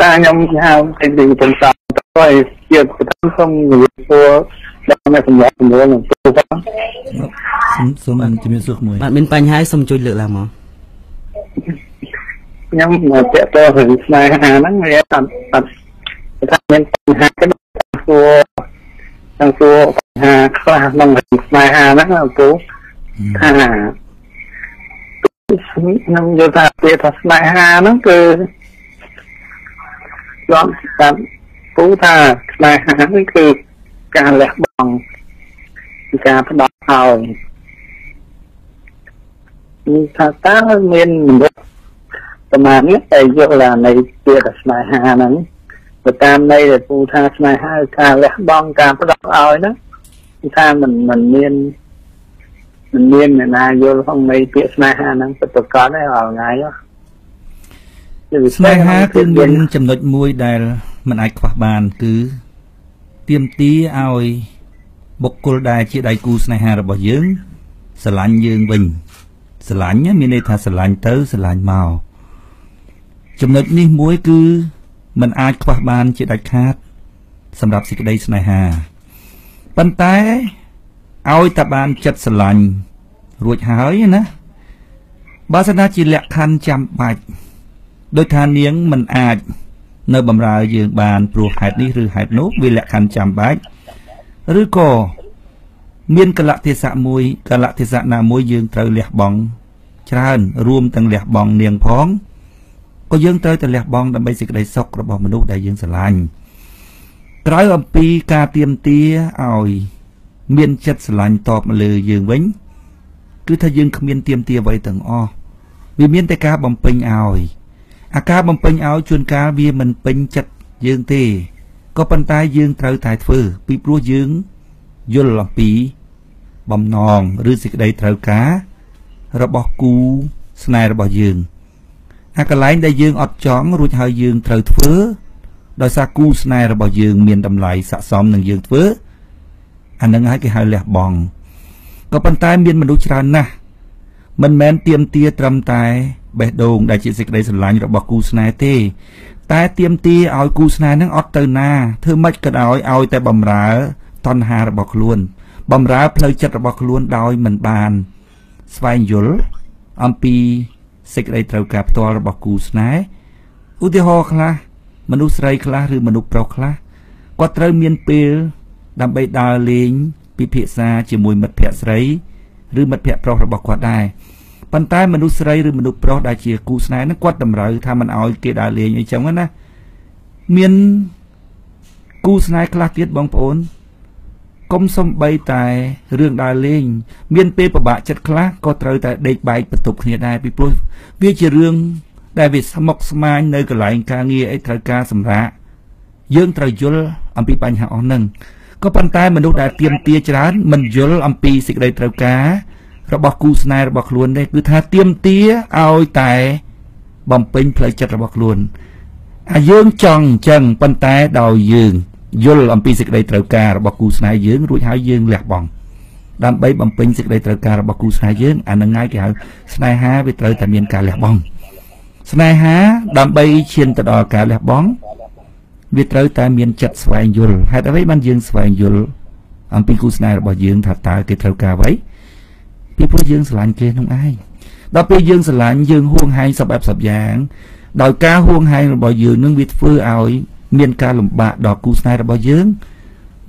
តែខ្ញុំហៅទីទីពុនសាទៅឲ្យជាបឋមសូមនិយាយសួរដល់អ្នកសម្រាប់ជំនួយនឹងទូផងសូមសូមជំរាបសួរក្មួយបាទមានបញ្ហាសូមជួយលើកឡើងមកខ្ញុំមកតាក់ទងរឿងស្នេហាហ្នឹងវាអត់អត់ថាមានបញ្ហាគេសួរទាំងសួរបញ្ហាខ្លះក្នុងរឿងស្នេហាហ្នឹងឪពុកថាខ្ញុំយល់ថាពាក្យថាស្នេហាហ្នឹងគឺ ខ្ញុំតាមពូថាស្នេហាហ្នឹងគឺការលះបង់គឺការផ្ដោតឲ្យនេះថាតើមានមនុស្សប្រមាណនេះតែយល់ឡានៃពាក្យថាស្នេហាហ្នឹងទៅតាមន័យដែលពូថាស្នេហាគឺការលះបង់ការផ្ដោតឲ្យហ្នឹងគឺថាมันมันមានมันមានអ្នកណាយល់ក្នុងន័យពាក្យស្នេហាហ្នឹងពិតប្រាកដទេរាល់ថ្ងៃហ៎ ជាពិសេសស្នេហាគឺមានចំណុចមួយដែលមិនអាចខ្វះបាន គឺទៀមទាឲ្យបុគ្គលដែលជាដៃគូស្នេហារបស់យើងស្រឡាញ់យើងវិញស្រឡាញ់មានន័យថាស្រឡាញ់ទៅស្រឡាញ់មកចំណុចនេះមួយគឺมันអាចខ្វះបានជាដាច់ខាត សម្រាប់សេចក្តីស្នេហាប៉ុន្តែឲ្យតែបានចិត្តស្រឡាញ់រួចហើយណាបើសិនណាជាលក្ខខណ្ឌចាំបាច់ ដោយថានាងមិនអាច នៅបំរើយើងបានព្រោះហេតុនេះឬហេតុនោះវាលក្ខខណ្ឌចាំបាច់ឬក៏មានកលៈទេសៈមួយកលៈទេសៈណាមួយយើងត្រូវលះបង់ច្រើនរួមទាំងលះបង់នាងផងក៏យើងត្រូវតែលះបង់ដើម្បីសេចក្តីសុខរបស់មនុស្សដែលយើងស្រឡាញ់ក្រៅអំពីការទៀមទាឲ្យ មានចិត្តស្រឡាញ់តបមកលើយើងវិញ គឺថាយើងគ្មានទៀមទាអ្វីទាំងអស់វាមានតែការបំពេញឲ្យ អាការបំពេញឲ្យជួនកាលវាមិនពេញចិត្តយើងទេក៏ប៉ុន្តែយើងត្រូវតែធ្វើ ពីព្រោះយើងយល់អំពី បំណងឬសេចក្តីត្រូវការ របស់គូស្នេហ៍របស់យើងអាកន្លែងដែលយើងអត់ចង់រួចហើយយើងត្រូវធ្វើដោយសារគូស្នេហ៍របស់យើងមានតម្លៃស័ក្តិសមនឹងយើងធ្វើអានឹងហើយគេហៅលះបង់ក៏ប៉ុន្តែមានមនុស្សច្រើនណាស់មិនមែនទៀមទាត្រឹមតែ បេះដូងដែលជាសេចក្តីស្រឡាញ់របស់គូស្នេហ៍ទេ តែទៀមទាឲ្យគូស្នេហ៍នឹងអត់ទៅណាធ្វើម៉េចក៏ដោយឲ្យតែបំរើតណ្ហារបស់ខ្លួន បំរើផ្លូវចិត្តរបស់ខ្លួនដោយមិនបាន ស្វែងយល់អំពីសេចក្តីត្រូវការផ្ទាល់របស់គូស្នេហ៍ឧទាហរណ៍ខ្លះមនុស្សស្រីខ្លះឬមនុស្សប្រុសខ្លះគាត់ត្រូវមានពេលដើម្បីដើរលេងពិភាក្សាជាមួយមិត្តភ័ក្តិស្រី ឬមិត្តភ័ក្តិប្រុសរបស់គាត់ដែរ ប៉ុន្តែមនុស្សស្រីឬមនុស្សប្រុសដែលជាគូស្នេហ៍ហ្នឹងគាត់តម្រូវថាមិនអោយគេដើរលេងអីចឹងណាមានគូស្នេហ៍ខ្លះទៀតបងប្អូនកុំសំបីតែរឿងដើរលេង មានពេលពិបាកចិត្តខ្លះក៏ត្រូវតែដេកបែកបន្ទប់គ្នាដែរពីព្រោះវាជារឿងដែលវាស្មុគស្មាញនៅកន្លែងការងារអីត្រូវការសម្រាប់យើងត្រូវយល់អំពីបញ្ហាអស់ហ្នឹងក៏ប៉ុន្តែមនុស្សដែលទៀមទាច្រើនមិនយល់អំពីសេចក្តីត្រូវការ របស់គូស្នេហ៍របស់ខ្លួនទេគឺថាទៀមទាឲ្យតែបំពេញផ្លូវចិត្តរបស់ខ្លួនអាយើងចង់អញ្ចឹងប៉ុន្តែដោយយើងយល់អំពីសេចក្តីត្រូវការរបស់គូស្នេហ៍យើងរួចហើយយើងលះបង់ដើម្បីបំពេញសេចក្តីត្រូវការរបស់គូស្នេហ៍យើងអានឹងហើយគេហៅស្នេហាវាត្រូវតែមានការលះបង់ស្នេហាដើម្បីឈានទៅដល់ការលះបង់វាត្រូវតែមានចិត្តស្វែងយល់ហេតុអ្វីបានយើងស្វែងយល់អំពីគូស្នេហ៍របស់យើងថាតើគេត្រូវការអ្វី ពីព្រោះយើងស្រឡាញ់គេក្នុងឯងដល់ពេលយើងស្រឡាញ់យើងហួងហែងសពបែបសពយ៉ាងដោយការហួងហែងរបស់យើងនឹងវាធ្វើឲ្យមានការលំបាកដល់គូស្នេហ៍របស់យើង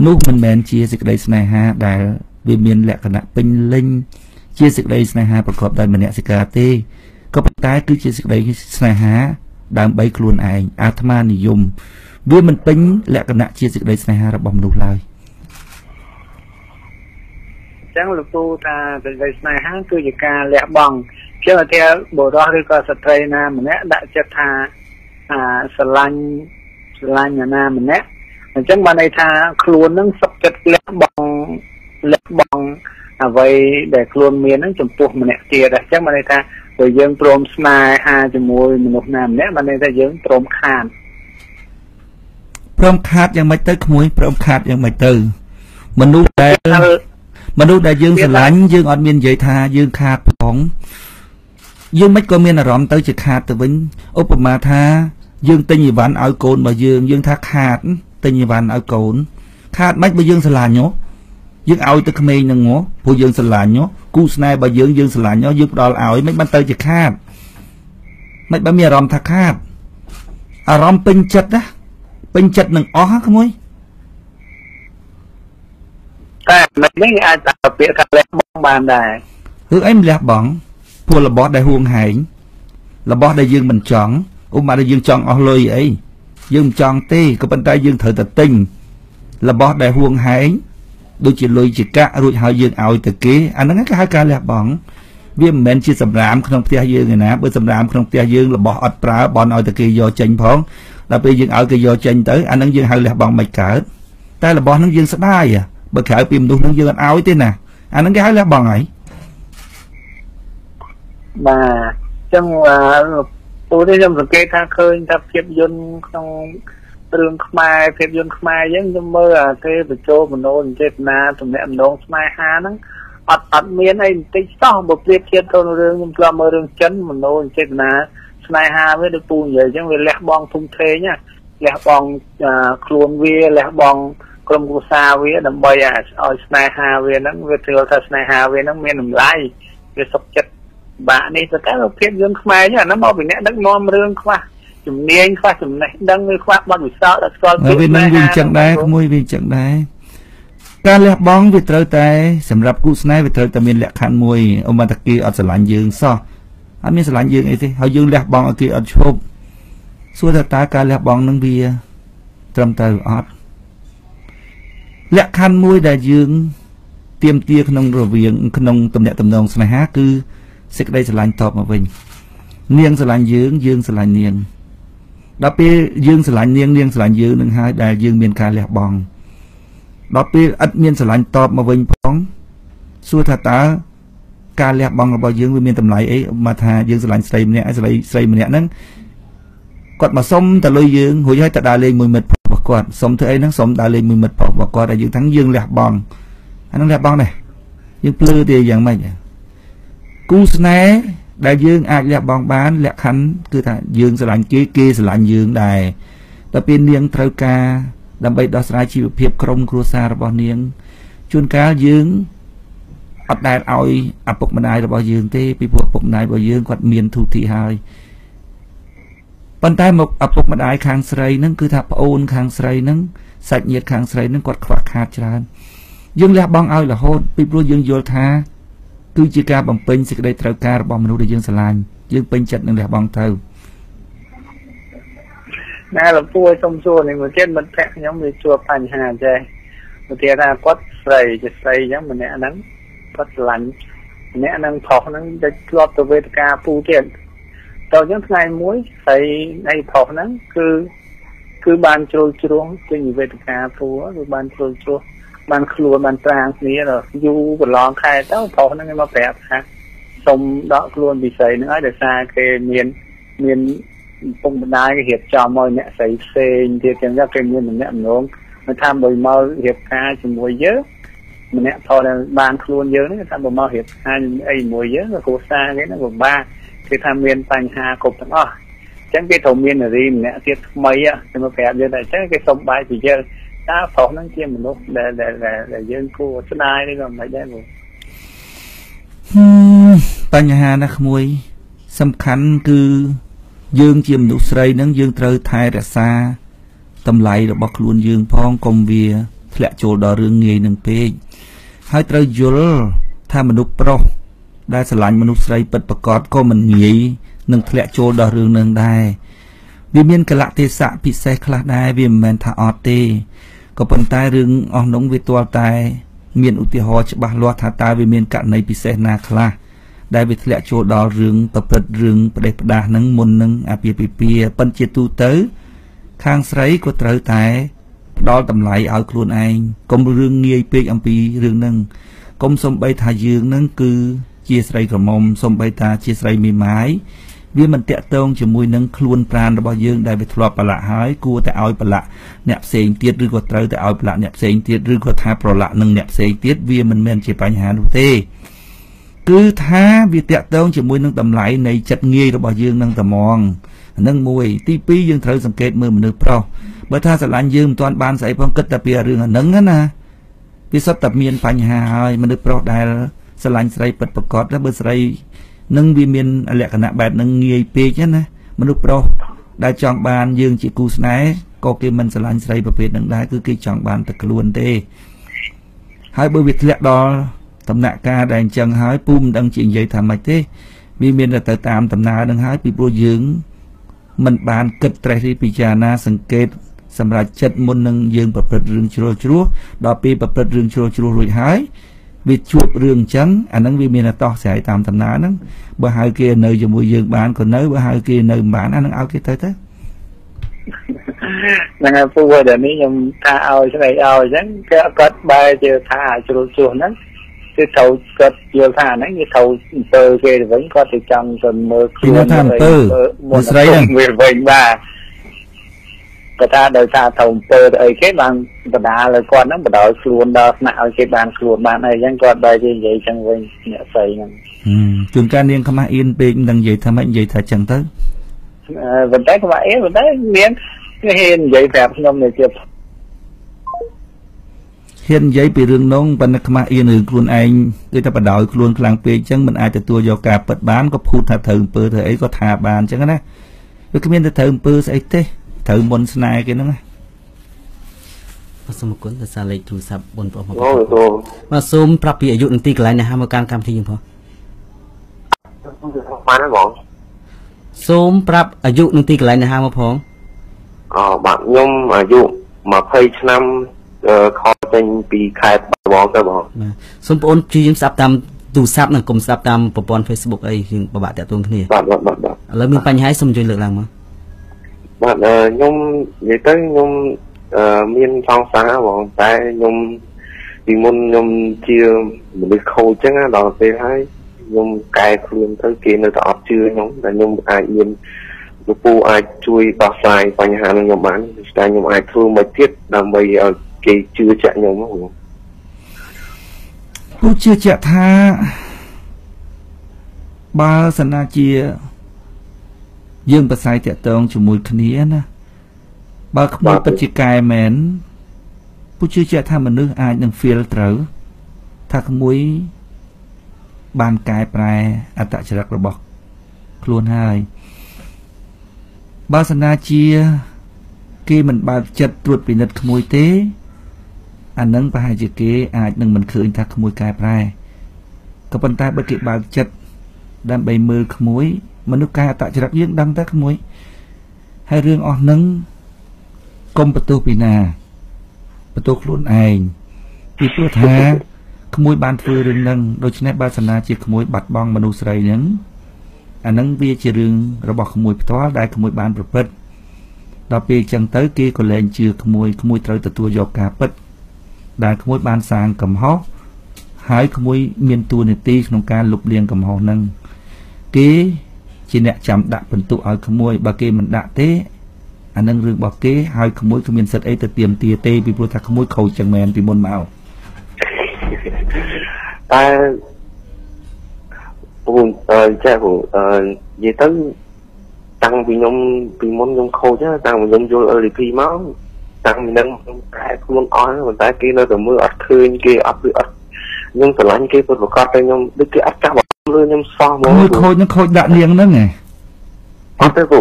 នោះមិនមែនជាសេចក្តីស្នេហាដែលវាមានលក្ខណៈពេញលេញជាសេចក្តីស្នេហាប្រកបដោយមនសិការទេក៏ប៉ុន្តែគឺជាសេចក្តីស្នេហាដើម្បីខ្លួនឯងអាត្មានិយមវាមិនពេញលក្ខណៈជាសេចក្តីស្នេហារបស់មនុស្សឡើយ ចឹងលោកពូថាសេចក្តីស្នេហាគឺជាការលះបង់ជាឧទាហរណ៍បុរសឬក៏ស្ត្រីណាម្នាក់ដាក់ចិត្តថាអាស្រឡាញ់ស្រឡាញ់អ្នកណាម្នាក់អញ្ចឹងបានន័យថាខ្លួននឹងសុខចិត្តលះបង់លះបង់អ្វីដែលខ្លួនមានហ្នឹងចំពោះម្នាក់ទៀតអញ្ចឹងបានន័យថាបើយើងព្រមស្នេហាជាមួយមនុស្សណាម្នាក់បានន័យថាយើងព្រមខានព្រមខាតយ៉ាងម៉េចទៅក្មួយព្រមខាតយ៉ាងម៉េចទៅមនុស្សដែល មនុស្សដែលយើងស្រឡាញ់យើងអត់មាននិយាយថាយើងខាតផងយើងមិនក៏មានអារម្មណ៍ទៅជាខាតទៅវិញឧបមាថា យើងទិញអីវ៉ាន់ឲ្យកូនរបស់យើងយើងថាខាតទិញអីវ៉ាន់ឲ្យកូន ខាតមិនបើយើងស្រឡាញ់ហ៎យើងឲ្យទៅក្មេងនឹងហ៎ព្រោះយើងស្រឡាញ់ហ៎គូស្នេហ៍របស់យើងយើងស្រឡាញ់ហ៎យើងផ្ដល់ឲ្យមិនបានទៅជាខាតមិនបានមានអារម្មណ៍ថាខាតអារម្មណ៍ពេញចិត្តណាពេញចិត្តនឹងអស់ក្មួយ តែមិននេះអាចតែពាក្យថាលះបង់បានដែរគឺអីមិនលះបង់ពួករបស់ដែលហួងហែងរបស់ដែលយើងមិនចង់ឧបមាថាយើងចង់អស់លុយអីយើងមិនចង់ទេក៏ប៉ុន្តែយើងត្រូវតែទិញរបស់ដែលហួងហែងដូចជាលុយជាកាក់រួចហើយយើងឲ្យទៅគេអាហ្នឹងគេហៅការលះបង់វាមិនមែនជាសម្រាមក្នុងផ្ទះយើងទេណាបើសម្រាមក្នុងផ្ទះយើងរបស់អត់ប្រើបនឲ្យតែគេយកចេញផងដល់ពេលយើងឲ្យគេយកចេញទៅអាហ្នឹងយើងហៅលះបង់មិនកើតតែរបស់ហ្នឹងយើងស្ដាយ បើក្រៅពីមនុស្សហ្នឹងយើងអត់ឲ្យទេណាអាហ្នឹងគេហៅលះបង់ហើយបាទចឹងពូនេះខ្ញុំសង្កេតថាឃើញថាភាពយន្តក្នុងរឿងខ្មែរភាពយន្តខ្មែរអញ្ចឹងខ្ញុំមើលអាគេបញ្ចូលមនោចេតនាទំនាក់ទំនងស្នេហាហ្នឹងអត់អត់មានអីបន្តិចសោះបើប្រៀបធៀបទៅនឹងរឿងខ្ញុំធ្លាប់មើលរឿងចិនមនោចេតនាស្នេហាវាដូចពូនិយាយអញ្ចឹងវាលះបង់ធំធេងលះបង់ខ្លួនវាលះបង់ ក្រុមគ្រួសារវាដើម្បីឲ្យស្នេហាវាហ្នឹងវាធ្វើថាស្នេហាវាហ្នឹងមានតម្លៃវាសុខចិត្តបាក់នេះទៅតែភាពយន្តខ្មែរហ្នឹងអាហ្នឹងមកពីអ្នកដឹកនាំរឿងខ្វះជំនាញខ្វះចំណេះដឹងឬខ្វះបទពិសោធន៍ដល់ស្គាល់ពីវានឹងវាចឹងដែរក្មួយវាចឹងដែរការលះបង់វាត្រូវតែសម្រាប់គូស្នេហ៍វាត្រូវតែមានលក្ខខណ្ឌមួយអមតគេអត់ស្រឡាញ់យើងសោះអត់មានស្រឡាញ់យើងអីទេហើយយើងលះបង់ឲ្យគេអត់ឈប់សួរថាតើការលះបង់នឹងវាត្រឹមត្រូវអត់ លក្ខខណ្ឌមួយដែលយើងទៀមទាក្នុងរវាង ក្នុងទំនាក់ទំនងស្នេហាគឺសេចក្តីស្រឡាញ់តបមកវិញ នាងស្រឡាញ់យើងយើងស្រឡាញ់នាងដល់ពេលយើងស្រឡាញ់នាងនាងស្រឡាញ់យើងនឹងហើយដែលយើងមានការលះបង់ដល់ពេលឥតមានស្រឡាញ់តបមកវិញផងសួរថាតើការលះបង់របស់យើងវាមានតម្លៃអីមកថាយើងស្រឡាញ់ស្រីម្នាក់ស្រីស្រីម្នាក់ហ្នឹងគាត់មកសុំតលុយយើងរួចហើយទៅដើរលេងមួយមិត្តរបស់ គាត់សុំធ្វើអីហ្នឹងសុំដើរលេងមួយមិត្តរបស់គាត់ហើយយើងថាយើងលះបង់អាហ្នឹងលះបង់ដែរយើងភ្លឺទេយ៉ាងម៉េចគូស្នេហ៍ដែលយើងអាចលះបង់បានលក្ខខណ្ឌគឺថាយើងស្រឡាញ់គេគេស្រឡាញ់យើងដែរដល់ពេលនាងត្រូវការដើម្បីដោះស្រាយជីវភាពក្រុមគ្រួសាររបស់នាងជួនកាលយើងអត់ដែលឲ្យឪពុកម្ដាយរបស់យើងទេពីព្រោះឪពុកម្ដាយរបស់យើងគាត់មានធុតិហើយ ប៉ុន្តែមកឪពុកម្ដាយខាងស្រីហ្នឹងគឺថាប្អូនខាងស្រីហ្នឹងសាច់ញាតិខាងស្រីហ្នឹងគាត់ខ្វះខាតច្រើនយើងលះបង់ឲ្យរហូតពីព្រោះយើងយល់ថាគឺជាការបំពេញសេចក្តីត្រូវការរបស់មនុស្សដែលយើងស្រឡាញ់យើងពេញចិត្តនឹងលះបង់ទៅណែលោកពួយសុំសួរនេះមួយទៀតមិត្តភក្តិខ្ញុំវាជួបបញ្ហាចេះឧទាហរណ៍ថាគាត់ស្រីជាស្រីអញ្ចឹងម្នាក់ហ្នឹងគាត់ស្រឡាញ់ម្នាក់ហ្នឹងប្រុសហ្នឹងទៅធ្លាប់ទៅវេទិកាពូទៀត តើអញ្ចឹងថ្ងៃមួយស្រីនៃប្រុសហ្នឹងគឺគឺបានជ្រុលជ្រងចេញវេទិកាពូគឺបានជ្រុលជ្រោះបានខ្លួនបានត្រាងគ្នាយូរកន្លងខែទៅប្រុសហ្នឹងមកប្រាប់ថាសុំដកខ្លួនពីស្រីហ្នឹងឲ្យដោយសារគេមានមានពុកម្ដាយគេរៀបចំឲ្យអ្នកស្រីផ្សេងទៀតចឹងគេមានម្នាក់ម្ដងមិនថាបើមករៀបការជាមួយយើងម្នាក់ថតបានខ្លួនយើងនេះថាបើមករៀបការអីមួយយើងគ្រួសារគេហ្នឹងពិបាក គេថាមានបញ្ហាគ្រប់ទាំងអស់អញ្ចឹងគេត្រូវមាននារីម្នាក់ទៀតថ្មីគេមកប្រាប់យើងថាអញ្ចឹងគេសុំបាយពីយើងតើប្រុសហ្នឹងជាមនុស្សដែលដែលយើងគួរស្ដាយឬក៏មិនដែរបងបញ្ហាណាក្មួយ សំខាន់គឺយើងជាមនុស្សស្រីនឹងយើងត្រូវថែរក្សាតម្លៃរបស់ខ្លួនយើងផងកុំវាធ្លាក់ចូលដល់រឿងងាយនឹងពេកហើយត្រូវយល់ថាមនុស្សប្រុស ដែលស្រឡាញ់មនុស្សស្រីពិតប្រាកដក៏មិនងាយនឹងធ្លាក់ចូលដល់រឿងនឹងដែរវាមានកលៈទេសៈពិសេសខ្លះដែរវាមិនមែនថាអត់ទេក៏ប៉ុន្តែរឿងអស់នោះវាទាល់តែ មានឧទាហរណ៍ច្បាស់លាស់ថាតើវាមានករណីពិសេសណាខ្លះដែលវាធ្លាក់ចូលដល់រឿងប្រព្រឹត្តរឿងប្រទេសផ្ដាស់នឹងមុននឹងអាពាហ៍ពិពាហ៍ប៉ុន្តែជាទូទៅ ខាងស្រីក៏ត្រូវតែផ្ដល់តម្លៃឲ្យខ្លួនឯងកុំរឿងងាយពេកអំពីរឿងហ្នឹងកុំសំបីថាយើងហ្នឹងគឺ ជាស្រីក្រមុំសំបីថាជាស្រីមេម៉ាយវាមិនតាក់ទងជាមួយនឹងខ្លួនប្រាណរបស់យើងដែលវាធ្លាប់ប្រឡាក់ហើយគួរតែឲ្យប្រឡាក់អ្នកផ្សេងទៀតឬក៏ត្រូវតែឲ្យប្រឡាក់អ្នកផ្សេងទៀតឬក៏ថាប្រឡាក់នឹងអ្នកផ្សេងទៀតវាមិនមែនជាបញ្ហានោះទេគឺថាវាតាក់ទងជាមួយនឹងតម្លៃនៃចិត្តងាយរបស់យើងនឹងត្មងអានឹងមួយទី2យើងត្រូវសង្កេតមើលមនុស្សប្រុសបើថាស្រឡាញ់យើងមិនទាន់បានស្អីផងគិតតែពីរឿងអានឹងណាវាសុទ្ធតែមានបញ្ហាហើយមនុស្សប្រុសដែល ស្រឡាញ់ស្រីពិតប្រកបតែបើស្រីនឹងវាមានលក្ខណៈបែបនឹងងាយពេកណាមនុស្សប្រុសដែលចង់បានយើងជាគូស្នេហ៍ក៏គេមិនស្រឡាញ់ស្រីប្រភេទនឹងដែរគឺគេចង់បានតែខ្លួនទេហើយបើវាធ្លាក់ដល់ដំណាក់កាលដែលអញ្ចឹងហើយពូមិនដឹងជានិយាយថាម៉េចទេវាមានតែទៅតាមដំណើរនឹងហើយពីព្រោះយើងមិនបានគិតត្រេះរិះពិចារណាសង្កេតសម្រាប់ចិត្តមុននឹងយើងប្រព្រឹត្តរឿងជ្រុលជ្រោះដល់ពេលប្រព្រឹត្តរឿងជ្រុលជ្រោះរួចហើយ វាជួបរឿងអញ្ចឹងអាហ្នឹងវាមានតែតោះស្រ័យតាមដំណើរហ្នឹងបើហៅគេនៅជាមួយយើងបានក៏នៅបើហៅគេនៅមិនបានអាហ្នឹងឲ្យគេទៅទៅហ្នឹងហើយពូដែលនេះខ្ញុំថាឲ្យស្រីឲ្យអញ្ចឹងគេគាត់បែរជាថាជ្រុលជ្រោះហ្នឹងគឺត្រូវគាត់យល់ថាហ្នឹងវាត្រូវអំពើគេទៅវិញគាត់ទៅចង់ទៅមើលខ្លួនថាអំពើមួយស្រីហ្នឹងវាវិញបាទ គាត់ថាដោយសារទៅអំពើទៅអីគេបានបដាលើគាត់ហ្នឹងបដោយខ្លួនដល់ថ្នាក់ឲ្យគេបានខ្លួនបានអីចឹងគាត់បែរជានិយាយចឹងវិញអ្នកស្រីហ្នឹងជួនកាលនាងខ្មាស់អៀនពេកមិនដឹងនិយាយថាម៉េចនិយាយថាចឹងទៅអឺប៉ុន្តែខ្មាស់អៀនប៉ុន្តែមានគេហ៊ាននិយាយប្រាប់ខ្ញុំនៅជាហ៊ាននិយាយពីរឿងនងប៉ុន្តែខ្មាស់អៀនរឿងខ្លួនឯងដូចតែបដោយខ្លួនខ្លាំងពេកអញ្ចឹងមិនអាចទទួលយកការពិតបានក៏ភូតថាត្រូវអំពើធ្វើអីក៏ថាបានអញ្ចឹងណាវាគ្មានតែត្រូវអំពើស្អីទេ ត្រូវមុនស្នេហ៍គេហ្នឹងណាបាទសូមអរគុណទៅសារលេខទូរស័ព្ទបងប្អូនមកបាទសូមប្រាប់ពីអាយុនឹងទីកន្លែងណាមកកាន់កម្មវិធីយើងផងបានហើយបងសូមប្រាប់អាយុនឹងទីកន្លែងណាមកផងអបាទខ្ញុំអាយុ20ឆ្នាំខលចេញពីខេត្តបាត់ដំបងទៅបងបាទសូមបងប្អូនជួយយើងស្ដាប់តាមទូរស័ព្ទនិងកុំស្ដាប់តាមប្រព័ន្ធ Facebook អីយើងពិបាកតាក់ទងគ្នាបាទបាទបាទឥឡូវមានបញ្ហាសូមជួយលើកឡើងមក បាទខ្ញុំនិយាយទៅខ្ញុំមានចង់សារបងតែខ្ញុំពីមុនខ្ញុំជាមនុស្សខូចចឹងដល់ពេលហើយខ្ញុំកែខ្លួនទៅគេនៅតែអត់ជឿខ្ញុំតែខ្ញុំអាចមានលោកពូអាចជួយដោះស្រាយបញ្ហានឹងខ្ញុំបានតែខ្ញុំអាចធ្វើមកទៀតដើម្បីឲ្យគេជឿជាក់ខ្ញុំហ្នឹងពូជឿជាក់ថាបើសិនណាជា យើងប្រស័យតាក់ទងជាមួយគ្នាណាបើក្មួយពិតជាកែមែនពូជឿជាក់ថាមនុស្សអាចនឹង feel ត្រូវថាក្មួយបានកែប្រែអត្តចរិតរបស់ខ្លួនហើយបើសិនណាជាគេមិនបើកចិត្តត្រួតពិនិត្យក្មួយទេអានឹងប្រហែលជាគេអាចនឹងមិនឃើញថាក្មួយកែប្រែក៏ប៉ុន្តែបើគេបើកចិត្តដើម្បីមើលក្មួយ មនុស្សកែអតចរិតយើងដឹងតែក្មួយហើយរឿងអស់នឹងកុំបន្ទោសពីណាបន្ទោសខ្លួនឯងពីព្រោះថាក្មួយបានធ្វើរឿងហ្នឹងដូច្នេះបើសិនណាជាក្មួយបាត់បង់មនុស្សស្រីហ្នឹងអាហ្នឹងវាជារឿងរបស់ក្មួយផ្ទាល់ដែលក្មួយបានប្រព្រឹត្តដល់ពេលអញ្ចឹងទៅគេក៏លែងជឿក្មួយក្មួយត្រូវទទួលយកការពិតដែលក្មួយបានសាងកំហុសហើយក្មួយមានតួនាទីក្នុងការលុបលាងកំហុសហ្នឹងគេ ជាអ្នកចាំដាក់បន្ទុកឲ្យក្មួយបើគេមិនដាក់ទេអានឹងរឿងរបស់គេហើយក្មួយគ្មានសិទ្ធអីទៅទៀមទាទេពីព្រោះថាក្មួយខូចចឹងមែនពីមុនមកតែពូអឺចាពូអឺនិយាយទៅតាំងពីខ្ញុំពីមុនខ្ញុំខូចតាំងពីខ្ញុំយល់ LP មកតាំងពីនឹងខ្ញុំកែខ្លួនអស់ប៉ុន្តែគេនៅតែមើលអត់ឃើញគេអត់គឺអត់ខ្ញុំស្រឡាញ់គេពិតប្រកបតែខ្ញុំដូចគេអត់ចាប់ លើខ្ញុំសោះហ្មងមួយខូចនឹងខូចដាក់នាងហ្នឹងហ៎អត់ទេពូ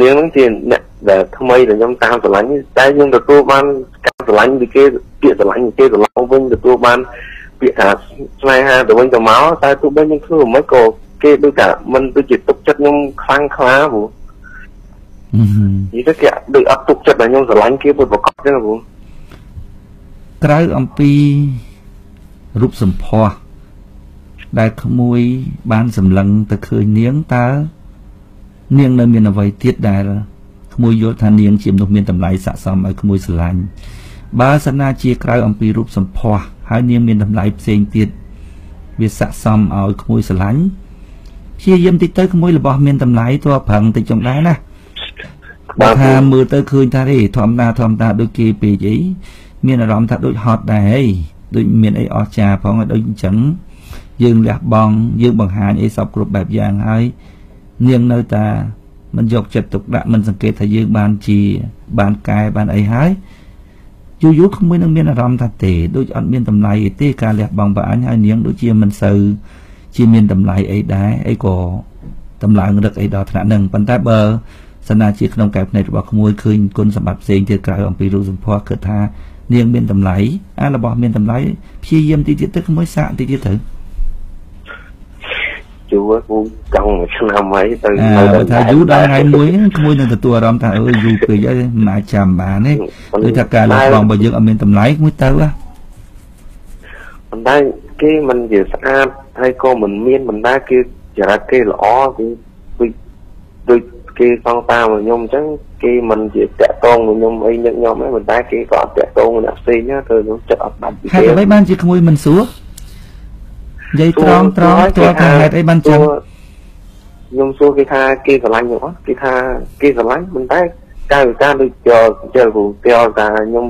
នាងហ្នឹងជាអ្នកដែលថ្មីដែលខ្ញុំតាមស្រឡាញ់តែខ្ញុំទទួលបានការស្រឡាញ់ពីគេពាក្យស្រឡាញ់គេត្រឡប់វិញទទួលបានពាក្យថាស្នេហាទៅវិញទៅមកតែទោះបីខ្ញុំធ្វើមិនក៏គេដូចថាមិនដូចជាទុកចិត្តខ្ញុំខ្លាំងខ្លាព្រោះនិយាយទៅគេដូចអត់ទុកចិត្តតែខ្ញុំស្រឡាញ់គេពុតប្រកបទេណាព្រោះក្រៅអំពីរូបសម្ផស្ស ដែលក្មួយបានសម្លឹងទៅឃើញនាងតើនាងនៅមានអ្វីទៀតដែលក្មួយយល់ថានាងជាមនុស្សមានតម្លៃស័ក្តិសមឲ្យក្មួយស្រឡាញ់បើសិនណាជាក្រៅអំពីរូបសម្ផស្សហើយនាងមានតម្លៃផ្សេងទៀតវាស័ក្តិសមឲ្យក្មួយស្រឡាញ់ព្យាយាមតិចទៅក្មួយរបស់មានតម្លៃទោះប្រឹងតិចចុងដែរណាបើថាមើលទៅឃើញថាទេធម្មតាធម្មតាដូចគេពេកអីមានអារម្មណ៍ថាដូចហត់ដែរហីដូចមានអីអស្ចារ្យផងដូចអញ្ចឹង យើងលះបង់យើងបង្ហាញអីសពគ្រប់បែបយ៉ាងហើយនាងនៅតែមិនយកចិត្តទុកដាក់មិនសង្កេតថាយើងបានជាបានកែបានអីហើយយូរយូរក្មួយនឹងមានអារម្មណ៍ថាទេដូចអត់មានតម្លៃអីទេការលះបង់ប្រអញហើយនាងដូចជាមិនសូវជាមានតម្លៃអីដែរអីក៏តម្លើងរឹកអីដល់ថ្នាក់ហ្នឹងប៉ុន្តែបើសណាជាក្នុងកែភ្នែករបស់ក្មួយឃើញគុណសម្បត្តិផ្សេងទៀតក្រៅអំពីរូបសម្ផស្សគិតថានាងមានតម្លៃអារបស់មានតម្លៃព្យាយាមតិចទៀតទៅក្មួយសាកតិចទៀតទៅ យូរគូចង់មួយឆ្នាំហើយទៅទៅថាយូរដល់ថ្ងៃមួយក្មួយនឹងទទួលអារម្មណ៍ថាអើយូរពេកហើយមិនអាចចាំបានទេដូចថាការលះបង់របស់យើងអត់មានតម្លៃមួយទៅហ៎ប៉ុន្តែគេមិនជាស្អាតហើយក៏មិនមានបណ្ដាគេចរិតគេល្អគឺដូចដូចគេសងតាមខ្ញុំអញ្ចឹងគេមិនជាតាក់តងខ្ញុំអីញឹកញាប់ទេប៉ុន្តែគេក៏អត់តាក់តងអ្នកផ្សេងទៅខ្ញុំចិត្តអត់បាច់ពីគេហេតុអ្វីបានជាក្មួយមិនសួរ និយាយត្រង់ត្រង់ទោះថាហេតុអីបានចឹងខ្ញុំសួរគេថាគេស្រឡាញ់ខ្ញុំអត់គេថាគេស្រឡាញ់ប៉ុន្តែកាយវិការដូចយកជិលគ្រូទៀលថាខ្ញុំ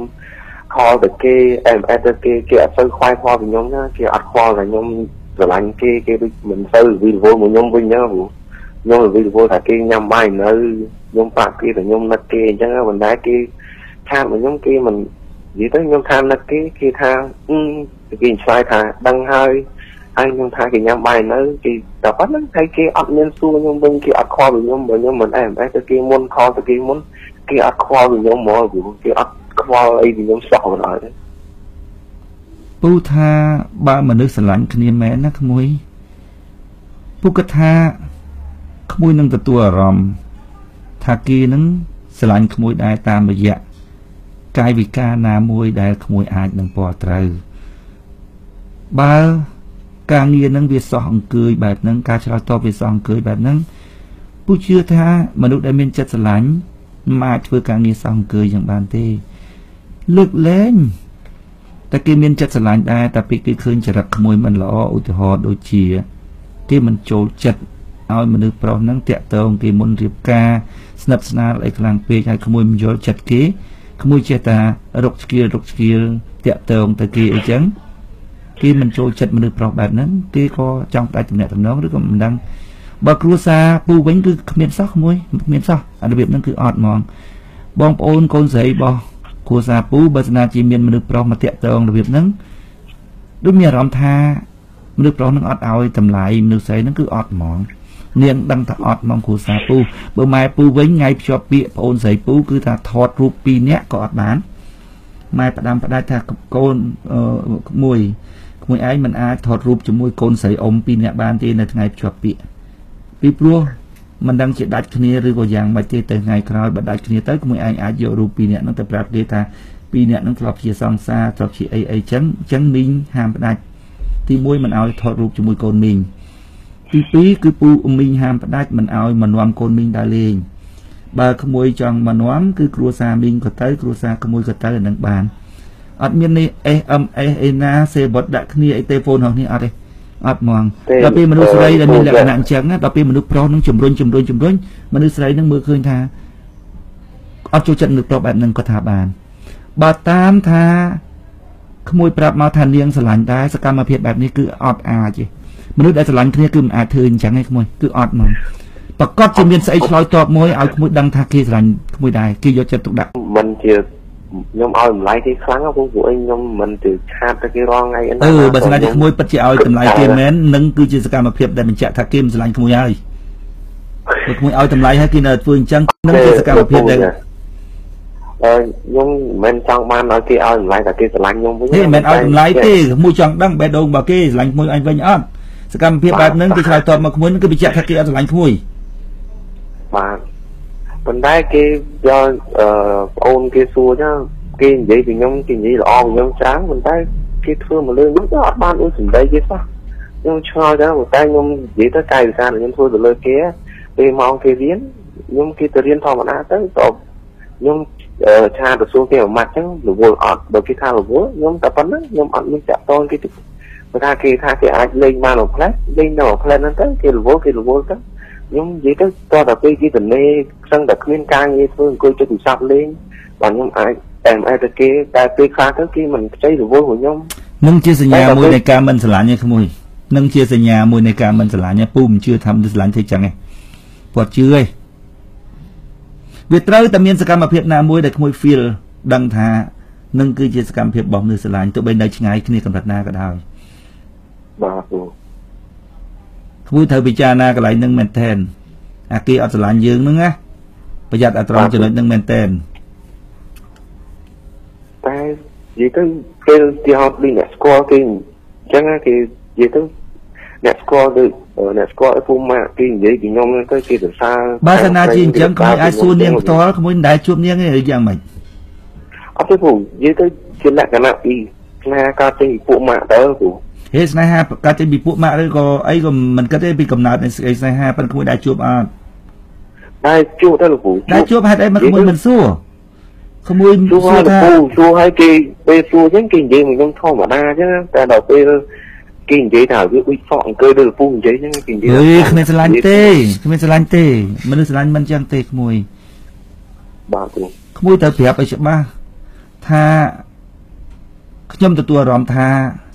ខលទៅគេ MS ទៅគេគេអត់សូវខ្វាយខ្វល់ពីខ្ញុំណាគេអត់ខ្វល់ថាខ្ញុំស្រឡាញ់គេគេដូចមិនសូវវិលវល់មកខ្ញុំវិញណាគ្រូខ្ញុំវិលវល់ថាគេញ៉ាំបាយនៅខ្ញុំប្រាប់គេថាខ្ញុំនឹកគេអញ្ចឹងប៉ុន្តែគេថាមកខ្ញុំគេមិននិយាយទៅខ្ញុំថានឹកគេគេថាគេឆ្លើយថាដឹងហើយ ហើយខ្ញុំថាគេញ៉ាំបាយនៅគេតែប៉ុណ្្នឹងតែគេអត់មានសួរខ្ញុំវិញគេអត់ខលពីខ្ញុំបើខ្ញុំមិនអែមអែទៅគេមុនខលទៅគេមុនគេអត់ខ្វល់ពីខ្ញុំហ្មងគេអត់ខ្វល់អីពីខ្ញុំសោះមិនអត់ទេពូថាបើមនុស្សស្រឡាញ់គ្នាមែនណាក្មួយពូគិតថាក្មួយនឹងទទួលអារម្មណ៍ថាគេនឹងស្រឡាញ់ក្មួយដែរតាមរយៈកាយវិការណាមួយដែលក្មួយអាចនឹងពណ៌ត្រូវបើ ការងារនឹងវាសោះអង្គើយបែបហ្នឹងការឆ្លើយតបវាសោះអង្គើយបែបហ្នឹងពូជឿថាមនុស្សដែលមានចិត្តស្រឡាញ់មិនអាចធ្វើការងារសោះអង្គើយយ៉ាងបានទេលើកលែងតែគេមានចិត្តស្រឡាញ់ដែរតែពេលគេឃើញចរិតក្មួយមិនល្អឧទាហរណ៍ដូចជាគេមិនចូលចិត្តឲ្យមនុស្សប្រុសហ្នឹងតាក់ទងគេមុនរៀបការស្និទ្ធស្នាលអីខ្លាំងពេកហើយក្មួយមិនយល់ចិត្តគេក្មួយចេះតែរកស្គៀលរកស្គៀលតាក់ទងទៅគេអីចឹង គេមិនចូលចិត្តមនុស្សប្រុសបែបហ្នឹងគេក៏ចង់ដាច់ទំនាក់ទំនងឬក៏មិនដឹងបើគ្រួសារពូវិញគឺគ្មានសោះក្មួយគ្មានសោះអារបៀបហ្នឹងគឺអត់ហ្មងបងប្អូនកូនស្រីរបស់គ្រួសារពូបើស្នាជាមានមនុស្សប្រុសមកតាក់ទងរបៀបហ្នឹងដូចមានអារម្មណ៍ថាមនុស្សប្រុសនឹងអត់ឲ្យតម្លៃមនុស្សស្រីនឹងគឺអត់ហ្មងនាងដឹងថាអត់មកគ្រួសារពូបើម៉ែពូវិញថ្ងៃភ្ជាប់ពាក្យប្អូនស្រីពូគឺថាថតរូប2នាក់ក៏អត់បានម៉ែផ្ដាំផ្ដាច់ថាកូនមួយ ក្មួយឯងមិនអាចថតរូបជាមួយកូនស្រីអ៊ំ2នាក់បានទេនៅថ្ងៃភ្ជាប់ពាក្យពីព្រោះមិនដឹងជាដាច់គ្នាឬក៏យ៉ាងម៉េចទេទៅថ្ងៃក្រោយបើដាច់គ្នាទៅក្មួយឯងអាចយករូប2នាក់ហ្នឹងទៅប្រាប់គេថា2នាក់ហ្នឹងធ្លាប់ជាសង្សារធ្លាប់ជាអីអីចឹងចឹងមីងហាមផ្ដាច់ទី1មិនឲ្យថតរូបជាមួយកូនមីងទី2គឺពូមីងហាមផ្ដាច់មិនឲ្យមកនាំកូនមីងដើរលេងបើក្មួយចង់មកនាំគឺគ្រួសារមីងក៏ទៅគ្រួសារក្មួយក៏ទៅអានឹងបាន អត់មាននេះ SMS អីណាសេបតដាក់គ្នាអីទេហ្វូនរបស់នេះអត់ទេអត់ហ្មងដល់ពេលមនុស្សស្រីដែលមានលក្ខណៈអញ្ចឹងដល់ពេលមនុស្សប្រុសនឹងជំរុញជំរុញជំរុញមនុស្សស្រីនឹងមើលឃើញថាអត់ចូលចិត្តមនុស្សប្រុសបែបហ្នឹងគាត់ថាបានបើតាមថាក្មួយប្រាប់មកថានាងស្រឡាញ់ដែរសកម្មភាពបែបនេះគឺអត់អាចទេមនុស្សដែលស្រឡាញ់គ្នាគឺមិនអាចធ្វើអញ្ចឹងទេក្មួយគឺអត់ហ្មងប្រកាសជាមានស្អីឆ្លើយតបមួយឲ្យក្មួយដឹងថាគេស្រឡាញ់ក្មួយដែរគេយកចិត្តទុកដាក់មិនជា ខ្ញុំឲ្យតម្លៃគេខ្លាំងព្រោះពួកឯងខ្ញុំមិនទៅឆាតទៅគេរងថ្ងៃអីណាអឺបើស្នាជាក្មួយពិតជាឲ្យតម្លៃគេមែននឹងគឺជាសកម្មភាពដែលបញ្ជាក់ថាគេមិនស្រឡាញ់ក្មួយហើយព្រោះក្មួយឲ្យតម្លៃហើយគេនៅធ្វើអញ្ចឹងនឹងជាសកម្មភាពដែលអឺខ្ញុំមិនចង់បានឲ្យគេឲ្យតម្លៃតែគេស្រឡាញ់ខ្ញុំវិញទេមិនឲ្យតម្លៃទេមួយចង់ដឹងបេះដូងរបស់គេស្រឡាញ់ក្មួយអញវិញអត់សកម្មភាពបែបហ្នឹងគេឆ្លើយតបមកក្មួយគឺបញ្ជាក់ថាគេអត់ស្រឡាញ់ក្មួយបាទ ប៉ុន្តែគេយកអឺប្អូនគេសួរចឹងគេនិយាយពីខ្ញុំគេនិយាយល្អពីខ្ញុំច្រើនប៉ុន្តែគេធ្វើមកលើខ្ញុំទៅអត់បានដូចសម្ដីគេសោះខ្ញុំឆ្ងល់ចឹងប៉ុន្តែខ្ញុំនិយាយទៅកាយវិការខ្ញុំធ្វើទៅលើគេពេលម៉ោងគេរៀនខ្ញុំគេទៅរៀនធម្មតាទៅតបខ្ញុំឆាទៅសួរគេមួយម៉ាត់ចឹងរវល់អត់បើគេថារវល់ខ្ញុំតែប៉ុណ្្នឹងខ្ញុំអត់មានចាក់តងគេទេបើថាគេថាគេអាចលេងបានមួយផ្លែលេងនៅមួយផ្លែហ្នឹងទៅគេរវល់គេរវល់ទៅ ខ្ញុំនិយាយទៅតើតែពេលគេទនេខ្សឹងតែគ្មានការងារធ្វើអង្គុយចុចទូរស័ព្ទលេងបាទខ្ញុំអាចតែអាចទៅគេតែពេលខ្លះទៅគេមិនខ្ចីរវល់របស់ខ្ញុំនឹងជាសញ្ញាមួយនៃការមិនស្រឡាញ់ឯក្មួយនឹងជាសញ្ញាមួយនៃការមិនស្រឡាញ់ឯពូមិនជឿថាមិនស្រឡាញ់ទេចឹងឯគាត់ជឿឯវាត្រូវតែមានសកម្មភាពណាមួយដែលក្មួយ feel ដឹងថានឹងគឺជាសកម្មភាពរបស់មនុស្សស្រឡាញ់ទោះបីនៅឆ្ងាយគ្នាកម្រិតណាក៏ដោយបាទ គ្រូក្មួយត្រូវពិចារណាកន្លែងនឹងមែនទែនអាគេអត់ស្រឡាញ់យើងហ្នឹងណាប្រយ័ត្នអត្រង់ចំណុចហ្នឹងមែនទែនតែនិយាយទៅពេលទីហោដូចអ្នកស្គាល់គេអញ្ចឹងគេនិយាយទៅអ្នកស្គាល់ដូចអ្នកស្គាល់ឪពុកម៉ាក់គេនិយាយពីខ្ញុំទៅគេសរសើរបើសិនណាជាអញ្ចឹងក្មួយអាចសួរនាងផ្ទាល់ក្មួយមិនដែលជួបនាងទេឬយ៉ាងម៉េចអត់ទេពូនិយាយទៅជាលក្ខណៈពីស្នេហាកើតចេញពីពួកម៉ាក់ទៅពូ ហេស្នេហាកើតចេញពីពួកម៉ាក់ឬក៏អីក៏មិនគិតទេពីកំណើតនៃសេចក្តីស្នេហាប៉ុន្តែក្មួយដែលជួបអត់ដែលជួបទៅលោកពូដែលជួបហេតុអីមកក្មួយមិនសួរក្មួយសួរថាសួរឲ្យគេពេលសួរអញ្ចឹងគេនិយាយមកខ្ញុំធម្មតាអញ្ចឹងតែដល់ពេលគេនិយាយថាវាដូចសក់អង្គើលើលពូនិយាយហ្នឹងគេនិយាយអេគ្មានស្រឡាញ់ទេគ្មានស្រឡាញ់ទេមនុស្សស្រឡាញ់មិនអញ្ចឹងទេក្មួយបាទគ្រូក្មួយត្រូវប្រាប់ឲ្យច្បាស់ថាខ្ញុំទទួលអារម្មណ៍ថា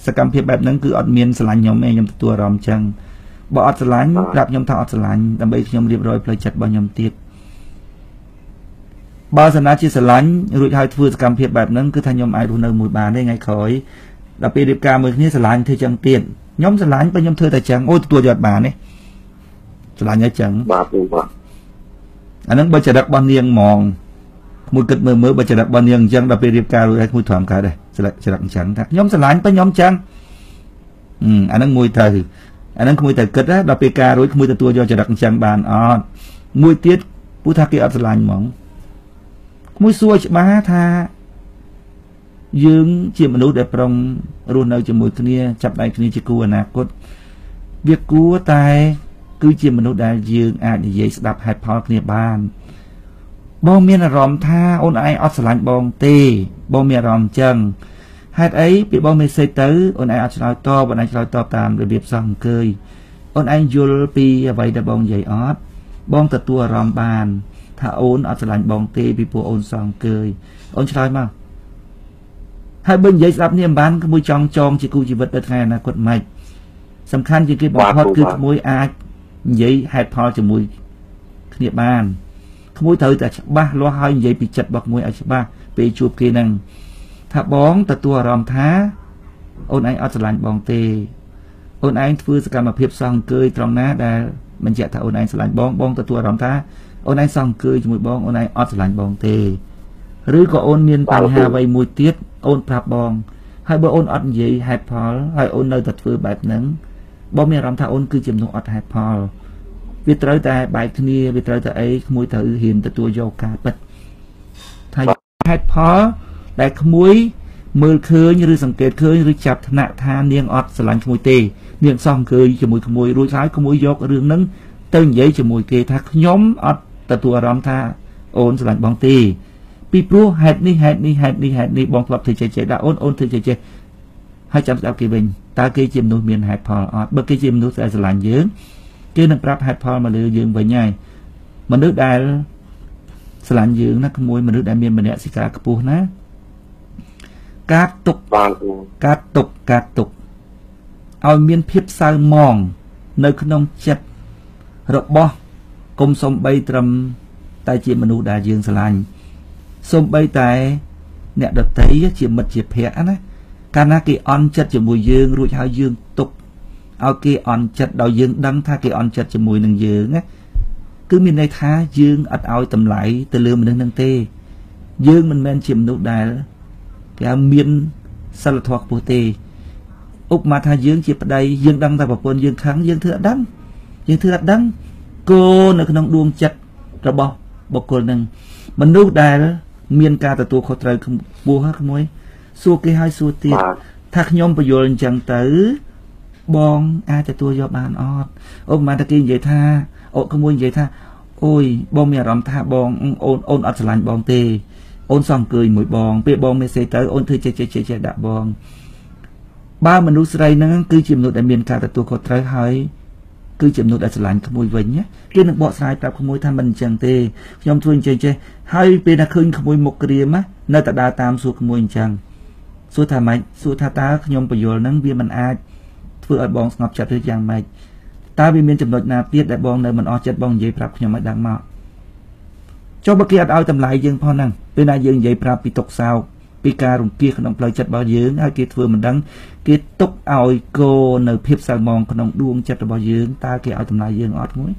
សកម្មភាពបែបហ្នឹងគឺអត់មានស្រឡាញ់ខ្ញុំទេខ្ញុំទទួលអារម្មណ៍អញ្ចឹងបើអត់ស្រឡាញ់ប្រាប់ខ្ញុំថាអត់ស្រឡាញ់ដើម្បីខ្ញុំរៀបរយផ្លូវចិត្តរបស់ខ្ញុំទៀតបើសិនណាជាស្រឡាញ់រួចហើយធ្វើសកម្មភាពបែបហ្នឹងគឺថាខ្ញុំអាចរស់នៅមួយបានទេថ្ងៃក្រោយដល់ពេលរៀបការមួយគ្នាស្រឡាញ់ធ្វើចឹងទៀតខ្ញុំស្រឡាញ់បើខ្ញុំធ្វើតែចឹងអូទទួលយកបានទេស្រឡាញ់ហើយចឹងបាទបាទអាហ្នឹងបើចរិតរបស់នាងហ្មងមួយគិតមើលមើលបើចរិតរបស់នាងអញ្ចឹងដល់ពេលរៀបការរួចហើយមួយទ្រាំកើតដែរ ចរិតចរិតអញ្ចឹងថាខ្ញុំស្រឡាញ់បើខ្ញុំចឹងអាហ្នឹងមួយត្រូវអាហ្នឹងក្មួយទៅគិតណាដល់ពេលការរួចក្មួយទទួលយកចរិតអញ្ចឹងបានអត់មួយទៀតពូថាគេអត់ស្រឡាញ់ហ្មងក្មួយសួរច្បាស់ថាយើងជាមនុស្សដែលប្រុងរស់នៅជាមួយគ្នាចាប់ដៃគ្នាជាគូអនាគតវាគួរតែ គឺជាមនុស្សដែលយើងអាចនិយាយស្ដាប់ហេតុផលគ្នាបាន បងមានអារម្មណ៍ថាអូនឯងអត់ស្រឡាញ់បងទេ បងមានអារម្មណ៍អញ្ចឹងហេតុអីពេលបងមេសេចទៅអូនឯងអត់ឆ្លើយតបអូនឯងឆ្លើយតបតាមរបៀបសោះអង្គើយអូនឯងយល់ពីអ្វីដែលបងនិយាយអត់បងទទួលអារម្មណ៍បាន ថាអូនអត់ស្រឡាញ់បងទេពីព្រោះអូនសោះអង្គើយអូនឆ្លើយមកហើយបើនិយាយស្ដាប់នេះមិនបានក្មួយចង់ចងជាគូជីវិតនៅថ្ងៃអនាគតមិនសំខាន់ជាងគេបំផុតគឺក្មួយអាចនិយាយហេតុផលជាមួយគ្នាបាន ក្មួយត្រូវតែច្បាស់លាស់ហើយនិយាយពីចិត្តរបស់ក្មួយឲ្យច្បាស់ពេលជួបគេនឹងថាបងទទួលអារម្មណ៍ថាអូនឯងអត់ស្រឡាញ់បងទេអូនឯងធ្វើសកម្មភាពសងអង្គើយត្រង់ណាដែលបញ្ជាក់ថាអូនឯងស្រឡាញ់បងបងទទួលអារម្មណ៍ថាអូនឯងសងអង្គើយជាមួយបងអូនឯងអត់ស្រឡាញ់បងទេឬក៏អូនមានបញ្ហាអ្វីមួយទៀតអូនប្រាប់បង ហើយបើអូនអត់និយាយហេតុផលហើយអូននៅតែធ្វើបែបហ្នឹងបងមានអារម្មណ៍ថាអូនគឺជាមនុស្សអត់ហេតុផល វាត្រូវតែបែកគ្នាវាត្រូវតែអីក្មួយត្រូវហ៊ានទទួលយកការពិតថាហេតុផលដែលក្មួយមើលឃើញឬសង្កេតឃើញឬចាប់ថ្នាក់ថានាងអត់ស្រឡាញ់ក្មួយទេ នាងសោះអង្គើយជាមួយក្មួយរួចហើយក្មួយយករឿងហ្នឹងទៅនិយាយជាមួយគេថាខ្ញុំអត់ទទួលអារម្មណ៍ថាអូនស្រឡាញ់បងទេពីព្រោះហេតុនេះហេតុនេះហេតុនេះហេតុនេះបងធ្លាប់ធ្វើចេះចេះដាក់អូនអូនធ្វើចេះចេះហើយចាំស្ដាប់គេវិញតើគេជាមនុស្សមានហេតុផលអត់បើគេជាមនុស្សដែលស្រឡាញ់យើង គេនឹងប្រាប់ហេតុផលមកលើយើងវិញហើយមនុស្សដែលស្រឡាញ់យើងណាក្មួយមនុស្សដែលមានមនសិការខ្ពស់ណាកាត់ទុកកាត់ទុកកាត់ទុកឲ្យមានភាពសៅមង នៅក្នុងចិត្តរបស់គុំសំបីត្រឹមតែជាមនុស្សដែលយើងស្រឡាញ់សំបីតែអ្នកដតីជាមិត្តជាភ័ក្រណាកាលណាគេអន់ចិត្តជាមួយយើងរួចហើយយើងទុក ឲ្យគេអន់ចិត្តដោយយើងដឹងថាគេអន់ចិត្តជាមួយនឹងយើងណាគឺមានន័យថាយើងអត់ឲ្យតម្លៃទៅលើមនុស្សនឹងទេ យើងមិនមែនជាមនុស្សដែលគេហៅមានសិលធម៌ខ្ពស់ទេឧបមាថាយើងជាប្តីយើងដឹងថាប្រពន្ធយើងខឹងយើងធ្វើអត់ដឹងយើងធ្វើអត់ដឹងគោនៅក្នុងដួងចិត្តរបស់បុគ្គលនឹងមនុស្សដែល មានការទទួលខុសត្រូវខ្ពស់ហ្នឹងក្មួយសួរគេឲ្យសួរទៀតថាខ្ញុំបញ្យល់អញ្ចឹងទៅ បងអាចទទួលយកបានអត់អូប្រហែលតែគេនិយាយថាអូក្មួយនិយាយថាអូយបងមានអារម្មណ៍ថាបងអូនអូនអត់ស្រឡាញ់បងទេអូនសង្កើយមួយបងពេលបងមេសេទៅអូនធ្វើចេះចេះចេះដាក់បងបើមនុស្សស្រីហ្នឹងគឺជាមនុស្សដែលមានការទទួលខុសត្រូវហើយគឺជាមនុស្សដែលស្រឡាញ់ក្មួយវិញគេនឹងបកស្រាយប្រាប់ក្មួយថាមិនអញ្ចឹងទេខ្ញុំធ្វើអញ្ចឹងចេះហើយពេលណាឃើញក្មួយមុខក្រៀមនៅតែដើរតាមសួរក្មួយអញ្ចឹងសួរថាម៉េចសួរថាតើខ្ញុំបញ្យល់ហ្នឹងវាមិនអាច ធ្វើឲ្យបងស្ងប់ចិត្តឬយ៉ាងម៉េចតើវាមានចំណុចណាទៀតដែលបងនៅមិនអស់ចិត្តបងនិយាយប្រាប់ខ្ញុំឲ្យដឹងមកចុះបើគេអត់ឲ្យតម្លៃយើងផងហ្នឹងពេលណាយើងនិយាយប្រាប់ពីទុកសោកពីការរង្គៀសក្នុងផ្លូវចិត្តរបស់យើងហើយគេធ្វើមិនដឹងគេទុកឲ្យគោនៅភាពសៅមងក្នុងដួងចិត្តរបស់យើងតើគេឲ្យតម្លៃយើងអត់មួយ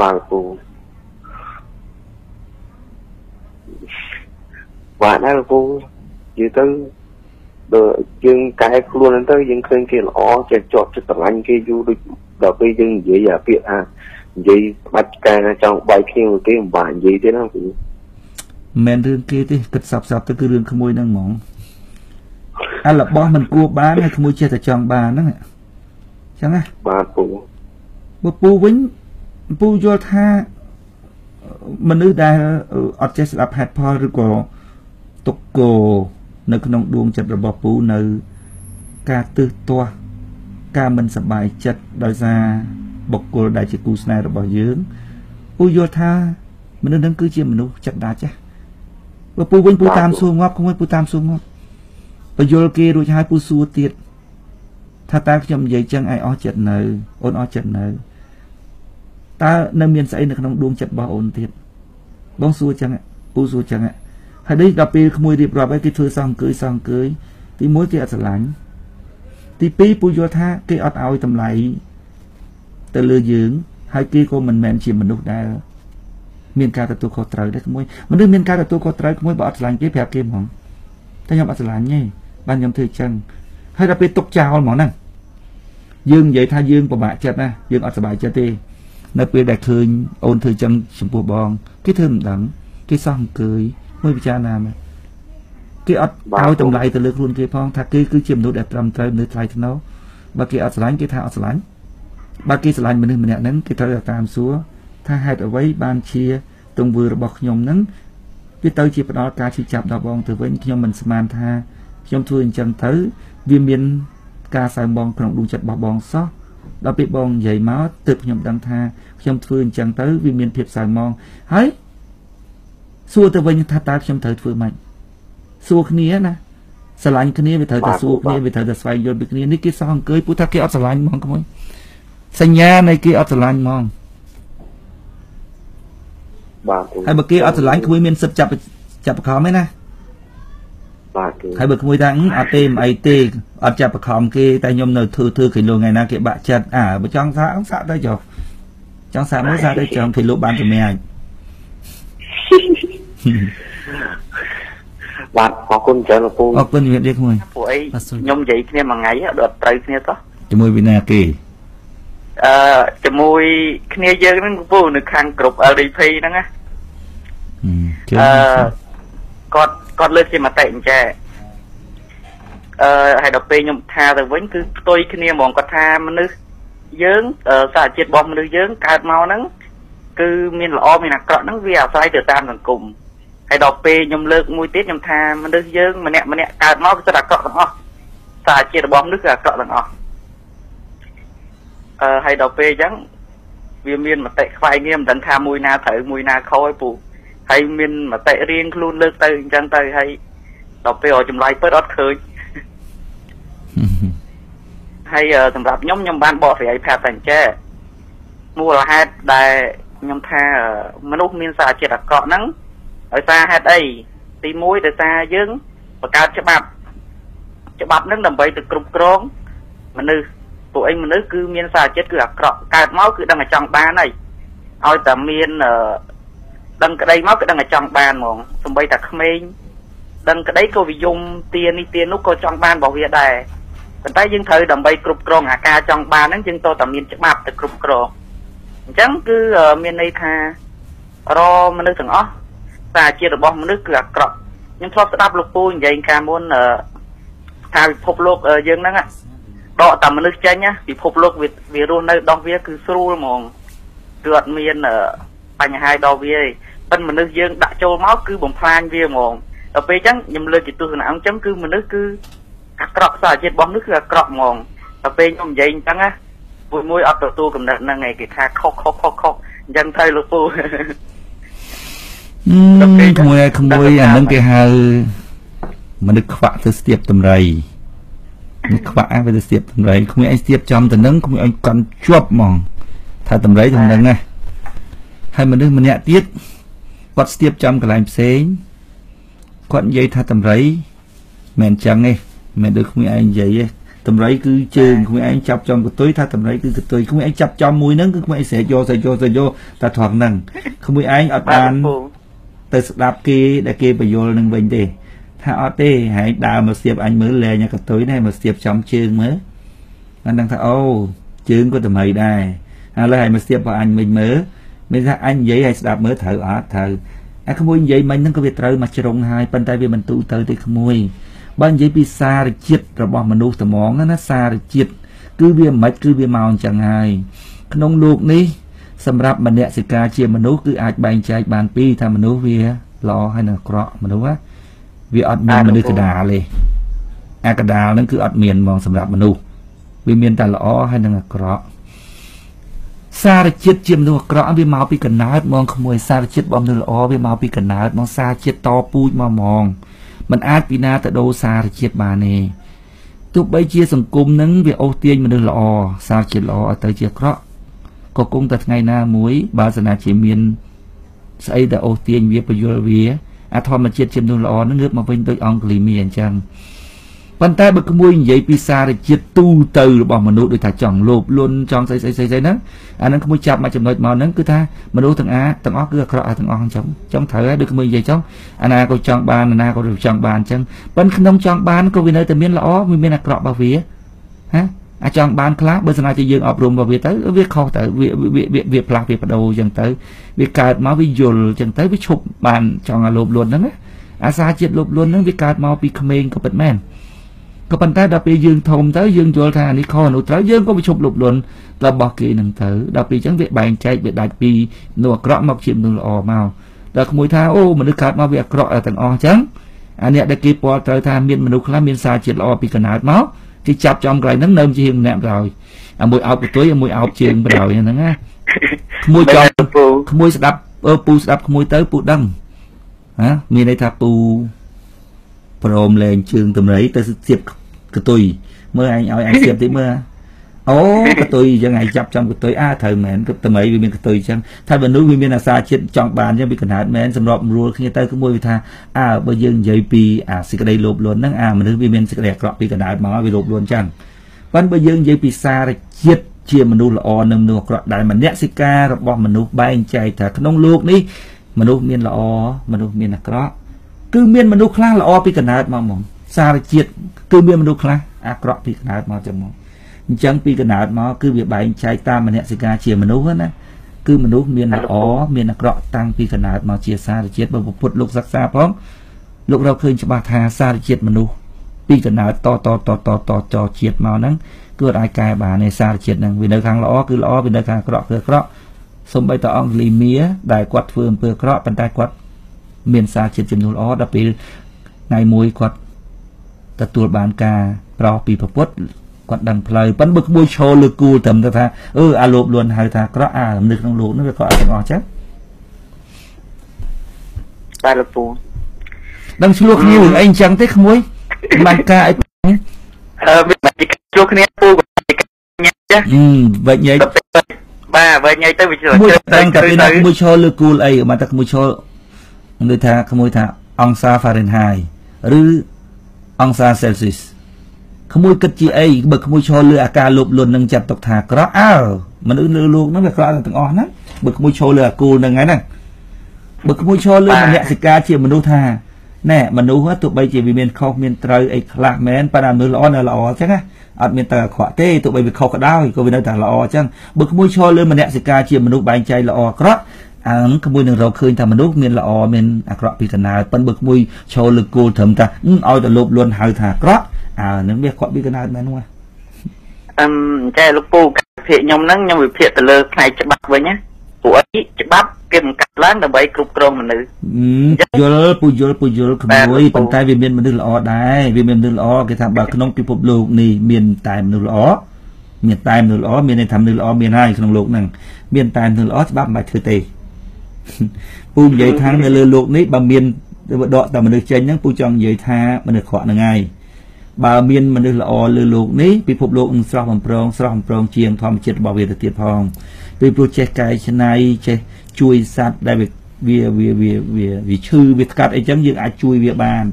បាទពូបាទដែរពូនិយាយទៅ ដល់យើងកែខ្លួនហ្នឹងទៅយើងឃើញគេល្អចេះជាប់ចិត្តស្រឡាញ់គេយូរដូចដល់ពេលយើងនិយាយអាពាក្យថានិយាយបាច់ការចង់បាយគ្នាមួយគេមិនបាច់និយាយទេណាពូមិនរឿងគេទេគិតសាប់សាប់ទៅគឺរឿងក្មួយហ្នឹងហ្មងអារបស់មិនគួរបានហើយក្មួយចេះតែចង់បានហ្នឹងអញ្ចឹងណាបាទពូបើពូវិញពូយល់ថាមនុស្សដែលអត់ចេះស្ដាប់ហេតុផលឬក៏ទុកគោ នៅក្នុងដួងចិត្តរបស់ពូនៅការទើសទាស់ការមិនសប្បាយចិត្តដោយសារបុគ្គលដែលជាគូស្នេហ៍របស់យើងពូយល់ថាមនុស្សនឹងគឺជាមនុស្សចិត្តដាច់ចាស់បើពូវិញពូតាមសួរងាប់ក្មួយពូតាមសួរងាប់បើយល់គេរួចហើយពូសួរទៀតថាតើខ្ញុំនិយាយចឹងឯងអស់ចិត្តនៅអូនអស់ចិត្តនៅតើនៅមានស្អីនៅក្នុងដួងចិត្តរបស់អូនទៀតបងសួរចឹងពូសួរចឹងហើ យនេះដល់ពេលក្មួយរៀបរាប់ហើយគេធ្វើសងអង្គើយសងអង្គើយទី1គេអត់ស្រឡាញ់ទី2ពូយល់ថាគេអត់ឲ្យតម្លៃទៅលើយើង ហើយគេក៏មិនមែនជាមនុស្សដែលមានការទទួលខុសត្រូវដែរក្មួយមនុស្សមានការទទួលខុសត្រូវក្មួយបើអត់ស្រឡាញ់គេប្រាប់គេហ្មងតែខ្ញុំអត់ស្រឡាញ់ទេបានខ្ញុំធ្វើអញ្ចឹងហើយដល់ពេលទុកចោលហ្មងហ្នឹងយើងនិយាយថាយើងពិបាកចិត្តណាយើងអត់សប្បាយចិត្តទេនៅពេលដែលឃើញអូនធ្វើចឹងចំពោះបងគេធ្វើមិនដឹងគេសោះអង្គើយ មួយពិចារណាមើលគេអត់ឲ្យតម្លៃទៅលើខ្លួនគេផងថាគេគឺជាមនុស្សដែលត្រឹមត្រូវនៅថ្លៃថ្នូរបើគេអត់ស្រឡាញ់គេថាអត់ស្រឡាញ់បើគេស្រឡាញ់មនុស្សម្នាក់ហ្នឹងគេត្រូវតែតាមសួរថាហេតុអ្វីបានជាទង្វើរបស់ខ្ញុំហ្នឹងវាទៅជាផ្ដល់ការឈឺចាប់ដល់បងទៅវិញខ្ញុំមិនស្មានថាខ្ញុំធ្វើអញ្ចឹងទៅវាមានការសៅមងក្នុងដួងចិត្តរបស់បងសោះដល់ពេលបងនិយាយមកទើបខ្ញុំដឹងថាខ្ញុំធ្វើអញ្ចឹងទៅវាមានភាពសៅមងហើយ សួរទៅវិញថាតើខ្ញុំត្រូវធ្វើម៉េចសួរគ្នាណាស្រឡាញ់គ្នាវាត្រូវតែសួរគ្នាវាត្រូវតែស្វែងយល់ពីគ្នានេះគេសោះអង្គើយពូថាគេអត់ស្រឡាញ់ហ្មងក្មួយសញ្ញានៃគេអត់ស្រឡាញ់ហ្មងបាទហើយបើគេអត់ស្រឡាញ់ក្មួយមានសិទ្ធចាប់ចាប់បខំទេណាបាទហើយបើក្មួយថាអត់ទេមិនអីទេអត់ចាប់បខំគេតែខ្ញុំនៅធ្វើធ្វើគេលោកថ្ងៃណាគេបាក់ចិត្តអាបើចង់សាកសាកទៅចុះចង់សាកមើលសាកទៅចង់គេលោកបានសម្រាប់ បាទអរគុណច្រើនលោកពូអរគុណជំរាបលាក្មួយពួកអីខ្ញុំនិយាយគ្នាមួយថ្ងៃអត់ត្រូវគ្នាតោះជាមួយវិណាគេអឺជាមួយគ្នាយើងហ្នឹងពូនៅខាងក្រុម LDP ហ្នឹងណាអឺគាត់គាត់លើកជាមតិអញ្ចឹងអឺហើយដល់ពេលខ្ញុំថាទៅវិញគឺផ្ទុយគ្នាហ្មងគាត់ថាមនុស្សយើងសារជាតិរបស់មនុស្សយើងកើតមកហ្នឹងគឺមានល្អមានអាក្រក់ហ្នឹងវាអាស្រ័យទៅតាមសង្គម ហើយដល់ពេលខ្ញុំលើកមួយទៀតខ្ញុំថាមនុស្សយើងម្នាក់ម្នាក់កើតមកគឺសិតអាក្រក់ទាំងអស់សារជាតិរបស់មនុស្សគឺអាក្រក់ទាំងអស់អឺហើយដល់ពេលអញ្ចឹងវាមានមតិខ្វាយងារមិនដឹងថាមួយណាត្រូវមួយណាខុសឯពូហើយមានមតិរៀងខ្លួនលើកទៅអញ្ចឹងទៅហើយដល់ពេលឲ្យចម្លើយពិតអត់ឃើញហើយសម្រាប់ខ្ញុំខ្ញុំបានបកស្រាយប្រាប់តែអញ្ចឹងមូលហេតុដែលខ្ញុំថាមនុស្សមានសារជាតិអាក្រក់ហ្នឹង ដោយសារហេតុអីទី1ដោយសារយើងបង្កើតច្បាប់ច្បាប់ហ្នឹងដើម្បីទៅគ្រប់គ្រងមនុស្សពួកឯងមនុស្សគឺមានសារចិត្តគឺអាក្រក់កើតមកគឺដឹងតែចង់បានហើយឲ្យតែមានដឹងក្តីមកគឺដឹងតែចង់បានហ្មងសំបីតែក្មេងដឹងក្តីក៏វិយមទានេះទានោះក៏ចង់បានរបស់វាដែរប៉ុន្តែយើងត្រូវដើម្បីគ្រប់គ្រងអាការចង់បានហ្នឹងយើងតតែមានច្បាប់ទៅគ្រប់គ្រងអញ្ចឹងគឺមានន័យថារមនុស្សទាំងអស់ សារជាតិរបស់មនុស្សគឺអាក្រក់ខ្ញុំធ្លាប់ស្ដាប់លោកពូនិយាយកាលមុនថាពិភពលោកយើងហ្នឹងដកតែមនុស្សចេញពិភពលោកវាវារស់នៅដោះវាគឺស្រួលហ្មងគឺអត់មានបញ្ហាដល់វាទេប៉ុន្តែមនុស្សយើងដាក់ចូលមកគឺបំផ្លាញវាហ្មងដល់ពេលអញ្ចឹងខ្ញុំលើកជាទស្សនៈអញ្ចឹងគឺមនុស្សគឺអាក្រក់សារជាតិរបស់មនុស្សគឺអាក្រក់ហ្មងដល់ពេលខ្ញុំនិយាយអញ្ចឹងណាមួយមួយអត់ទទួលកំណត់ហ្នឹងឯងគេថាខុសខុសខុសខុសអញ្ចឹងទៅលោកពូ ក្មួយក្មួយអានឹងគេហៅមនុស្សខ្វាក់ទៅស្ទាបតម្រៃនេះខ្វាក់វាទៅស្ទាបតម្រៃក្មួយឯងស្ទាបចំទៅនឹងក្មួយឯងកាន់ជាប់ហ្មង ថាតម្រៃទៅនឹងណាហហើយមនុស្សម្នាក់ទៀតគាត់ស្ទាបចំកន្លែងផ្សេងគាត់និយាយថាតម្រៃមិនអញ្ចឹងទេមិនដូចគ្មានឯងនិយាយទេតម្រៃគឺជើងគ្មានឯងចាប់ចំកតុយថាតម្រៃគឺកតុយគ្មានឯងចាប់ចំមួយហ្នឹងគឺគ្មានឯងស្រែកយកស្រែកយកស្រែកយកតែត្រង់ហ្នឹងគ្មានឯងអត់បាន ទៅស្ដាប់គេដែលគេបញ្យល់នឹងវិញទេថាអត់ទេហែងដើរមកស្ទាបអញមើលលែងកតុយនេះមកស្ទាបចំជើងមើលបានដឹងថាអូជើងក៏តម្រៃដែរឥឡូវហែងមកស្ទាបបើអញមិញមើលមានថាអញនិយាយឲ្យស្ដាប់មើលត្រូវអត់ត្រូវអាក្មួយនិយាយមិញហ្នឹងក៏វាត្រូវមកជ្រុងហើយប៉ុន្តែវាមិនទូទៅទេក្មួយបើនិយាយពីសារជាតិរបស់មនុស្សត្មងណាសារជាតិគឺវាមិនគឺវាមកអញ្ចឹងហើយក្នុងលោកនេះ សម្រាប់មនសិការជាមនុស្សគឺអាចបែងចែកបានពីរថាមនុស្សវាល្អហើយនិងអាក្រក់មនុស្សវាអត់មានមនុស្សកដាលទេអាកដាលហ្នឹងគឺអត់មានហ្មងសម្រាប់មនុស្សវាមានតែល្អហើយនិងអាក្រក់សារជាតិជាមនុស្សអាក្រក់វាមកពីកណើតហ្មងក្មួយសារជាតិរបស់មនុស្សល្អវាមកពីកណើតហ្មងសារជាតិតពូជមកហ្មងมันអាចពីណាទៅដូរសារជាតិបានទេទោះបីជាសង្គមនឹងវាអូសទាញមនុស្សល្អសារជាតិល្អឲ្យទៅជាអាក្រក់ ក៏គង់តែថ្ងៃណាមួយបើសិនជាមានស្អីដែលអូសទាញវាបញ្យល់វាអាធម្មជាតិជាមនុស្សល្អនឹងងើបមកវិញដូចអង្គលីមីអញ្ចឹងប៉ុន្តែបើក្មួយនិយាយពីសារជាតិទូទៅរបស់មនុស្សដូចថាចង់លោភលន់ចង់ស្អីស្អីស្អីហ្នឹងអាហ្នឹងក្មួយចាប់មកចំណុចមកហ្នឹងគឺថាមនុស្សទាំងអាទាំងអស់គឺអាក្រក់ទាំងអស់អញ្ចឹងចង់ត្រូវហើយដូចក្មួយនិយាយចង់អាណាក៏ចង់បានអាណាក៏ចង់បានអញ្ចឹងប៉ុន្តែក្នុងចង់បានក៏វានៅតែមានល្អវាមានអាក្រក់របស់វាហ៎ អាចង់បានខ្លះបើស្នាជាយើងអប់រំរបស់វាទៅវាខុសទៅវាវាវាផ្លាស់វាបដូរអញ្ចឹងទៅវាកើតមកវាយល់អញ្ចឹងទៅវាឈប់បានចង់ឲ្យលោភលន់ហ្នឹងអាសាជាតិលោភលន់ហ្នឹងវាកើតមកពីក្មេងក៏ពិតមែនក៏ប៉ុន្តែដល់ពេលយើងធំទៅយើងយល់ថានេះខុសនោះត្រូវយើងក៏វិឈប់លុបលន់របស់គេនឹងទៅដល់ពេលអញ្ចឹងវាបែងចែកវាដាច់ពីនោះអាក្រក់មកជាមនុស្សល្អមកដល់ក្មួយថាអូមនុស្សកើតមកវាអាក្រក់ទាំងអស់អញ្ចឹងអានេះដែលគេពាល់ត្រូវថាមានមនុស្សខ្លះមានសារជាតិល្អពីកណើតមក គេចាប់ចំកន្លែងហ្នឹងនៅជាងម្នាក់ក្រោយអាមួយអោបកតុយអាមួយអោបជើងក្រោយហ្នឹងណាក្មួយចំក្មួយស្ដាប់អឺពូស្ដាប់ក្មួយទៅពូដឹងហ៎មានន័យថាពូព្រមលែងជើងតម្រៃទៅសៀបកតុយមើលឯងឲ្យឯងសៀបតិចមើល អូកតុយអញ្ចឹងឯងចាប់ចំកតុយអាត្រូវមែនគឺតម្រៃវាមានកតុយអញ្ចឹងថាមនុស្សវាមានអាសាជាតិចង់បានអញ្ចឹងវាកណើតមែនសម្រាប់រួលគ្នាទៅគឺមួយវាថាអើបើយើងនិយាយពីអាសេចក្តីលោភលន់ហ្នឹងអាមនុស្សវាមានសេចក្តីអាក្រក់ពីកណើតមកវាលោភលន់អញ្ចឹងប៉ុន្តែបើយើងនិយាយពីសារជាតិជាមនុស្សល្អនិងមនុស្សអាក្រក់ដែលមនសិការរបស់មនុស្សបែងចែកថាក្នុងលោកនេះមនុស្សមានល្អមនុស្សមានអាក្រក់គឺមានមនុស្សខ្លះល្អពីកណើតមកហ្មងសារជាតិគឺមានមនុស្សខ្លះអាក្រក់ពីកណើតមកចឹងមក អញ្ចឹងពីកណើតមកគឺវាបែងចែកតាមមនសិការជាមនុស្សណាគឺមនុស្សមានល្អមានអាក្រក់តាំងពីកណើតមកជាសារជាតិបើពុទ្ធលោកសិក្សាផងលោករកឃើញច្បាស់ថាសារជាតិមនុស្សពីកណើតតតតតតចជាតិមកហ្នឹងគឺអាចកែបាននៃសារជាតិហ្នឹងវានៅខាងល្អគឺល្អវានៅខាងអាក្រក់គឺអាក្រក់សំបីតអង់គ្លីមៀដែលគាត់ធ្វើអំពើអាក្រក់ប៉ុន្តែគាត់មានសារជាតិចំនួនល្អដល់ពេលថ្ងៃមួយគាត់ទទួលបានការប្រោសពីប្រពុត គាត់ដឹងផ្លូវប៉ុន្តែបើក្មួយឈរលើគូលត្រឹមតែថាអឺអាលោបលួនហៅថាក្រក់អាមនុស្សក្នុងលោកនោះវាក៏អត់ទាំងអស់ចឹងតែលោកពូដឹងឆ្លោះគ្នារឿងអីអញ្ចឹងទេក្មួយបានការអីអឺមិនឆ្លោះគ្នាពូញ៉ាចាអឺវិញញ៉ៃបាទវិញញ៉ៃទៅវាឆ្លោះទៅតែពីណាក្មួយឈរលើគូលអីមកតែក្មួយឈរនិយាយថាក្មួយថាអង្សា Fahrenheit ឬអង្សា Celsius ក្មួយគិតជាអីបើក្មួយឈរលើអាការលោភលន់នឹងចាត់ទុកថាក្រក់អើមនុស្សលើលោកហ្នឹងវាក្រក់ទាំងអស់ហ្នឹងបើក្មួយឈរលើអាគូលហ្នឹងហើយហ្នឹងបើក្មួយឈរលើមនសិការជាមនុស្សថាណែមនុស្សទោះបីជាវាមានខុសមានត្រូវអីខ្លះមែនប៉ុន្តែមនុស្សល្អនៅល្អអញ្ចឹងណាអត់មានតែអាក្រក់ទេទោះបីវាខុសក៏ដោយក៏វានៅតែល្អអញ្ចឹងបើក្មួយឈរលើមនសិការជាមនុស្សបែងចែកល្អអាក្រក់អាងក្មួយនឹងរកឃើញថាមនុស្សមានល្អមានអាក្រក់ពីកណើតប៉ុន្តែបើក្មួយឈរលើគោលត្រឹមថាឲ្យតែលោភលន់ហៅថាអាក្រក់ អើនឹងវាគាត់ពីកណើតមែននោះអឹមចែលោកពូភាគខ្ញុំហ្នឹងខ្ញុំវិភាគទៅលើផ្នែកច្បាប់វិញណាព្រោះអីច្បាប់គេបង្កើតឡើងដើម្បីគ្រប់គ្រងមនុស្សយល់ពូយល់ពូយល់ក្មួយប៉ុន្តែវាមានមនុស្សល្អដែរវាមានមនុស្សល្អគេថាបើក្នុងពិភពលោកនេះមានតែមនុស្សល្អមានតែមនុស្សល្អមានន័យថាមនុស្សល្អមានហើយក្នុងលោកហ្នឹងមានតែមនុស្សល្អច្បាប់មិនបាច់ធ្វើទេពូនិយាយថានៅលើលោកនេះបើមានដកតែមនុស្សចេញហ្នឹងពូចង់និយាយថាមនុស្សខកហ្នឹងហើយ បើមានមនុស្សល្អលើលោកនេះពិភពលោកនឹងស្រស់បំប្រងស្រស់បំប្រងជាងធម្មជាតិរបស់វាទៅទៀតផងពីព្រោះចេះកែច្នៃចេះជួយសត្វដែលវាវាវាវាវាឈឺវាស្កាត់អីចឹងយើងអាចជួយវាបាន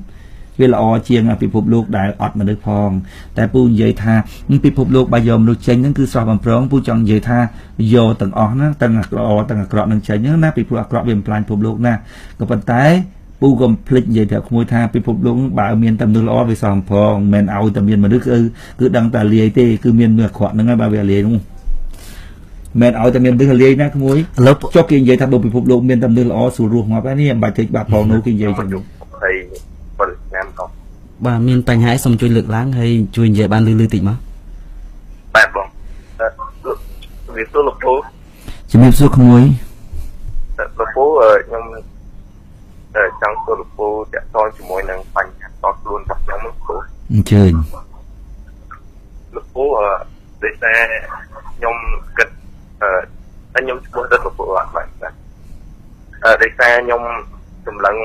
វាល្អជាងពិភពលោកដែលអត់មនុស្សផងតែពូនិយាយថាពិភពលោកបើយកមនុស្សចេញហ្នឹងគឺស្រស់បំប្រងពូចង់និយាយថាយកទាំងអស់ណាទាំងល្អទាំងអាក្រក់នឹងចេញហ្នឹងណាពីព្រោះអាក្រក់វាបំផ្លាញពិភពលោកណាក៏ប៉ុន្តែ ពូកុំភ្លេចនិយាយថាក្មួយថាពិភពលោកបើមានតែមនុស្សល្អវាសំផងមិនមែនឲ្យតែមានមនុស្សគឺគឺដឹងតែលាយទេគឺមានមនុស្សអាក្រក់ហ្នឹងហើយបើវាលាយនោះមិនឲ្យតែមានមនុស្សលាយណាក្មួយឥឡូវចុះគេនិយាយថាបើពិភពលោកមានតែមនុស្សល្អស្រួលរស់ងាប់ហើយនេះមិនបាច់តិចបាត់ផងនោះគេនិយាយចឹងហើយពលឆ្នាំក៏បាទមានបញ្ហាសូមជួយលើកឡើងហើយជួយនិយាយបានលឺលឺតិចមកបាទបងវាសួរលោកពូជំរាបសួរក្មួយលោកពូខ្ញុំ ចង់សួរលោកពូតាក់ទងជាមួយនឹងបញ្ហាតខ្លួនរបស់ខ្ញុំលោកពូអញ្ជើញលោកពូអឺដូចតែខ្ញុំគិតអឺតែខ្ញុំឈ្មោះរត់លោកពូអត់បានអឺដូចតែខ្ញុំសម្លឹង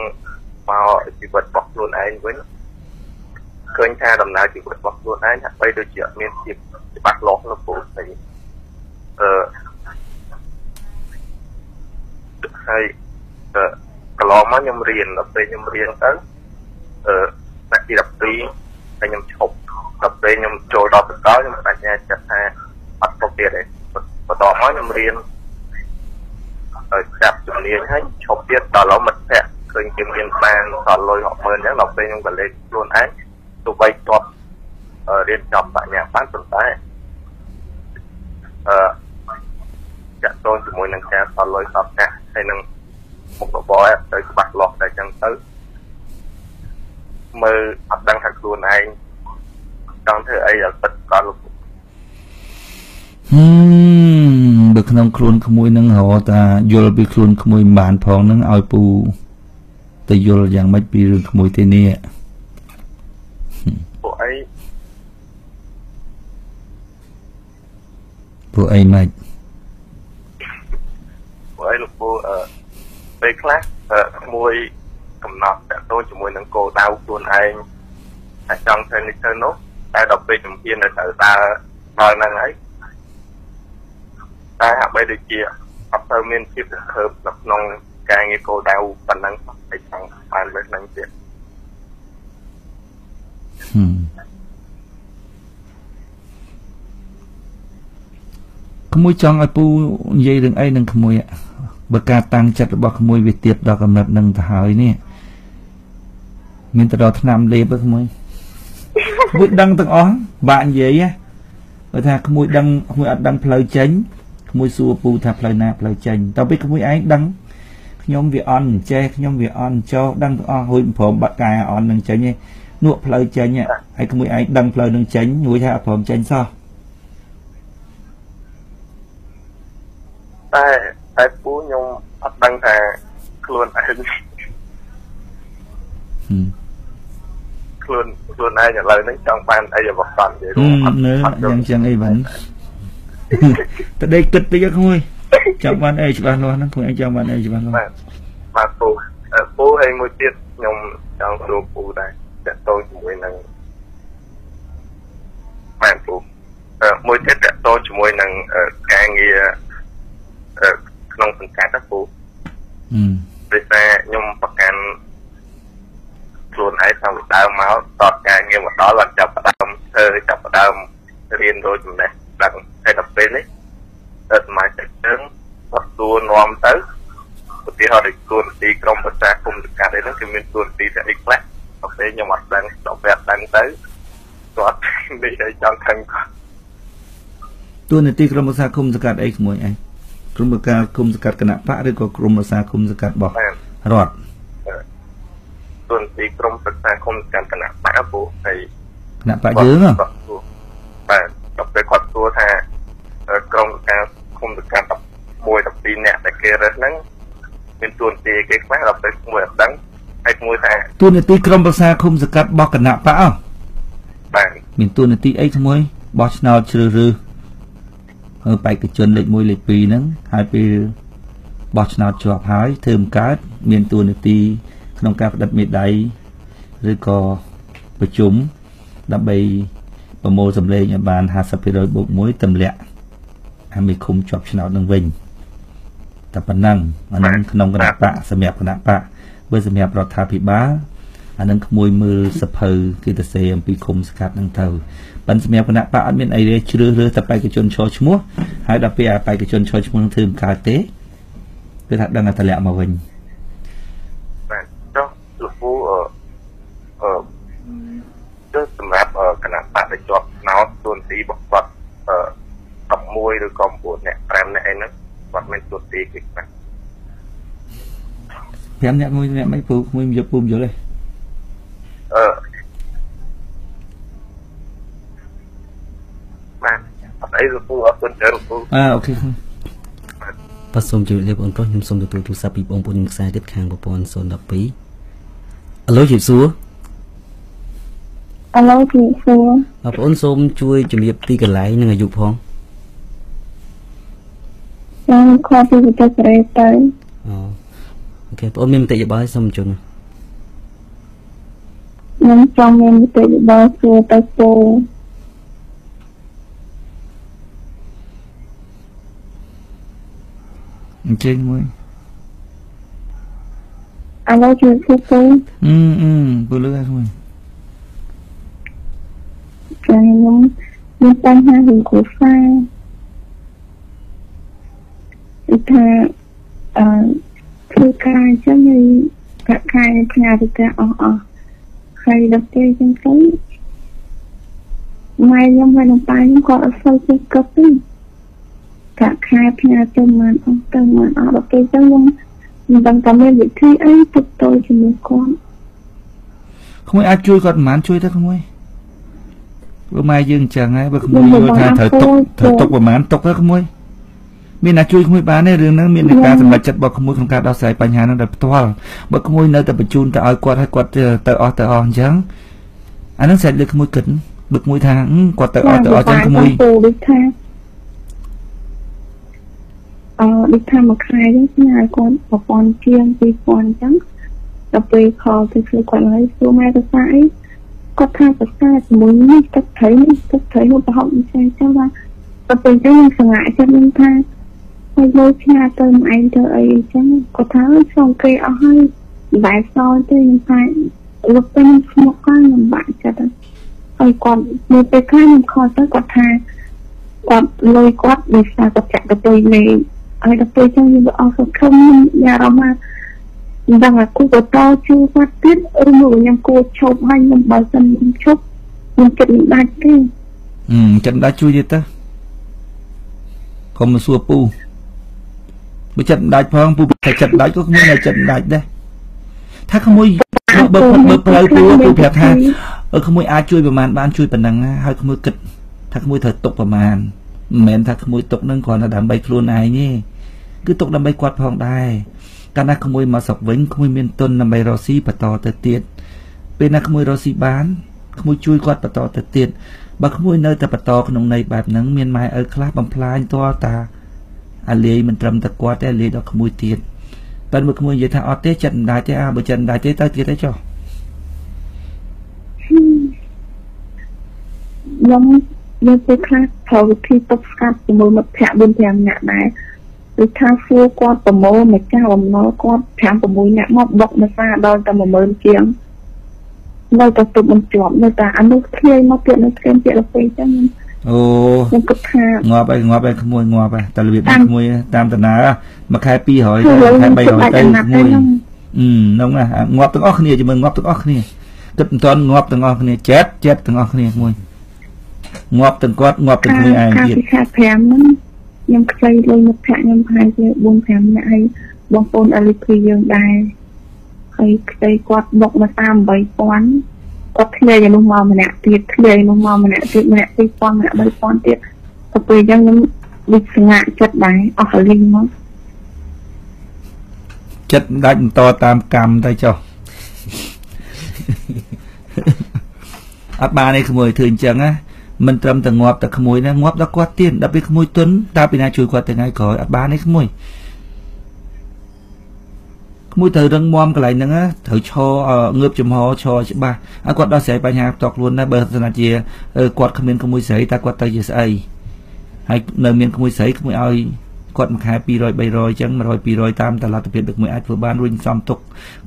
មកជីវិតរបស់ខ្លួនឯងវិញឃើញថាដំណើរជីវិតរបស់ខ្លួនឯងហាក់បីដូចជាអត់មានភាពច្បាស់លាស់លោកពូស្អីអឺហើយ កន្លងមកខ្ញុំរៀនដល់ពេលខ្ញុំរៀនទៅអឺថ្នាក់ទី12ហើយខ្ញុំឈប់ដល់ពេលខ្ញុំចូលដល់បកខ្ញុំបញ្ញាចិត្តថាអត់ទៅទៀតទេបន្តមកខ្ញុំរៀនឲ្យចាប់ជំនាញហើយឈប់ទៀតដល់ឡូវមិត្តភក្តិឃើញគេមានបានសល់លុយ60,000អញ្ចឹងដល់ពេលខ្ញុំក៏លេខខ្លួនឯងទោះបីទាត់រៀនចប់បញ្ញាបានប៉ុន្តែអឺចាក់តូនជាមួយនឹងការសល់លុយសពកាសហើយនឹង មុខរបរទៅច្បាស់លាស់តែអញ្ចឹងទៅមើលអត់ដឹងថាខ្លួនឯងចង់ធ្វើអីឲ្យពិតក៏លោកហឹមបើក្នុងខ្លួនក្មួយនឹងរកតាយល់ពីខ្លួនក្មួយមិនបានផងនឹងឲ្យពូទៅយល់យ៉ាងម៉េចពីរឿងក្មួយទេនេះពួកអីពួកអីម៉េចពួកអីលោកពូអឺ ពេលខ្លះក្មួយកំណត់តទៅជាមួយនឹងគោលដៅខ្លួនឯងតែចង់ធ្វើនេះធ្វើនោះតែដល់ពេលជំហាននៅត្រូវដើរដល់ហ្នឹងហើយតែហាក់បីដូចជាអត់ទៅមានភាពរំភើបនៅក្នុងការងារគោលដៅប៉ុណ្ណឹងតែចង់បានលើហ្នឹងទៀតហឹមក្មួយចង់ឲ្យពូនិយាយរឿងអីនឹងក្មួយ បើការតាំងចិត្តរបស់ក្មួយវាទៀតដល់កំណត់នឹងទៅហើយនេះមានទៅដល់ឆ្នាំលេបក្មួយក្មួយដឹងទាំងអស់បាក់និយាយបើថាក្មួយដឹងក្មួយអត់ដឹងផ្លូវចេញក្មួយសួរពូថាផ្លូវណាផ្លូវចេញតទៅពេលក្មួយឯងដឹងខ្ញុំវាអន់ចេះខ្ញុំវាអន់ចោដឹងទាំងអស់រួចព្រមបាត់កាយអន់នឹងចេញឯងនួកផ្លូវចេញហើយក្មួយឯងដឹងផ្លូវនឹងចេញរួចថាអត់ព្រមចេញសោះតែតែពូខ្ញុំ អត់ដឹងថាខ្លួនឯងខ្លួនខ្លួនឯងឥឡូវនេះចង់បានអីរបស់គាត់និយាយរួមអត់នៅយ៉ាងចឹងអីបានតដេកគិតតិចហ្នឹងមួយចង់បានអីច្បាស់លាស់ហ្នឹងខ្លួនឯងចង់បានអីច្បាស់លាស់បាទបាទពូពូហើយមួយទៀតខ្ញុំចង់សួរពូដែរតើតូនជាមួយនឹងបាទពូមួយទៀតតើតូនជាមួយនឹងការងារ ក្នុងសង្កាត់ណាពូអឺដូចតែខ្ញុំប្រកាន់ខ្លួនឯងតាំងពីដើមមកតតការងារមកដល់បានចាប់ផ្ដើមធ្វើចាប់ផ្ដើមរៀនរួចចំណេះដឹងហើយដល់ពេលនេះទៅសមាជិកជើងគាត់សួរនាំទៅឧទាហរណ៍ដូចគួរទីក្រុមប្រសាគុំសង្កាត់នេះគឺមានគួរទីតែអីខ្លះដល់ពេលខ្ញុំអត់ដឹងដល់ពេលអត់ដឹងទៅគាត់និយាយចង់ខឹងគាត់តួនាទីក្រុមប្រសាគុំសង្កាត់អីក្មួយឯង ក្រុមការគុំសង្កាត់គណៈបកឬក៏ក្រុមប្រសាគុំសង្កាត់របស់រដ្ឋទូនទីក្រុមប្រឹក្សាគុំសង្កាត់គណៈបកពូហើយគណៈបកយើងបាទដល់ពេលគាត់សួរថាក្រុមការគុំសង្កាត់11 12នាក់ដែលគេរើសហ្នឹងមានទួនាទីគេខ្លះដល់ពេលមួយអត់ដឹងហើយមួយថាទួនាទីក្រុមប្រឹក្សាគុំសង្កាត់របស់គណៈបកអបាទមានទួនាទីអីក្មួយបោះឆ្នោតជ្រើសរើស បេក្ខជនលេខ1លេខ2ហ្នឹងហើយពេលបោះឆ្នោតជាប់ហើយធ្វើមិនកើតមានតួនាទីក្នុងការផ្តិតមេដៃឬក៏ប្រជុំដើម្បីប្រមូលសម្លេងឲ្យបាន50%បូក1ទម្លាក់អាមេឃុំជាប់ឆ្នោតនឹងវិញតែប៉ុណ្ណឹងអានឹងក្នុងគណៈបកសម្រាប់គណៈបកបើសម្រាប់រដ្ឋាភិបាល អានឹងក្មួយមើលសភៅគេទៅសេអំពីឃុំស្កាត់ហ្នឹងទៅប៉ុន្តែសម្រាប់គណៈបកអត់មានអីទេជ្រើសរើសតែបេក្ខជនឈរឈ្មោះហើយដល់ពេលអាបេក្ខជនឈរឈ្មោះនឹងធ្វើមិនកើតទេគឺថាដឹងតែតម្លាក់មកវិញបាទចុះលោកពូអឺអឺចុះសម្រាប់គណៈបកដែលជាប់ស្នោតទួនាទីរបស់គាត់អឺ11ឬក៏9នាក់5នាក់អីហ្នឹងគាត់មិនទួនាទីគេបាទ5នាក់មួយអ្នកមិនពូមួយយកពូយល់ទេ អឺបាទអត់អីលោកពូអរគុណច្រើនលោកពូអើអូខេបាទសូមជម្រាបលាបងប្រុសខ្ញុំសូមទទួលទូរស័ព្ទពីបងប្អូនខ្ញុំខ្សែទៀតខាងប្រព័ន្ធ012អាឡូជម្រាបសួរអាឡូជម្រាបសួរបងប្អូនសូមជួយជម្រាបទីកន្លែងនិងអាយុផងខ្ញុំខកពីវិទ្យាសេរីទៅអូអូខេបងប្អូនមានមតិយោបល់សូមជូន ខ្ញុំចង់មានមតិយោបល់សួរទៅពូអញ្ជើញមួយអាឡូជួយពូពូអឺអឺពូលើឲ្យមួយចាខ្ញុំមានបញ្ហារឿងគ្រួសារគឺថាអឺធ្វើការអញ្ចឹងហើយប្រាក់ខែផ្ញើទៅផ្ទះអស់អស់ ហើយដល់ពេលអញ្ចឹងទៅម៉ែខ្ញុំហើយនឹងប៉ាខ្ញុំក៏អត់សូវចេះគិតទេប្រាក់ខែផ្ញើទៅមិនអស់ទៅមិនអស់ដល់ពេលអញ្ចឹងខ្ញុំមិនដឹងថាមានវិធីអីទៅទៅជាមួយគាត់ក្មួយអាចជួយគាត់មិនបានជួយទៅក្មួយបើម៉ែយើងអញ្ចឹងហើយបើក្មួយយល់ថាត្រូវຕົកត្រូវຕົកប្រហែលຕົកទៅក្មួយ មានអ្នកជួយក្មួយបានទេរឿងហ្នឹងមានការសម្រេចចិត្តរបស់ក្មួយក្នុងការដោះស្រាយបញ្ហាហ្នឹងដោយផ្ទាល់បើក្មួយនៅតែបញ្ជូនទៅឲ្យគាត់ឲ្យគាត់ទៅអស់ទៅអស់អញ្ចឹងអាហ្នឹងស្រេចលើក្មួយគិតបើក្មួយថាគាត់ទៅអស់ទៅអស់អញ្ចឹងក្មួយដូចថាអឺដូចថាមួយខែហ្នឹងស្ញាយគាត់ប្រព័ន្ធជាង2000អញ្ចឹងដល់ពេលខលទៅជួយគាត់ហើយសួរម៉ែទៅសាអីគាត់ថាប្រសាជាមួយនេះទឹកត្រីនេះទឹកត្រីនោះប្រហុកអញ្ចឹងចឹងថាដល់ពេលហ្នឹងខ្ញុំសង្ហាចិត្តនឹងថា ហើយលោកផ្ញើទៅម្អែងទៅអីអញ្ចឹងគាត់ថាសុំគេអស់ហើយបែបសោទេខ្ញុំថាលោកពេញស្មុកគាត់ខ្ញុំបាក់ចិត្តហើយគាត់នៅពេលខ្លះខ្ញុំខកទៅគាត់ថាគាត់លុយគាត់ដោយសារគាត់ចាក់ទៅទៅលេងហើយដល់ពេលចឹងខ្ញុំអស់សង្ឃឹមយ៉ារ៉មថាមិនដឹងថាគូទៅតជួគាត់ទៀតឬមកខ្ញុំគួរឈប់ហើយខ្ញុំបើសិនខ្ញុំឈប់ខ្ញុំចិត្តមិនដាច់ទេអឺចិត្តដាច់ជួយទៀតទៅកុំមកសួរពូ បើចិត្តដាច់ផងពូតែចិត្តដាច់ក៏ក្មួយនៅចិត្តដាច់ដែរថាក្មួយបើបើផ្លូវពូពូប្រាប់ថាអឺក្មួយអាចជួយប្រមាណបានជួយប៉ុណ្ណឹងហើយក្មួយគិតថាក្មួយត្រូវຕົកប្រមាណមិនមែនថាក្មួយຕົកនឹងគ្រាន់តែដើម្បីខ្លួនឯងទេគឺຕົកដើម្បីគាត់ផងដែរកាលណាក្មួយមកស្រុកវិញក្មួយមានទុនដើម្បីរកស៊ីបន្តទៅទៀតពេលណាក្មួយរកស៊ីបានក្មួយជួយគាត់បន្តទៅទៀតបើក្មួយនៅតែបន្តក្នុងន័យបែបហ្នឹងមានម៉ែឪខ្លះបំផ្លាញតតា អាលាយមិនត្រឹមតែគាត់ទេអាលាយដល់ក្មួយទៀតតែមើលក្មួយនិយាយថាអត់ទេចិត្តមិនដែរទេអាបើចិត្តមិនដែរទេទៅទៀតទេចុះខ្ញុំយកពេលខ្លះប្រើវិធីទប់ស្កាត់ជាមួយមិត្តភ័ក្តិ4 5នាក់ដែរគឺថាសួរគាត់ប្រមូលម្ចាស់បំណុលគាត់5 6នាក់មកបុកមួយសាដល់តែ10000ជាងនៅតែទុកមិនជាប់នៅតែអានោះធ្លាយមកទៀតនៅធ្លាយទៀតទៅពេកចឹង អូខ្ញុំគិតថាងាប់ហើយងាប់ហើយក្មួយងាប់ហើយតែរបៀបនេះក្មួយតាមតាណាមួយខែ200ខែ300ទៅក្មួយអឺនោះណាងាប់ទាំងអស់គ្នាជាមួយងាប់ទាំងអស់គ្នាគិតមិនទាន់ងាប់ទាំងអស់គ្នាចែកចែកទាំងអស់គ្នាក្មួយងាប់ទាំងគាត់ងាប់ទាំងគ្នាឯងទៀតខា5ហ្នឹងខ្ញុំខ្ចីលុយមិត្តភក្តិខ្ញុំប្រហែលជា4 5នាក់ហើយបងប្អូន LP យើងដែរហើយខ្ចីគាត់បុកមក38,000 គាត់ធ្លាយឯនោះមកម្នាក់ទៀតធ្លាយនោះមកម្នាក់ទៀតម្នាក់2000ម្នាក់3000ទៀតទៅពេលអញ្ចឹងខ្ញុំដូចស្ងាក់ចិត្តដែរអស់លីងមកចិត្តដាច់បន្តតាមកម្មទៅចុះអត់បានឯក្មួយធ្វើអញ្ចឹងណាមិនត្រឹមតែងាប់តែក្មួយណាងាប់ដល់គាត់ទៀតដល់ពេលក្មួយទុនតើពីណាជួយគាត់ថ្ងៃក្រោយអត់បានទេក្មួយក្មួយត្រូវរឹងមាំកន្លែងហ្នឹងត្រូវឈรงើបចំហឈរច្បាស់ឲ្យគាត់ដោះស្រាយបញ្ហាផ្ទាល់ខ្លួនដែរបើសិនជាគាត់គ្មានក្មួយស្រីតើគាត់ទៅជាស្អីហើយនៅមានក្មួយស្រីក្មួយឲ្យគាត់មួយខែ200 300អញ្ចឹង100 200តាមតលទ្ធភាពដឹកមួយអាចធ្វើបានរួចសំទុក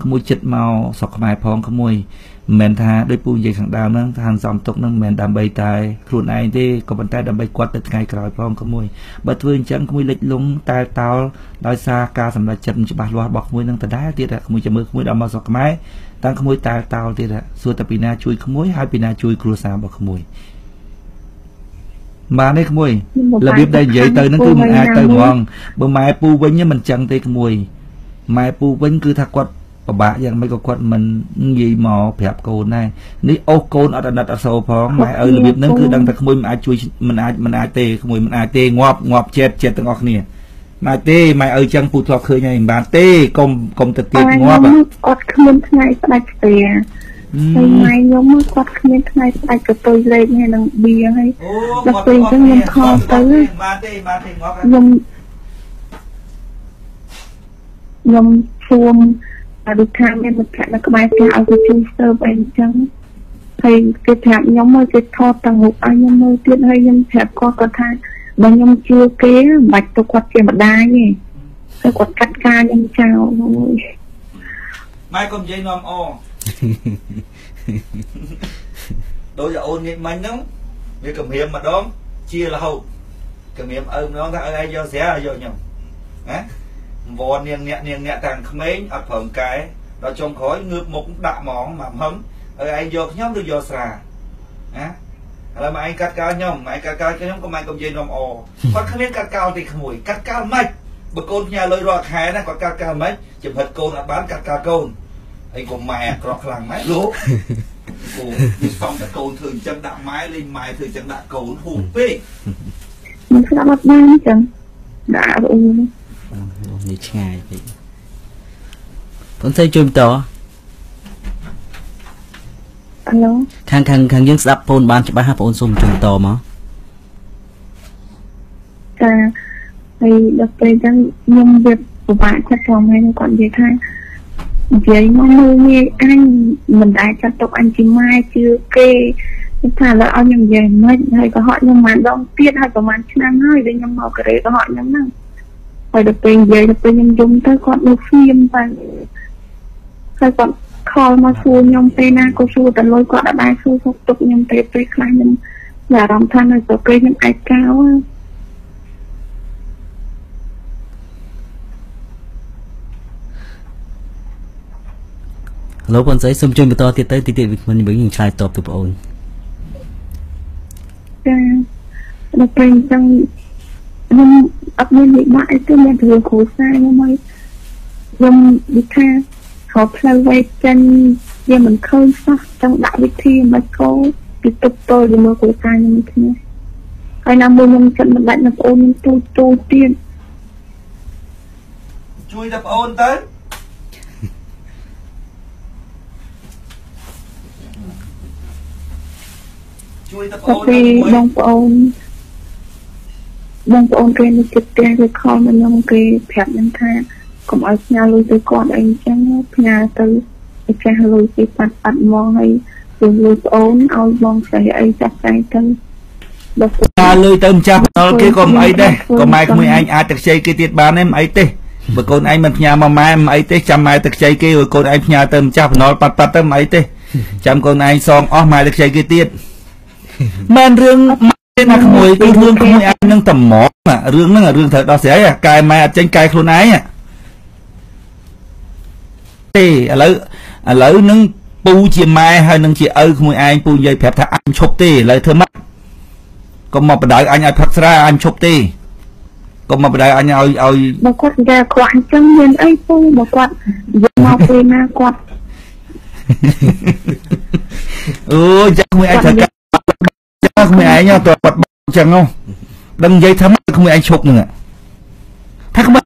ក្មួយចិត្តមកស្រុកខ្មែរផងក្មួយ មិនមែនថាដោយពូនិយាយខាងដើមហ្នឹងថាសំទុកហ្នឹងមិនមែនដើម្បីតែខ្លួនឯងទេក៏ប៉ុន្តែដើម្បីគាត់ទៅថ្ងៃក្រោយផងក្មួយបើធ្វើអញ្ចឹងក្មួយលិចលង់តែតោលដោយសារការសម្រេចចិត្តមិនច្បាស់លាស់របស់ក្មួយហ្នឹងដដែលទៀតក្មួយចាំមើលក្មួយដល់មកស្រុកខ្មែរតាំងក្មួយតែតោលទៀតសួរតែពីណាជួយក្មួយហើយពីណាជួយគ្រួសាររបស់ក្មួយបានទេក្មួយរបៀបដែលនិយាយទៅហ្នឹងគឺមិនអាចទៅហ្មងបើម៉ែពូវិញមិនចឹងទេក្មួយម៉ែពូវិញគឺថាគាត់ ពិបាកយ៉ាងម៉េចក៏គាត់មិននិយាយមកប្រាប់កូនដែរនេះអូសកូនអត់អាណិតអសូរផងម៉ែឪរបៀបហ្នឹងគឺដឹងតែក្មួយមិនអាចជួយមិនអាចមិនអាចទេក្មួយមិនអាចទេងាប់ងាប់ចិត្តចិត្តទាំងអស់គ្នាម៉ែទេម៉ែឪចឹងពូធ្លាប់ឃើញហើយមិនបានទេកុំកុំទៅទៀតងាប់អត់គ្មានថ្ងៃស្ដាច់ស្ទែហើយម៉ែខ្ញុំគាត់គ្មានថ្ងៃស្ដាច់កតុយលេខហើយនឹងបៀហើយដល់ពេលអញ្ចឹងខ្ញុំខំទៅបានទេបានទេងាប់ខ្ញុំខ្ញុំសួម អរិថាមានមិត្តភក្តិនៅក្បែរផ្ទះឲ្យទៅជួយស្ទើបអីអញ្ចឹងហើយគេប្រាប់ខ្ញុំមកគេថតទាំងរូបឲ្យខ្ញុំមើលទៀតហើយខ្ញុំប្រាប់គាត់គាត់ថាបើខ្ញុំជឿគេមិនបាច់ទៅគាត់ជាម្ដាយទេហើយគាត់កាត់ការខ្ញុំចោលអូយម៉ែកុំនិយាយនាំអដូចអូនងាកមិញហ្នឹងវាគម្រាមម្ដងជារហូតគម្រាមឪម្ដងថាឪឯងយកស្រាយកខ្ញុំណា វននាងអ្នកនាងអ្នកតាំងក្មេងអត់ប្រឹងកែដល់ចុងក្រោយងើបមុខដាក់ហ្មងមកហឹមឲ្យឯងយកខ្ញុំឬយកស្រាណាឥឡូវមកឯងកាត់កោខ្ញុំឯងកាត់កោខ្ញុំក៏មិនកុំនិយាយនំអគាត់គ្មានកាត់កោទេក្មួយកាត់កោមិនបើកូនផ្ញើលុយរាល់ខែណាគាត់កាត់កោមិនចំហិតកូនអត់បានកាត់កោកូនអីក៏ម៉ែអាក្រក់ខ្លាំងម៉ែលោកគូវាសំតែកូនធ្វើអញ្ចឹងដាក់ម៉ែលេងម៉ែធ្វើអញ្ចឹងដាក់កូនហួសពេកមិនស្ដាប់អត់បានអញ្ចឹងដាក់អ៊ូ នេះឆ្ងាយពេកបងស្រីជួយបន្តអឡូខាងខាងខាងយើងស្ដាប់បងបានច្បាស់ហើយបងសូមជួយបន្តមកចាហើយដល់ពេលចឹងខ្ញុំវាពិបាកចិត្តផងហើយគាត់និយាយថានិយាយមកមើលងាយអញមិនដែលចាត់ទុកអញជាម៉ែជឿគេថាឥឡូវឲ្យខ្ញុំនិយាយមិនហើយកុហកខ្ញុំមិនដងទៀតហើយប្រហែលឆ្នាំហើយដែលខ្ញុំមកកូរ៉េកុហកខ្ញុំហ្នឹង ហើយដល់ពេលនិយាយដល់ពេលខ្ញុំយំទៅគាត់នៅស្ងៀមតែហើយគាត់ខលមកសួរខ្ញុំពេលណាក៏សួរតែលុយគាត់អត់ដែរសួរសុខទុក្ខខ្ញុំទេពេលខ្លះខ្ញុំមានអារម្មណ៍ថានៅទៅពេលខ្ញុំឯកោលោកបងស្រីសូមជួយបន្តទៀតទៅតិចទៀតវិញវិញខ្ញុំឆ្លើយតបទៅបងអូនចាដល់ពេលអញ្ចឹង ខ្ញុំអត់មានវិបាកអីទេមានរឿងគ្រួសារខ្ញុំហើយខ្ញុំនិយាយថាខោផ្លូវវែកចិនវាមិនឃើញសោះចង់ដាក់វិធីមិនគោពីទុកទល់ជាមួយគ្រួសារខ្ញុំគ្នាហើយណាមួយខ្ញុំចិត្តមិនដាច់នៅប្អូនខ្ញុំទូទូទៀតជួយដល់ប្អូនទៅជួយដល់ប្អូនទៅបងប្អូន បងប្អូនគេនៅចិត្តផ្ទះគេខលមកខ្ញុំគេប្រាប់ខ្ញុំថាកុំឲ្យផ្ញើលុយទៅគាត់អីចឹងផ្ញើទៅម្ចាស់លុយគេប៉ាត់ប៉ាត់មកហើយទៅលុយប្អូនឲ្យបងស្រីអីចាស់ស្រីទៅបើលុយទៅម្ចាស់បណ្ដុលគេក៏មិនអីដែរក៏ម៉ែក្មួយឯងអាចទៅខ្ចីគេទៀតបានទេមិនអីទេបើកូនឯងមិនផ្ញើមកម៉ែមិនអីទេចាំម៉ែទៅខ្ចីគេឲ្យកូនឯងផ្ញើទៅម្ចាស់បណ្ដុលប៉ាត់ប៉ាត់ទៅមិនអីទេចាំកូនឯងសងអស់ម៉ែទៅខ្ចីគេទៀតមែនរឿង ទេណាក្មួយគឺរឿងក្មួយឯងនឹងតំមរឿងហ្នឹងរឿងត្រូវដោះស្រាយកែម៉ែអត់ចេញកែខ្លួនឯងទេឥឡូវឥឡូវនឹងពូជាម៉ែហើយនឹងជាឪក្មួយឯងពូនិយាយប្រាប់ថាអញឈប់ទេឥឡូវធ្វើម៉េចកុំមកបដៅអញឲ្យផឹកស្រាអញឈប់ទេកុំមកបដៅអញឲ្យឲ្យបើគាត់និយាយគាត់អញ្ចឹងមានអីពូបើគាត់យកមកពេលណាគាត់អូចាក់មួយឯងត្រូវ ចាក់មួយឯងទៅគាត់អញ្ចឹងហ៎ដឹងនិយាយថាក្មួយឯងឈប់នឹងថាក្មួយ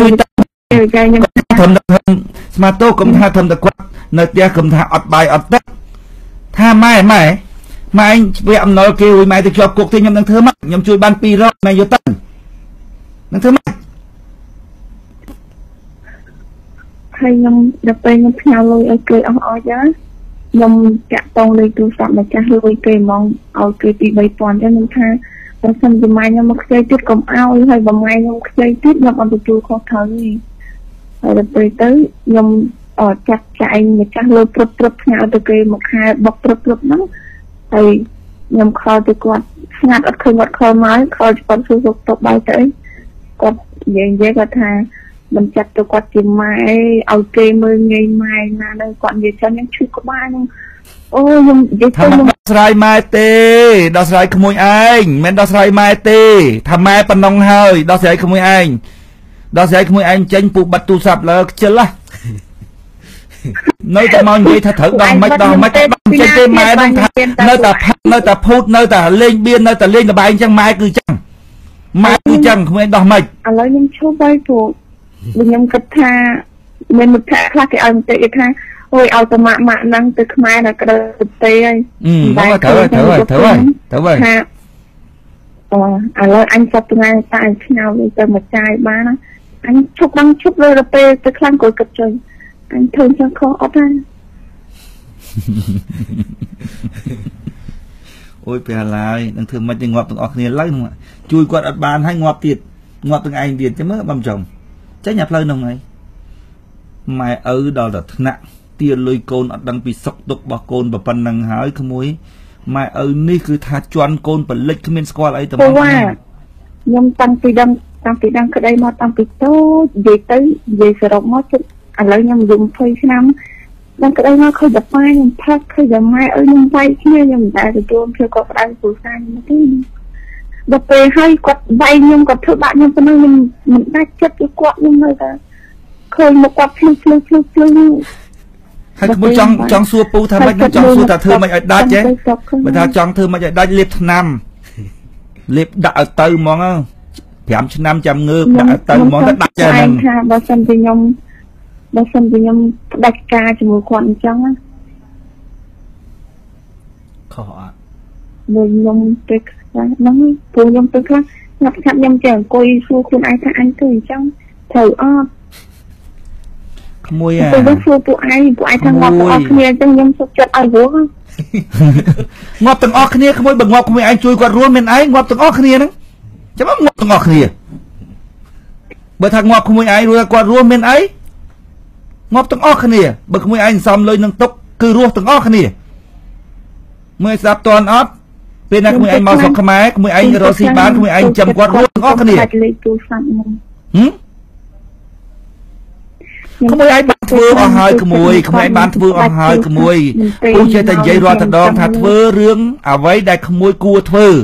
ជួយតាខ្ញុំធំស្មាតោកុំថាធំតែគាត់នៅផ្ទះកុំថាអត់បាយអត់ទឹកថាម៉ែម៉ែម៉ែឯងវាអំណុលគេឲ្យម៉ែទៅជាប់គុកទេខ្ញុំនឹងធ្វើម៉េចខ្ញុំជួយបាន200ម៉ែយកទៅនឹងធ្វើម៉េចហើយខ្ញុំដល់ពេលខ្ញុំផ្ញើលុយឲ្យគេអស់អស់ចឹង ខ្ញុំចាក់តងលេខទូរស័ព្ទម្ចាស់លុយគេហ្មងឲ្យគេពី3000ចឹងខ្ញុំថាបើសិនជាម៉ែខ្ញុំមកខ្ចីទៀតកុំឲ្យហើយបើម៉ែខ្ញុំខ្ចីទៀតខ្ញុំអត់ទទួលខុសត្រូវទេហើយដល់ពេលទៅខ្ញុំអត់ចាត់ចែងម្ចាស់លើព្រឹបព្រឹបផ្ញើទៅគេមកខែបុកព្រឹបព្រឹបហ្នឹងហើយខ្ញុំខលទៅគាត់ស្ងាត់អត់ឃើញគាត់ខលមកខលគាត់សួរសុខទុក្ខបាយទៅគាត់និយាយនិយាយគាត់ថា មិនចាត់ទៅគាត់ជាម៉ែឲ្យគេមើលងាយម៉ែណានៅគាត់និយាយចឹងខ្ញុំឈឺក្បាលខ្ញុំអូខ្ញុំនិយាយទៅខ្ញុំដោះស្រាយម៉ែទេដោះស្រាយក្មួយឯងមិនដោះស្រាយម៉ែទេថាម៉ែប៉ុណ្ណឹងហើយដោះស្រាយក្មួយឯងដោះស្រាយក្មួយឯងចេញពូបាត់ទូរស័ព្ទលើខ្ជិលហ៎នៅតែមកនិយាយថាត្រូវដោះមិនដោះមិនដោះចេញទេម៉ែនឹងថានៅតែផឹកនៅតែភូតនៅតែលេងបៀននៅតែលេងលបែងចឹងម៉ែគឺចឹងម៉ែគឺចឹងគ្មានដោះមិនឥឡូវខ្ញុំឈប់ហើយព្រោះ ខ្ញុំគិតថាមានមិត្តភក្តិខ្លះគេឲ្យមតិគេថាអូយឲ្យតម៉ាក់ម៉ាក់ហ្នឹងទៅខ្មែរដល់ក្តៅទៅទេហើយអឺមកត្រូវហើយត្រូវហើយត្រូវហើយត្រូវហើយថាអូឥឡូវអញចាប់ថ្ងៃតែអញឆ្ងល់ទៅមកចាយបានអញឈប់ដឹងឈប់លើទៅពេលទៅខ្លាំងក៏គិតចុយអញធ្វើចឹងខុសអត់ទេអូយពេលឡើយនឹងធ្វើមិនងាប់ទាំងអស់គ្នាឡើយជួយគាត់អត់បានហើយងាប់ទៀតងាប់ទាំងឯងទៀតចាំមើលបំចំ ចេញអាផ្លូវនោះហើយម៉ែឪដល់តែថ្នាក់ទាលុយកូនអត់ដឹងពីសុខទុក្ខរបស់កូនប៉ុណ្ណឹងហើយក្មួយម៉ែឪនេះគឺថាជន់កូនបលិចគ្មានស្គាល់អីទៅមកខ្ញុំតាំងពីដឹងតាំងពីដឹងក្តីមកតាំងពីតូចនិយាយទៅនិយាយសរុបមកជិតឥឡូវខ្ញុំអាយុ20ឆ្នាំដឹងក្តីមកឃើញតែប៉ាខ្ញុំផឹកឃើញតែម៉ែអើយខ្ញុំវាយគ្នាខ្ញុំមិនដែលទទួលធ្វើគាត់ផ្ដាំគ្រួសារខ្ញុំទេ ដល់ពេលហើយគាត់វាយខ្ញុំគាត់ធ្វើបាក់ខ្ញុំប៉ុណ្ណឹងខ្ញុំមិនដាច់ចិត្តពីគាត់ខ្ញុំនៅតែឃើញមកគាត់ភ្លឺភ្លឺភ្លឺភ្លឺហើយខ្ញុំចង់ចង់សួរពូថាម៉េចខ្ញុំចង់សួរថាធ្វើម៉េចឲ្យដាច់ហ៎បើថាចង់ធ្វើម៉េចឲ្យដាច់លេបថ្នាំលេបដាក់ឲ្យទៅហ្មង5ឆ្នាំចាំងើបដាក់ឲ្យទៅហ្មងទៅដាច់ចឹងថាបើសិនជាខ្ញុំបើសិនជាខ្ញុំផ្ដាច់ការជាមួយគាត់អញ្ចឹងណាខុសអត់មើលខ្ញុំ ទៅហ្នឹងព្រោះខ្ញុំទៅខ្លះងាប់ឆាប់ខ្ញុំចេះអង្គុយសួរខ្លួនឯងថាអញទៅអញ្ចឹងត្រូវអត់ក្មួយអាទៅសួរពួកឯងពួកឯងថាងាប់ទាំងអស់គ្នាអញ្ចឹងខ្ញុំសុខចិត្តឲ្យរស់ងាប់ទាំងអស់គ្នាក្មួយបើងាប់ក្មួយឯងជួយគាត់រស់មានឯងងាប់ទាំងអស់គ្នាហ្នឹងចាំងាប់ទាំងអស់គ្នាបើថាងាប់ក្មួយឯងរស់គាត់រស់មានអីងាប់ទាំងអស់គ្នាបើក្មួយឯងសំលុយនឹងទុកគឺរស់ទាំងអស់គ្នាមើលស្ដាប់តន់អត់ ពេលណាក្មួយឯងមកស្រុកខ្មែរក្មួយឯងរស់ស៊ីបានក្មួយឯងចាំគាត់រស់ទាំងអស់គ្នាលេខទូរស័ព្ទមកហឹមក្មួយឯងបានធ្វើអស់ហើយក្មួយក្មួយបានធ្វើអស់ហើយក្មួយពូចេះតែនិយាយរាល់តដងថាធ្វើរឿងអ្វីដែលក្មួយគួរធ្វើឲ្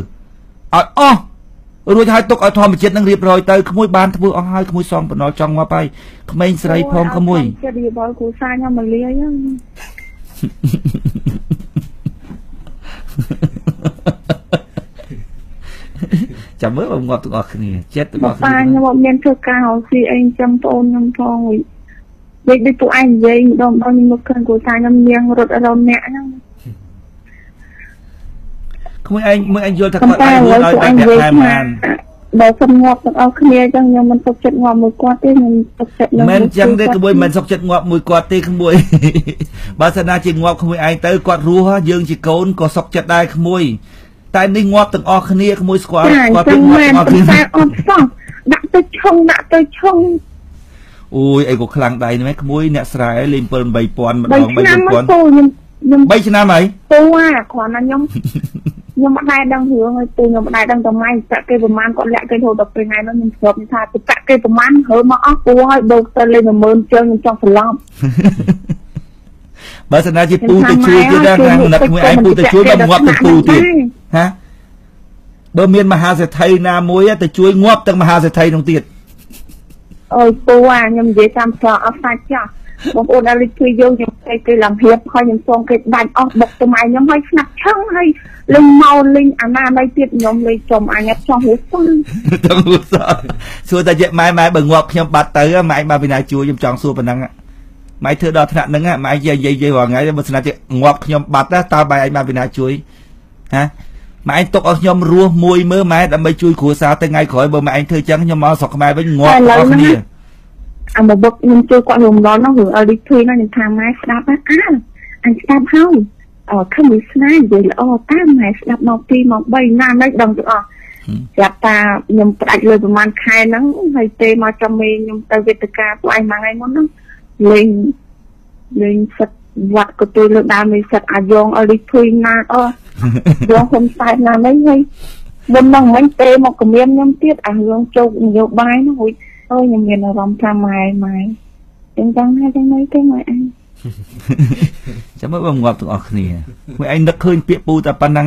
យអស់រួចហើយទុកឲ្យធម្មជាតិនឹងរៀបរយទៅក្មួយបានធ្វើអស់ហើយក្មួយសំបំណុលចង់មកហើយក្មេងស្រីផងក្មួយចិត្តរៀបរយគ្រូសាខ្ញុំមកលាយហ្នឹង ចាំមើលបងងាប់ទាំងអស់គ្នាចិត្តរបស់គ្នាខ្ញុំអត់មានធ្វើការរកស៊ីអីចាំបងអូនខ្ញុំផងវិញដូចពួកឯងនិយាយម្ដងម្ដងខ្ញុំមកឃើញគ្រូសាខ្ញុំញៀងរត់រំអ្នកហ្នឹងក្មួយឯងមើលឯងយល់ថាគាត់អាចរត់ឲ្យបែបតែបានបើសុំងាប់ទាំងអស់គ្នាអញ្ចឹងខ្ញុំមិនសុខចិត្តងាប់មួយគាត់ទេខ្ញុំសុខចិត្តនឹងមិនអញ្ចឹងទេក្មួយមិនសុខចិត្តងាប់មួយគាត់ទេក្មួយបើសិនណាជាងាប់ក្មួយឯងទៅគាត់រស់យើងជាកូនក៏សុខចិត្តដែរក្មួយ តែនេះងាប់ទាំងអស់គ្នាក្មួយស្គាល់គាត់ពីងាប់ទាំងអស់គ្នាអត់សោះដាក់ទៅឆុងដាក់ទៅឆុងអូយអីក៏ខ្លាំងដៃនេះក្មួយអ្នកស្រែលេង7 8000ម្ដង3000ខ្ញុំខ្ញុំ3ឆ្នាំហើយពូអាគ្រាន់តែខ្ញុំខ្ញុំមិនដែរដឹងរឿងហើយពូខ្ញុំមិនដែរដឹងតម្លៃចាក់គេប្រមាណគាត់លាក់គេរហូតដល់ពេលថ្ងៃនោះខ្ញុំស្រាប់ថាទៅចាក់គេប្រមាណហើមកអស់ពូហើយដូរទៅលេង10000ជើងខ្ញុំចង់ច្រឡំបើ សិនណាជាពូទៅជួយទៀតណាណាត់មួយឯងពូទៅជួយបើងាប់ទៅពូទៀតហាបើមានមហាសេដ្ឋីណាមួយទៅជួយងាប់ទាំងមហាសេដ្ឋីនោះទៀតអូយពូអាខ្ញុំនិយាយតាមផ្លូវអត់សាច់ចាស់បងប្អូនដែលជួយយើងខ្ញុំគេគេលំហៀបហើយខ្ញុំសូមគេដាច់អស់បុកទៅម៉ែខ្ញុំហើយស្នាប់ឆឹងហើយលេងមកលេងអាណាណៃទៀតខ្ញុំលេងចំអញចង់ហូបសោះចង់ហូបសោះសួរតែយម៉ែម៉ែបើងាប់ខ្ញុំបាត់ទៅម៉ែមកពីណាជួយខ្ញុំចង់សួរប៉ុណ្ណឹង ម៉ែធ្វើដល់ថ្នាក់ហ្នឹងម៉ែនិយាយនិយាយរាល់ថ្ងៃបើស្នាជាងាប់ខ្ញុំបាត់តើបែរឯងមកពីណាជួយហាម៉ែឯងទុកឲ្យខ្ញុំរស់មួយមើលម៉ែដើម្បីជួយគ្រួសារទៅថ្ងៃក្រោយបើម៉ែឯងធ្វើចឹងខ្ញុំមកស្រុកខ្មែរវិញងាប់អស់គ្នាអាមកបុកខ្ញុំជួយគាត់រំលងនោះរឿង LDP នោះខ្ញុំថាម៉ែស្ដាប់ណាអាអញស្ដាប់ហើយអឺខំវាស្នានិយាយល្អតាមម៉ែស្ដាប់មក2មក3ណាមិនដឹងទាំងអស់ប្រាប់ថាខ្ញុំផ្ដាច់លុយប្រហែលខែហ្នឹងហើយទេមកចាំមេខ្ញុំទៅវេទិកាពួកឯងមួយថ្ងៃមុនហ្នឹង លេងលេងសិតវត្តក៏ទូលើដើមនៃសិតអាយ៉ងអលីភុយណាអស់យកហ៊ុនសែនណានេះហើយមុនហ្នឹងមិញទេមកគមៀនខ្ញុំទៀតអារឿងជោគនយោបាយហ្នឹងហួយអើយខ្ញុំមានអារម្មណ៍ថាម៉ែម៉ែចឹងចឹងហើយចឹងទៅទេម៉ែអញចាំមើលបងងាប់ទាំងអស់គ្នាមួយឯងនឹកឃើញពាក្យពូតែប៉ុណ្ណឹង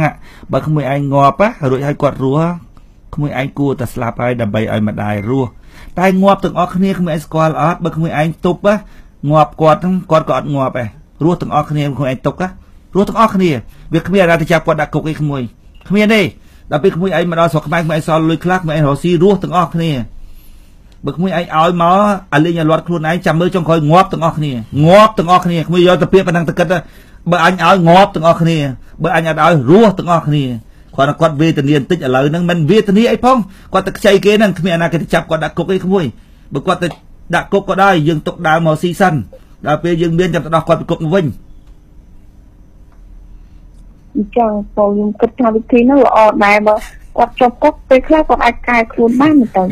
បើក្មួយឯងងាប់រួចឲ្យគាត់រស់ក្មួយឯងគួរតែស្លាប់ហើយដើម្បីឲ្យម្ដាយរស់តែងាប់ទាំងអស់គ្នាក្មួយឯងស្គាល់អត់បើក្មួយឯងទប់ ងាប់គាត់ហ្នឹងគាត់ក៏អត់ងាប់ដែររស់ទាំងអស់គ្នាក្មួយឯងទុករស់ទាំងអស់គ្នាវាគ្មានអាណាទៅចាប់គាត់ដាក់គុកអីក្មួយគ្មានទេដល់ពេលក្មួយឯងមកដល់ស្រុកខ្មែរក្មួយឯងសល់លុយខ្លះក្មួយឯងរស់ស៊ីរស់ទាំងអស់គ្នាបើក្មួយឯងឲ្យមកអាលេងឲ្យលាត់ខ្លួនឯងចាំមើលចុងក្រោយងាប់ទាំងអស់គ្នាងាប់ទាំងអស់គ្នាក្មួយយកទៅពាក្យប៉ុណ្ណឹងទៅគិតបើអញឲ្យងាប់ទាំងអស់គ្នាបើអញអត់ឲ្យរស់ទាំងអស់គ្នាគាត់គាត់វេទនាបន្តិចឥឡូវហ្នឹងមិនវេទនាអីផងគាត់ទៅខ្ចីគេហ្នឹងគ្មានអាណាគេទៅចាប់គាត់ដាក់គុកអីក្មួយបើគាត់ទៅ ដាក់គុកក៏ដោយយើងទុកដើមមកស៊ីសិនដល់ពេលយើងមានចាំទៅដោះគាត់ពីគុកមកវិញអញ្ចឹងបងខ្ញុំគិតថាវិធីនោះល្អដែរបើគាត់ចុះគុកពេលខ្លះគាត់អាចកែខ្លួនបានទៅ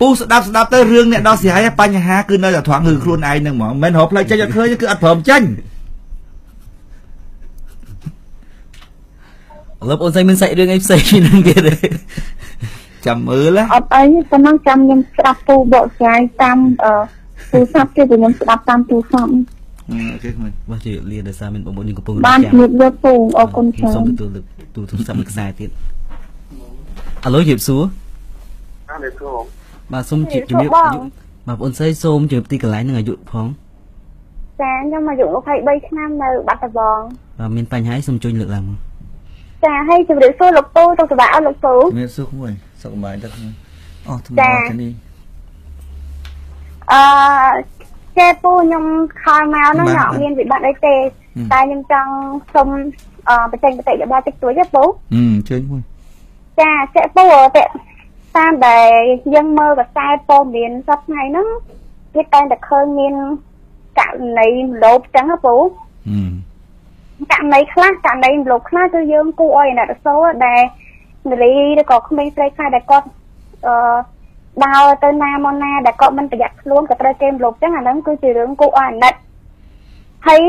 ពូស្ដាប់ស្ដាប់ទៅរឿងអ្នកដោះស្រាយបញ្ហាគឺនៅតែត្រង់គឺខ្លួនឯងហ្នឹងហ្មងមិនរកផ្លូវចេញអត់ឃើញគឺអត់ព្រមចេញឥឡូវបងស្រីមានសាច់រឿងអីផ្សេងនឹងទៀតទេ ចាំមើលអត់អីប៉ុណ្ណឹងចាំខ្ញុំស្ដាប់ពូបកស្រាយតាមទូរស័ព្ទទៀតខ្ញុំស្ដាប់តាមទូរស័ព្ទអូខេមើលបាទជឿលាដោយសារមានបងប្អូនយើងកំពុងបានជម្រាបលាពូអរគុណច្រើនសូមទទួលទូទូរស័ព្ទមួយខ្សែទៀតអាឡូជម្រាបសួរបាទជម្រាបសួរបាទសូមជម្រាបបាទបងស្រីសូមជម្រាបទីកន្លែងនឹងអាយុផងចាខ្ញុំអាយុ23ឆ្នាំនៅបាត់ដំបងបាទមានបញ្ហាអីសូមជួយលើកឡើងមកចាហើយជម្រាបសួរលោកពូទុកសបាអត់លោកពូជម្រាបសួរគួយ សុខសប្បាយទឹកអស់ថ្មនេះអឺចេពូខ្ញុំខលមកហ្នឹងអត់មានវិបត្តិអីទេតែខ្ញុំចង់សុំអឺបញ្ចេញបតិយោបល់តិចតួចទេពូអឺជើញមួយចាចេពូតែតាមដែលយើងមើលកសែតព័ត៌មានសប្តាហ៍ថ្ងៃហ្នឹងគេតែងតែឃើញមានករណីលោភចឹងណាពូករណីខ្លះករណីលោភខ្លះគឺយើងគួរឲ្យអាណត្តិសូដែល នារីឬក៏ក្មេងស្រីខ្លះដែលគាត់អឺដើរទៅណាមកណាដែលគាត់មិនប្រយ័ត្នខ្លួនក៏ត្រូវគេមលុបចឹងអាហ្នឹងគឺជារឿងគួរឲ្យអាណិតហើយ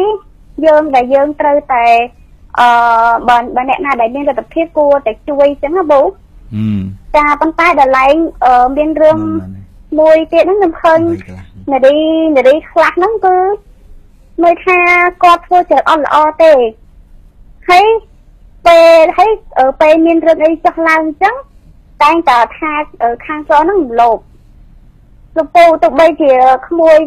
យើងដែលយើងត្រូវតែអឺបើបើអ្នកណាដែលមានលទ្ធភាពគួរតែជួយចឹងណាបូចាប៉ុន្តែដល់ឡែងមានរឿងមួយទៀតហ្នឹងខ្ញុំឃើញនារីនារីខ្លះហ្នឹងគឺមើលថាគាត់ធ្វើច្រើនអត់ល្អទេហើយ ពេលហើយពេលមានរឿងអីចុះឡើងអញ្ចឹងតែងតែថាខាងចរហ្នឹងលោភលោកពូទោះបីជាក្មួយ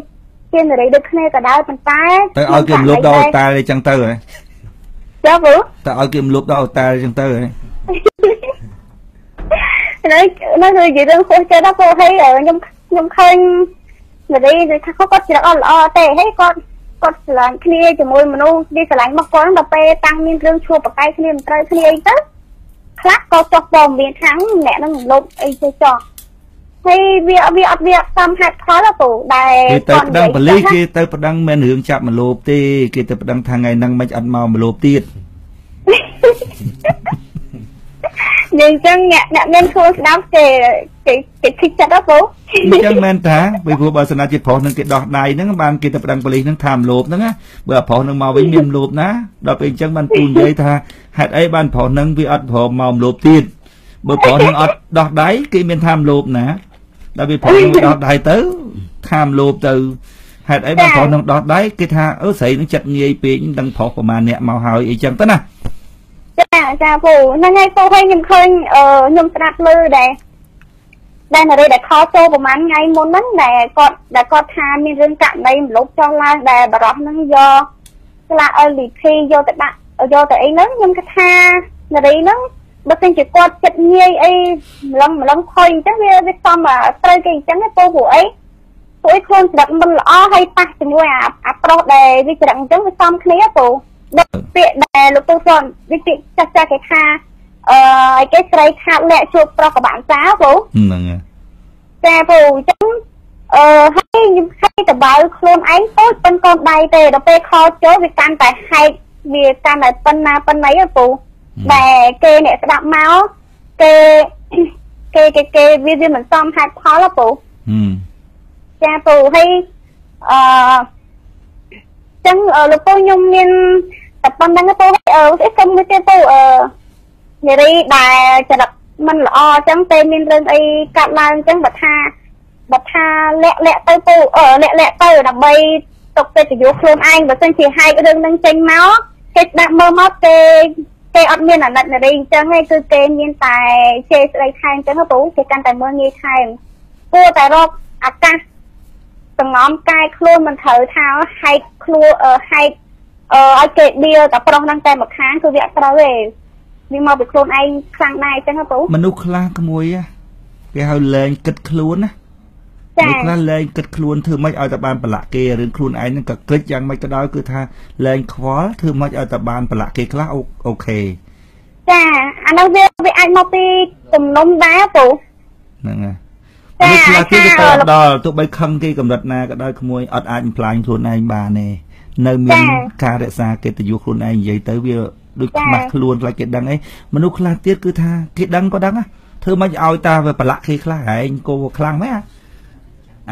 ជានារីដូចគ្នាក៏ដោយប៉ុន្តែទៅឲ្យគេមលុបដល់អូតាអីចឹងទៅហ៎ចាពូទៅឲ្យគេមលុបដល់អូតាអីចឹងទៅហ៎នៅនៅនិយាយរឿងខុសចិត្តដល់ពូហើយខ្ញុំខ្ញុំឃើញនារីថាគាត់ច្រកអត់ល្អទេហើយគាត់ គាត់ឆ្លាញ់គ្នាជាមួយមនុស្សនេះឆ្លាញ់មកគាត់ដល់ពេលតាំងមានរឿងឈួបប្រកែកគ្នាមិនត្រូវគ្នាអីទៅខ្លះក៏ចុះព័ត៌មានខាងអ្នកនឹងលុបអីទៅចោះហើយវាវាអត់វាសំហេតុផលពូដែលគេទៅប្តឹងប៉ូលីសគេទៅប្តឹងមិនរឿងចាប់មលោបទេគេទៅប្តឹងថាថ្ងៃហ្នឹងមិនអត់មកមលោបទៀត យើងចឹងអ្នកអ្នកមានខ្លួនស្ដាប់គេគេគេគិតចិត្តហ៎ពូអញ្ចឹងមែនតាពីព្រោះបើសិនជាប្រុសនឹងគេដោះដៃហ្នឹងបានគេទៅប្តឹងប៉ូលីសហ្នឹងថាមលោបហ្នឹងបើប្រុសនឹងមកវិញមានមលោបណាដល់ពេលអញ្ចឹងបានពូនិយាយថាហេតុអីបានប្រុសនឹងវាអត់ព្រមមកមលោបទៀតបើប្រុសនឹងអត់ដោះដៃគេមានថាមលោបណាដល់ពេលប្រុសនឹងដោះដៃទៅថាមលោបទៅហេតុអីបានប្រុសនឹងដោះដៃគេថាអឺស្រីនឹងចិត្តងាយពេកដឹងប្រុសប្រហែលអ្នកមកហើយអីចឹងទៅណា ចាចាពូហ្នឹងហើយពូឲ្យខ្ញុំឃើញខ្ញុំស្ដាប់លើដែរដែលនារីដែលខលចូលប្រហែលថ្ងៃមុនហ្នឹងដែលគាត់ដែលគាត់ថាមានរឿងករណីមលុបចោះឡើងដែលបរោះហ្នឹងយកស្លា LDP យកទៅដាក់យកទៅអីហ្នឹងខ្ញុំគិតថានារីហ្នឹងបើសិនជាគាត់ចិត្តងាយអីម្លឹងម្លឹងខុយអញ្ចឹងវាវាសំត្រូវគេអញ្ចឹងទៅព្រោះអីព្រោះអីខ្លួនច្រឹកមិនល្អហើយប៉ះជាមួយអាអាប្រុសដែលវាច្រឹកអញ្ចឹងវាសំគ្នាព្រោះ ដឹកពាក្យដែលលោកពូសុនវិពាក្យចាស់ចាស់គេថាអឺគេស្រីខាត់លាក់ជួបប្រុសកបាក់សាពូហ្នឹងហើយចាពូអញ្ចឹងអឺហើយខ្ញុំខៃតបើខ្លួនឯងតូចប៉ុនកូនដៃទេដល់ពេលខោចូលវាកាន់តែហែកវាកាន់តែប៉ុណ្ណាប៉ុណ្ណីហ៎ពូដែលគេអ្នកស្ដាប់មកគេគេគេគេវាវាមិនសមហេតុផលហ៎ពូចាពូហើយអឺចឹងលោកពូខ្ញុំមាន តែប៉ុណ្្នឹងពូអឺស្អីសុំមួយទៀតពូអឺនារីដែលចរិតមិនល្អអញ្ចឹងទេមានរឿងអីកាត់ឡើងអញ្ចឹងបើថាបើថាលាក់លាក់ទៅពូអឺលាក់លាក់ទៅដើម្បីទុកកិត្តិយសខ្លួនឯងបើមិនជាហែករឿងនឹងចេញមកគេស្ដាប់មើលមកគេគេអត់មានអាណិតនារីអញ្ចឹងឯងគឺគេមានតែជេរស្ដីថែមអញ្ចឹងពូគេកាន់តែមើលងាយថែមគួរតែរកឱកាសសងំកាយខ្លួនមិនត្រូវថាហែកខ្លួនហែក អឺឲ្យគេដៀលតែប្រុសហ្នឹងតែមួយខាងគឺវាអត់ត្រូវទេវាមកពីខ្លួនឯងខ្លាំងដែរអញ្ចឹងពូមនុស្សខ្លះក្មួយគេហៅលែងគិតខ្លួនណាចា៎ខ្លះលែងគិតខ្លួនធ្វើម៉េចឲ្យតែបានប្រឡាក់គេរឿងខ្លួនឯងហ្នឹងក៏គិតយ៉ាងម៉េចក៏ដោយគឺថាលែងខ្វល់ធ្វើម៉េចឲ្យតែបានប្រឡាក់គេខ្លះអូខេចាអានោះវាវាអាចមកពីទំនុំដែរពូហ្នឹងហើយចាខ្លះគេទៅដល់ទោះបីខឹងគេកម្រិតណាក៏ដោយក្មួយអត់អាចបំផ្លាញខ្លួនឯងបានទេ នៅមានការរក្សាកិត្តិយសខ្លួនឯងនិយាយទៅវាដូចខ្មាស់ខ្លួនខ្លាចគេដឹងអីមនុស្សខ្លះទៀតគឺថាគេដឹងក៏ដឹងធ្វើមិនឲ្យតាវាប្រឡាក់គេខ្លះឯងគោខ្លាំងមែន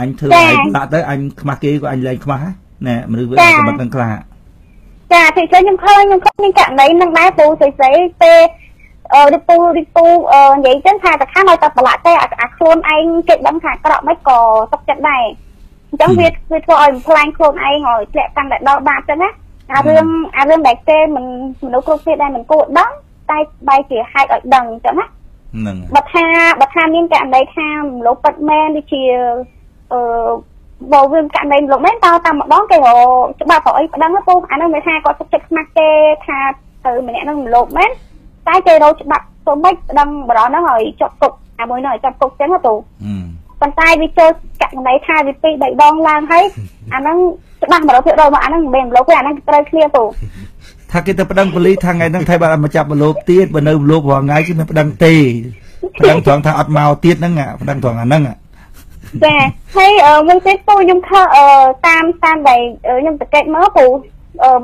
អញធ្វើឲ្យដាក់ទៅអញខ្មាស់គេក៏អញលែងខ្មាស់ណែមនុស្សវាកម្រិតនឹងខ្លះចាពីខ្ញុំឃើញខ្ញុំឃើញមានករណីនឹងដែរពូស្រីស្រីពេលអឺរីពូរីពូអឺនិយាយចឹងថាតែខាងឲ្យតែប្រឡាក់ទេអាខ្លួនឯងគេដឹងថាក្រក់មិនក៏ទុកចិត្តដែរ អញ្ចឹងវាវាធ្វើឲ្យបំផ្លាញខ្លួនឯងឲ្យធ្លាក់កាន់តែដល់បាបចឹងណាអារឿងអារឿងដែលគេមិនមនុស្សគ្រប់គ្នាដែលមិនគួរដឹងតែបែរជាហេតុឲ្យដឹងអញ្ចឹងណាហ្នឹងបើថាបើថាមានករណីថាលោកប៉ិតមែនដូចជាអឺបើវាករណីលោកមែនតើតាមម្ដងគេរច្បាប់ប្រអីប្តឹងពូអានោះមានថាគាត់ទុកចិត្តខ្មាស់គេថាទៅម្នាក់នោះលោកមែនតែគេរកច្បាប់ទៅមិនប្តឹងបរោះហ្នឹងឲ្យជាប់គុកអាមួយនោះឲ្យចាប់គុកចឹងទៅ ប៉ុន្តែវាចូលករណីថាវាពីរបីដងឡើងហើយអាហ្នឹងច្បាស់100%មកអាហ្នឹងមិនមែនលោកទេអាហ្នឹងត្រូវគ្នាពូថាគេទៅប្តឹងប៉ូលីសថាថ្ងៃហ្នឹងថៃបានមកចាប់មលោបទៀតបើនៅមលោបរាល់ថ្ងៃគឺមិនប្តឹងទេប្តឹងត្រង់ថាអត់មកទៀតហ្នឹងប្តឹងត្រង់អាហ្នឹងចាហើយមួយទៀតពូខ្ញុំខតាមតាមដែលខ្ញុំសង្កេតមើលពូ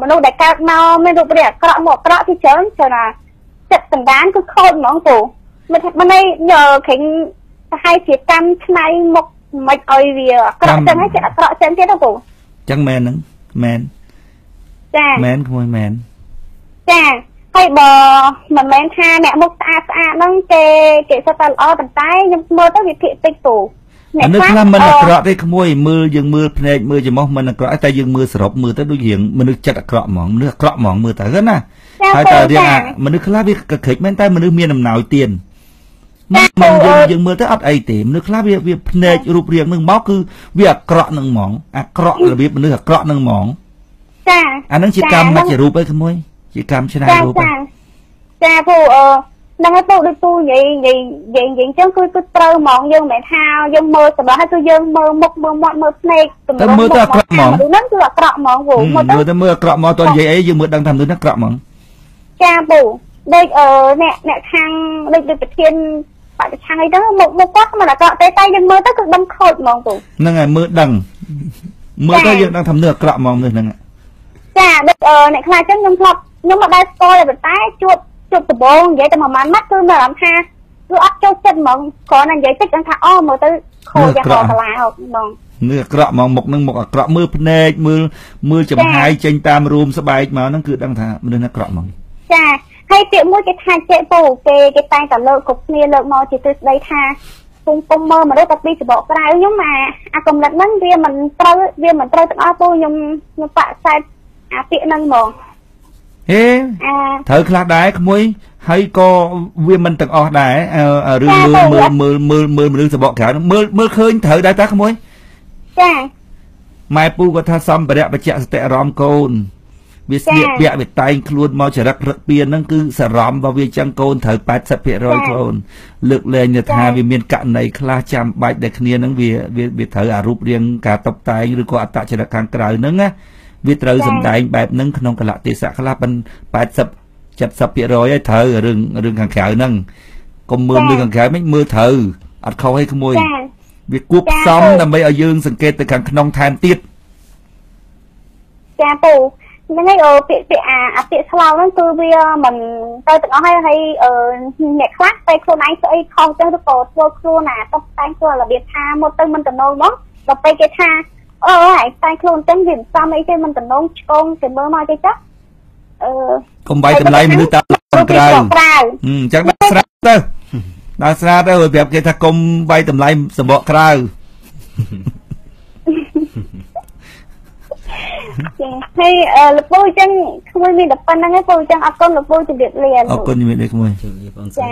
មនុស្សដែលកើតមកមានរូបរាងអាក្រក់មកអាក្រក់ទីច្រើនច្រើនណាចិត្តសន្តានគឺខូចហ្មងពូមិនមិនឯងឃើញ ប្រហែលជាកម្មឆ្នៃមុខមិនឲ្យវាអាក្រក់ចឹងហើយចិត្តអាក្រក់ចឹងទៀតពូចឹងមែនហ្នឹងមែនចាមែនក្មួយមែនចាហើយបើមិនមែនថាអ្នកមុខស្អាតស្អាតហ្នឹងគេគេសិតតែល្អប៉ុន្តែខ្ញុំមើលទៅវាភាកតិចពូអានេះខ្លះមិនអាក្រក់ទេក្មួយមើលយើងមើលភ្នែកមើលច្រមុះមិនអាក្រក់តែយើងមើលសរុបមើលទៅដូចរៀងមនុស្សចិត្តអាក្រក់ហ្មងមនុស្សអាក្រក់ហ្មងមើលទៅណាហើយតែរៀងមនុស្សខ្លះវាកក្រិចមែនតែមនុស្សមានអំណោយទៀន មកយើងយើងមើលទៅអត់អីទេមនុស្សខ្លះវាវាភ្នែករូបរាងនឹងមកគឺវាអាក្រក់នឹងហ្មងអាក្រក់របៀបមនុស្សអាក្រក់នឹងហ្មងចាអានឹងជាកម្មមជ្ឈរូបអីក្មួយជាកម្មឆ្នៃរូបចាចាពូអឺហ្នឹងហើយពូដូចពូនិយាយនិយាយនិយាយនិយាយអញ្ចឹងគឺគឺត្រូវហ្មងយើងមិនមែនថាយើងមើលសម្រាប់ហើយគឺយើងមើលមុខមើលមាត់មើលភ្នែកទម្រង់មើលទៅអាក្រក់ហ្មងហ្នឹងគឺអាក្រក់ហ្មងពូមើលទៅមើលអាក្រក់ហ្មងតើនិយាយអីយើងមើលដឹងថាមនុស្សហ្នឹងអាក្រក់ហ្មងចាពូដូចអឺអ្នកអ្នកខាងដូចដូចប្រធាន បច្ចឆាំងអីទៅមុខមុខគាត់មិនអាក្រក់ទេតែយើងមើលទៅគឺដឹងខូចហ្មងពូហ្នឹងហើយមើលដឹងមើលទៅយើងដឹងថាមនុស្សអាក្រក់ហ្មងមនុស្សហ្នឹងចាដូចអឺអ្នកខ្លះចឹងខ្ញុំធ្លាប់ខ្ញុំមិនដែលស្គាល់ទេតែជួបជួបដំបងនិយាយតែមួយម៉ាត់ម៉ាត់គឺមានអារម្មណ៍ថាគឺអត់ចូលចិត្តហ្មងគ្រាន់តែនិយាយតិចដឹងថាអូមើលទៅខូចយ៉ាងកន្លាហហ្មងមើលអាក្រក់ហ្មងមុខនឹងមុខអាក្រក់មើលភ្នែកមើលមើលចំហាយចេញតាមរួមស្បែកមកហ្នឹងគឺដឹងថាមនុស្សអាក្រក់ហ្មងចា ហើយពាក្យមួយគេថាចេះពូគេគេតែងតែលើកគ្រប់គ្នាលើកមកជាទិសដីថាពុំពុំមើលមនុស្សតែពីច្បកក្រៅខ្ញុំអាអាកំណត់ហ្នឹងវាមិនត្រូវវាមិនត្រូវទាំងអស់ពូខ្ញុំខ្ញុំបាក់ខ្សែអាពាក្យហ្នឹងហ្មងហេត្រូវខ្លះដែរក្មួយហើយក៏វាមិនទាំងអស់ដែររឿងមើលមើលមើលមើលមើលរឿងសបកក្រៅមើលមើលឃើញត្រូវដែរតាក្មួយចាម៉ែពូក៏ថាសម្ភារៈបច្ចៈសតិអារម្មណ៍កូន វាស្លៀកពាក់វាតែងខ្លួនមកចរិតរឹកពៀនហ្នឹងគឺសរំរបស់វាចឹងកូនត្រូវ80%កូនលើកលែងថាវាមានករណីខ្លះចាំបាច់ដែលគ្នាហ្នឹងវាវាត្រូវអារូបរាងការតបតែងឬក៏អត្តចរិតខាងក្រៅហ្នឹងណាវាត្រូវសំដែងបែបហ្នឹងក្នុងកលៈទេសៈខ្លះប៉ុន80 70%ហើយត្រូវរឿងរឿងខាងក្រៅហ្នឹងកុំមើលលើខាងក្រៅមិនមើលត្រូវអត់ខុសឲ្យក្មួយវាគួបផ្សំដើម្បីឲ្យយើង សង្កេតទៅខាងក្នុងថែមទៀតចាពូ ហ្នឹងហើយអូពាក្យពាក្យអាអាពាក្យឆ្លោហ្នឹងគឺវាមិនទៅទាំងអស់ហើយហើយអឺអ្នកខ្លះទៅខ្លួនឯងធ្វើអីខុសចឹងឬក៏ធ្វើខ្លួនណាតុបតែងធ្វើរបៀបថាមកទៅមិនតំណងមកដល់ពេលគេថាអូឯងតែខ្លួនចឹងវាមិនសមអីទេមិនតំណងឆ្កងគេមើលមកទេចាអឺកុំបាយតម្លៃមនុស្សតាមក្រៅអញ្ចឹងដាក់ស្រាប់ទៅដាក់ស្រាប់ទៅប្រាប់គេថាកុំបាយតម្លៃសម្បកក្រៅ ចាហើយលពូអញ្ចឹងក្មួយមានតែប៉ុណ្្នឹងឯងពូអញ្ចឹងអរគុណលពូជម្រាបលាអរគុណជំរាបលាក្មួយជម្រាបបងស្រី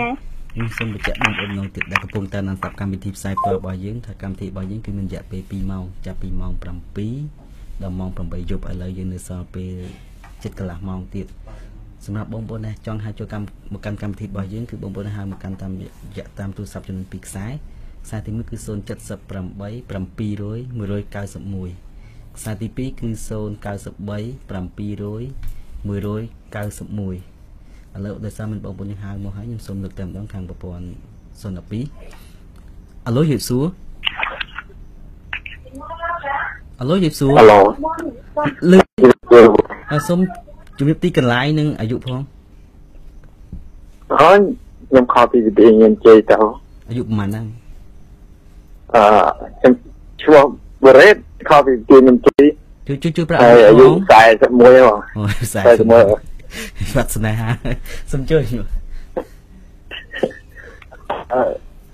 ខ្ញុំសូមបញ្ជាក់បងប្អូននៅទៀតដែលកំពុងតាមដានស្ដាប់កម្មវិធីផ្សាយផ្ទាល់របស់យើងថាកម្មវិធីរបស់យើងគឺមានរយៈពេល2ម៉ោងចាប់ពីម៉ោង7ដល់ម៉ោង8យប់ឥឡូវយើងនៅសល់ពេលជិតកន្លះម៉ោងទៀតសម្រាប់បងប្អូនដែលចង់ហៅចូលកម្មមកកាន់កម្មវិធីរបស់យើងគឺបងប្អូនហៅមកកាន់តាមរយៈតាមទូរស័ព្ទចំនួន2ខ្សែខ្សែទី1គឺ078 700 191 ខ្សែទី2គឺ093 700 191ឥឡូវដោយសារមានបងប្អូនយើងហៅមកហើយខ្ញុំសូមលើកតែម្ដងខាងប្រព័ន្ធ012អាឡូយេបសួរអាឡូយេបសួរអាឡូលើសូមជំរាបទីកន្លែងនិងអាយុផងហើយខ្ញុំខលពីវិទ្យាញជ័យទៅអាយុប្រហែលហ្នឹងអឺខ្ញុំឈ្មោះបរ៉េត ខលពីវិទ្យាញជ័យជួយជួយជួយប្រាក់អាយុ41ហ៎អូ41វត្តស្នេហាសុំជួយខ្ញុំ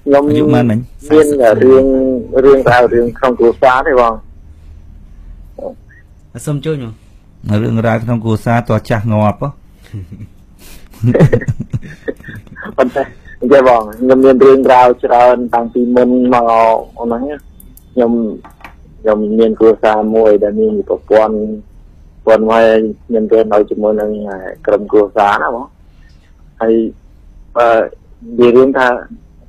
ខ្ញុំអាយុប៉ុន្មានមានរឿងរឿងរ៉ាវរឿងក្នុងគ្រួសារទេបងសុំជួយខ្ញុំរឿងរ៉ាវក្នុងគ្រួសារតោះចាស់ងាប់ប៉ុន្តែនិយាយបងខ្ញុំមានរឿងរ៉ាវច្រើនតាំងពីមុនមកអូនហ្នឹងខ្ញុំ ខ្ញុំមានគ្រួសារមួយដែលមានប្រព័ន្ធប៉ុន្តែខ្ញុំទៅនៅជាមួយនឹងក្រុមគ្រួសារណាបងហើយបើនិយាយរឿងថា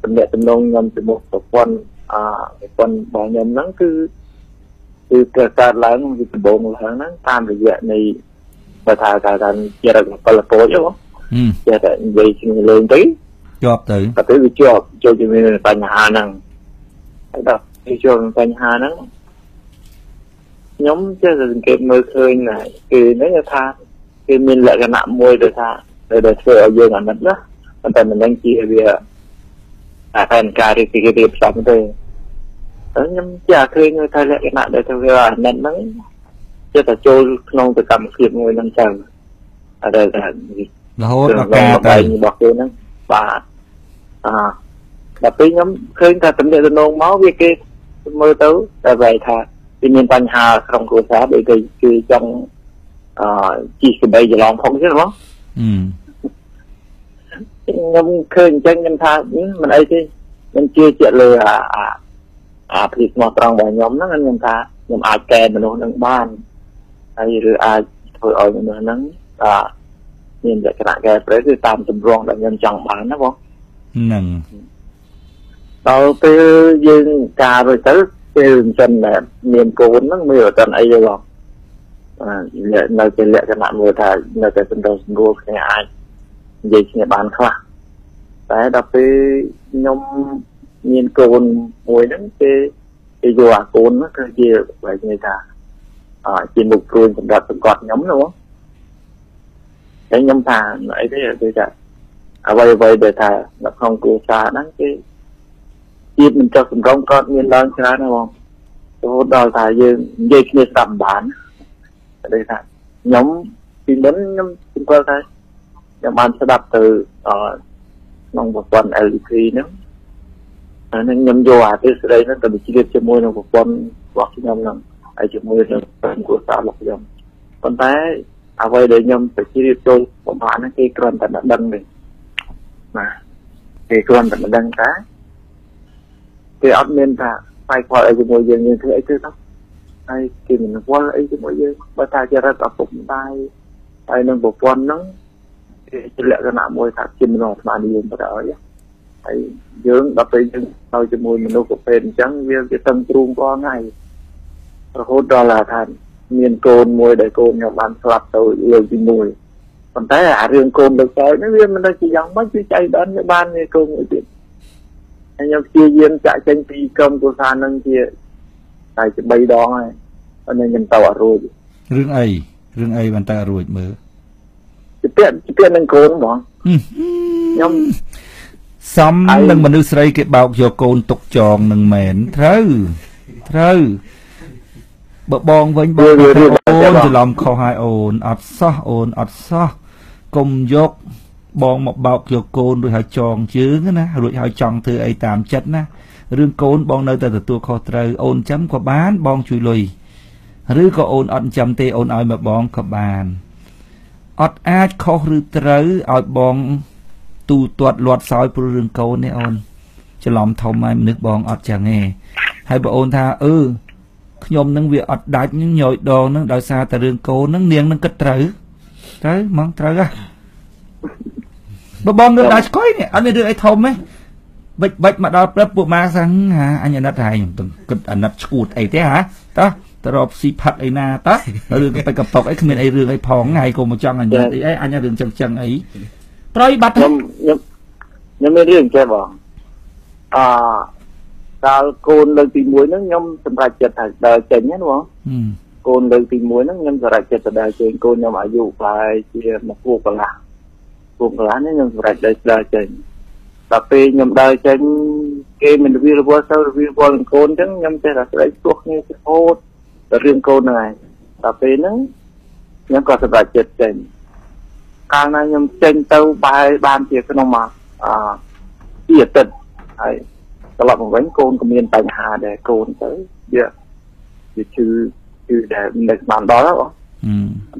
តំណែងតំណងខ្ញុំជាមួយប្រព័ន្ធអប្រព័ន្ធរបស់ខ្ញុំហ្នឹងគឺគឺកើតកើតឡើងពីដំបូងឡើងហ្នឹងតាមរយៈនៃបើថាថាថាជារកពលពោចហ៎ចេះតែនិយាយជាលេងទៅជាប់ទៅតែទៅវាជាប់ចូលជាមួយបញ្ហាហ្នឹងហើយដល់វាជាប់បញ្ហាហ្នឹង ខ្ញុំចេះតែសង្កេតមើលឃើញណាគឺនេះថាគឺមានលក្ខណៈមួយដែលថាដែលធ្វើឲ្យយើងអាណិតណាប៉ុន្តែមិនដឹងជាវាអាផែនការរីករាយរៀបចំទេតែខ្ញុំជាឃើញថាលក្ខណៈដែលធ្វើអាណិតហ្នឹងជាតែចូលក្នុងសកម្មភាពមួយហ្នឹងចឹងអត់ថារហូតដល់ការទៅរបស់គេហ្នឹងបាទអឺដល់ពេលខ្ញុំឃើញថាតំណែងតំណងមកវាគេមើលទៅតែបែរថា វាមានបញ្ហាក្នុងគ្រួសារដូចគេគឺចង់អឺជីកបីច្រឡំផងទៀតហ្មងខ្ញុំឃើញអញ្ចឹងខ្ញុំថាមិនអីទេខ្ញុំជឿជាក់លើអាអាអាភាពស្មោះត្រង់របស់ខ្ញុំហ្នឹងខ្ញុំថាខ្ញុំអាចកែមនុស្សនឹងបានហើយឬអាចធ្វើឲ្យមនុស្សហ្នឹងអាមានលក្ខណៈកែប្រែគឺតាមទម្រង់ដែលខ្ញុំចង់បានណាបងហ្នឹងដល់ពេលយើងការរួចទៅ ពេលមិនចឹងតែមានកូនហ្នឹងមានអត់អីទេបងនៅជាលក្ខណៈមួយថានៅតែសន្តោសស្រួលគ្នាអាចនិយាយគ្នាបានខ្លះតែដល់ពេលខ្ញុំមានកូនមួយហ្នឹងគេគេយកអាកូនហ្នឹងគឺជាបែបនេះថាអជាមុខព្រួយសម្រាប់សង្កត់ខ្ញុំណាបងតែខ្ញុំថាអីទេគឺថាអ្វីអ្វីដែលថានៅក្នុងគ្រួសារហ្នឹងគេ ជាតិមិនចុះសម្រងក៏មានឡើងច្រើនណាបងរហូតដល់ថាយើងនិយាយគ្នាស្ដាប់បានតែថាខ្ញុំពីមុនខ្ញុំជម្រាបថាខ្ញុំបានស្ដាប់ទៅអក្នុងប្រព័ន្ធ LEC ហ្នឹងហើយនឹងខ្ញុំយកអាទិស្ដីហ្នឹងទៅវិជ្ជាជាមួយនឹងប្រព័ន្ធរបស់ខ្ញុំហ្នឹងហើយជាមួយនឹងគូសាររបស់ខ្ញុំប៉ុន្តែអ្វីដែលខ្ញុំទៅជ្រាបចូលប្រហែលហ្នឹងគេគ្រាន់តែដឹងទេណាគេគ្រាន់តែដឹងថា គេអត់មានថាស្វែងខ្វល់អីជាមួយយើងយើងធ្វើអីទៅទៅហើយគេមិនខ្វល់អីជាមួយយើងបើថាចរិតឪពុកម្ដាយហើយនឹងប្រព័ន្ធហ្នឹងគេជាលក្ខណៈមួយថាជាមនុស្សស្មារតីយើងទៅហើយហើយយើងដល់ពេលយើងទៅជាមួយមនុស្សប្រភេទអញ្ចឹងវាវាតឹងទ្រូងរាល់ថ្ងៃរហូតដល់ថាមានកូនមួយដែលកូនខ្ញុំបានស្លាប់ទៅលើកទី1ប៉ុន្តែអារឿងកូនលើកតនេះវាមិនដឹងជាយ៉ាងម៉េចវាចៃដន្យបានមានកូនមួយទៀតហើយ ខ្ញុំព្យាយាមចាក់ចេញពីក្រុមគូសានឹងជាតែជា3ដងហើយប៉ុន្តែខ្ញុំទៅអត់រួចរឿងអីរឿងអីបានតើរួចមើលជាពាក់ជាពាក់នឹងកូនហ្មងខ្ញុំសំនឹងមនុស្សស្រីគេបោកយកកូនទុកចងនឹងមែនត្រូវត្រូវបើបងវិញបងអូនច្រឡំខុសហើយអូនអត់សោះអូនអត់សោះកុំយក បងមកបោកយកកូនរួចហើយចងជើងណារួចហើយចង់ធ្វើអីតាមចិត្តណារឿងកូនបងនៅតែទទួលខុសត្រូវអូនចាំក៏បានបងជួយលុយឬក៏អូនអត់ចាំទេអូនឲ្យមកបងក៏បានអត់អាចខុសឬត្រូវឲ្យបងទូទាត់លាត់សោយព្រោះរឿងកូននេះអូនច្រឡំធំហើយមនុស្សបងអត់ចឹងទេហើយបើអូនថាអឺខ្ញុំនឹងវាអត់ដាច់នឹងញយដងនឹងដោយសារតែរឿងកូននឹងនាងនឹងគិតត្រូវត្រូវហ្មងត្រូវហ៎ បើបងនឹងដាច់ស្គយនេះអត់មានរឿងអីធំទេបិចបិចមកដល់ព្រឹបពួកម៉ាសាំងហាអញអាណិតហើយខ្ញុំគិតអាណិតឈួតអីទេហាតោះទៅរកស៊ីផាត់អីណាតោះរឿងបិចកប៉ុកអីគ្មានអីរឿងអីផងថ្ងៃក៏មកចង់អញអីអីអញរឿងចឹងចឹងអីប្រយបាត់ខ្ញុំខ្ញុំខ្ញុំមានរឿងចេះបងអឺកាលកូនលើកទី1ហ្នឹងខ្ញុំសម្រេចចិត្តថាដើរចេញណាបងកូនលើកទី1ហ្នឹងខ្ញុំសម្រេចចិត្តទៅដើរចេញកូនខ្ញុំអាយុប្រហែលជាមួយខួបកន្លះ ខួបកន្លះនេះខ្ញុំសម្រេចដើរចេញដល់ពេលខ្ញុំដើរចេញគេមិនវិរវល់ទៅវិរវល់នឹងកូនអញ្ចឹងខ្ញុំចេះតែស្ដីទោះគ្នារហូតដល់រឿងកូនហ្នឹងហើយដល់ពេលហ្នឹងខ្ញុំក៏សម្រេចចិត្តចេញកាលណាខ្ញុំចេញទៅបែរបានជាក្នុងមកអពីអាទិត្យហើយត្រឡប់មកវិញកូនក៏មានបញ្ហាដែរកូនទៅវាវាឈឺឈឺដែលនៅបានដល់ហ្នឹងបង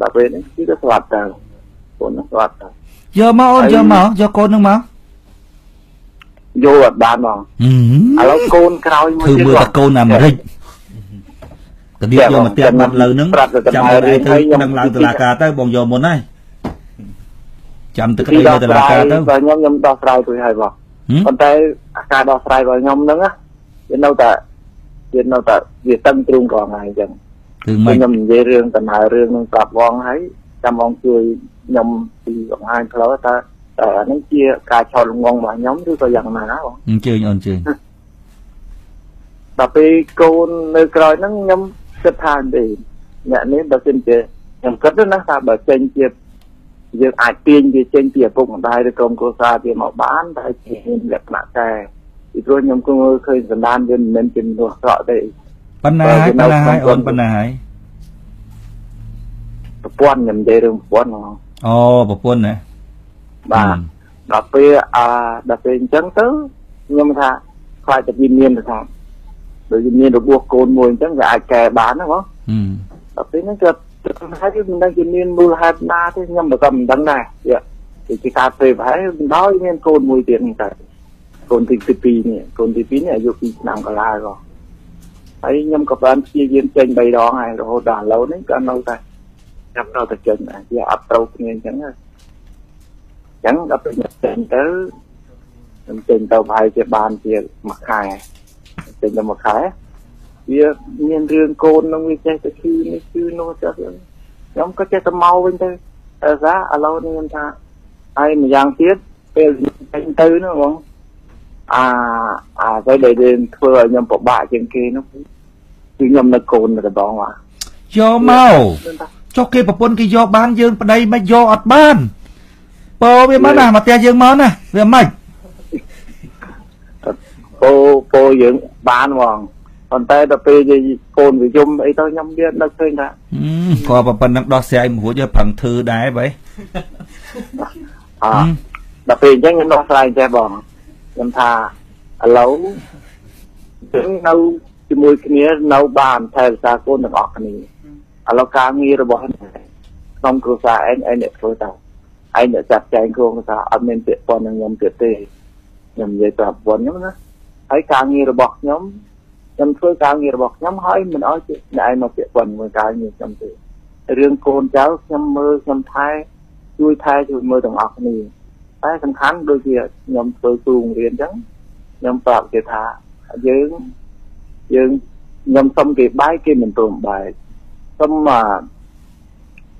ដល់ពេលនេះគឺទៅស្លាប់ទៅកូនស្លាប់ទៅ យកមកអូនយកមកយកកូននឹងមកយកអត់បានបងឥឡូវកូនក្រោយមួយទៀតគឺមើលតែកូនអាមេរិកទៅទៀតយកមកទៀតបាត់លើនឹងចាំឲ្យរៀនទៅនឹងឡើងតុលាការទៅបងយកមុនហើយចាំទឹកដីនៅតុលាការទៅបើខ្ញុំខ្ញុំដោះស្រាយទៅហើយបងប៉ុន្តែអាការដោះស្រាយរបស់ខ្ញុំហ្នឹងវានៅតែវានៅតែវាតឹងទ្រូងកងហើយអញ្ចឹងគឺមិនខ្ញុំនិយាយរឿងដំណើររឿងនឹងប្រាប់បងហើយ ចាំបងជួយខ្ញុំពីបង្ហាញផ្លូវតើតែអានេះជាការឆោតលងងរបស់ខ្ញុំឬក៏យ៉ាងណាបងអញ្ជើញអូនអញ្ជើញដល់ពេលកូននៅក្រោយហ្នឹងខ្ញុំគិតថាទេអ្នកនេះបើសិនជាខ្ញុំគិតណាថាបើចេញជាយើងអាចទាញវាចេញពីឪពុកម្ដាយឬក្រុមគ្រួសារវាមកបានតែជាលក្ខណៈតែពីព្រោះខ្ញុំគង់មើលឃើញសន្តានវាមិនមែនជាមនុស្សស្រក់ទេប៉ុណ្ណាហើយប៉ុណ្ណាហើយអូនប៉ុណ្ណាហើយ ប្រពន្ធខ្ញុំនិយាយរឿងប្រពន្ធហ្មងអូប្រពន្ធណាបាទដល់ពេលអាដល់ពេលអញ្ចឹងទៅខ្ញុំថាខ្លាចតែវាមានទៅថាដូចមានរបួសកូនមួយអញ្ចឹងវាអាចកែបានណាបងដល់ពេលហ្នឹងគាត់ហើយមិនដឹងជាមានមូលហេតុណាទេខ្ញុំក៏មិនដឹងដែរវាជាការពេលប្រហែលមិនដោយមានកូនមួយទៀតហ្នឹងតែកូនទី2នេះកូនទី2នេះអាយុ2ឆ្នាំកន្លះក៏ហើយខ្ញុំក៏បានព្យាយាមចេញ3ដងហើយរហូតដល់ឥឡូវនេះក៏នៅតែ ចាប់ដល់តែចេញដែរវាអត់ត្រូវគ្នាអញ្ចឹងហ្នឹងអញ្ចឹងដល់ពេលចេញទៅខ្ញុំចេញទៅប្រហែលជាបានជាមួយខែចេញទៅមួយខែវាមានរឿងកូននឹងវាចេះតែឈឺនេះឈឺនោះចេះខ្ញុំក៏ចេះតែមកវិញទៅតែថាឥឡូវនេះខ្ញុំថាហើយម្យ៉ាងទៀតពេលចេញទៅនោះបងអាអាទៅដែលធ្វើឲ្យខ្ញុំពិបាកជាងគេនោះគឺខ្ញុំនៅកូនតែដងបាទយកមក ចុះគេប្រពន្ធគេយកបានយើងប្តីមិនយកអត់បានពោវាមកណាមកផ្ទះយើងមកណាវាមិនពោពោយើងបានហ្មងប៉ុន្តែដល់ពេលនិយាយកូនវិយមអីទៅខ្ញុំវានឹកឃើញថាក៏ប៉ុណ្ណឹងដោះស្រាយមួយរួចប្រឹងធ្វើដែរបែអដល់ពេលអញ្ចឹងខ្ញុំដោះស្រាយចេះបងខ្ញុំថាឥឡូវយើងនៅជាមួយគ្នានៅបានថែរក្សាកូនទាំងអស់គ្នា ឥឡូវការងាររបស់ក្នុងគ្រួសារឯងឯងអ្នកធ្វើតើឯងអ្នកចាត់ចែងគ្រួសារអត់មានពាក្យប៉ុននឹងខ្ញុំទៀតទេខ្ញុំនិយាយប្រាប់ប៉ុនខ្ញុំណាហើយការងាររបស់ខ្ញុំខ្ញុំធ្វើការងាររបស់ខ្ញុំហើយមិនអោយអ្នកឯងមកពាក្យប៉ុនមួយការងារខ្ញុំទេរឿងកូនចៅខ្ញុំមើលខ្ញុំថែជួយថែជួយមើលទាំងអស់គ្នាតែសំខាន់ដូចជាខ្ញុំធ្វើគ្រូបង្រៀនអញ្ចឹងខ្ញុំប្រាប់គេថាយើងយើងខ្ញុំសុំគេបាយគេមិនព្រមបាយ សុំ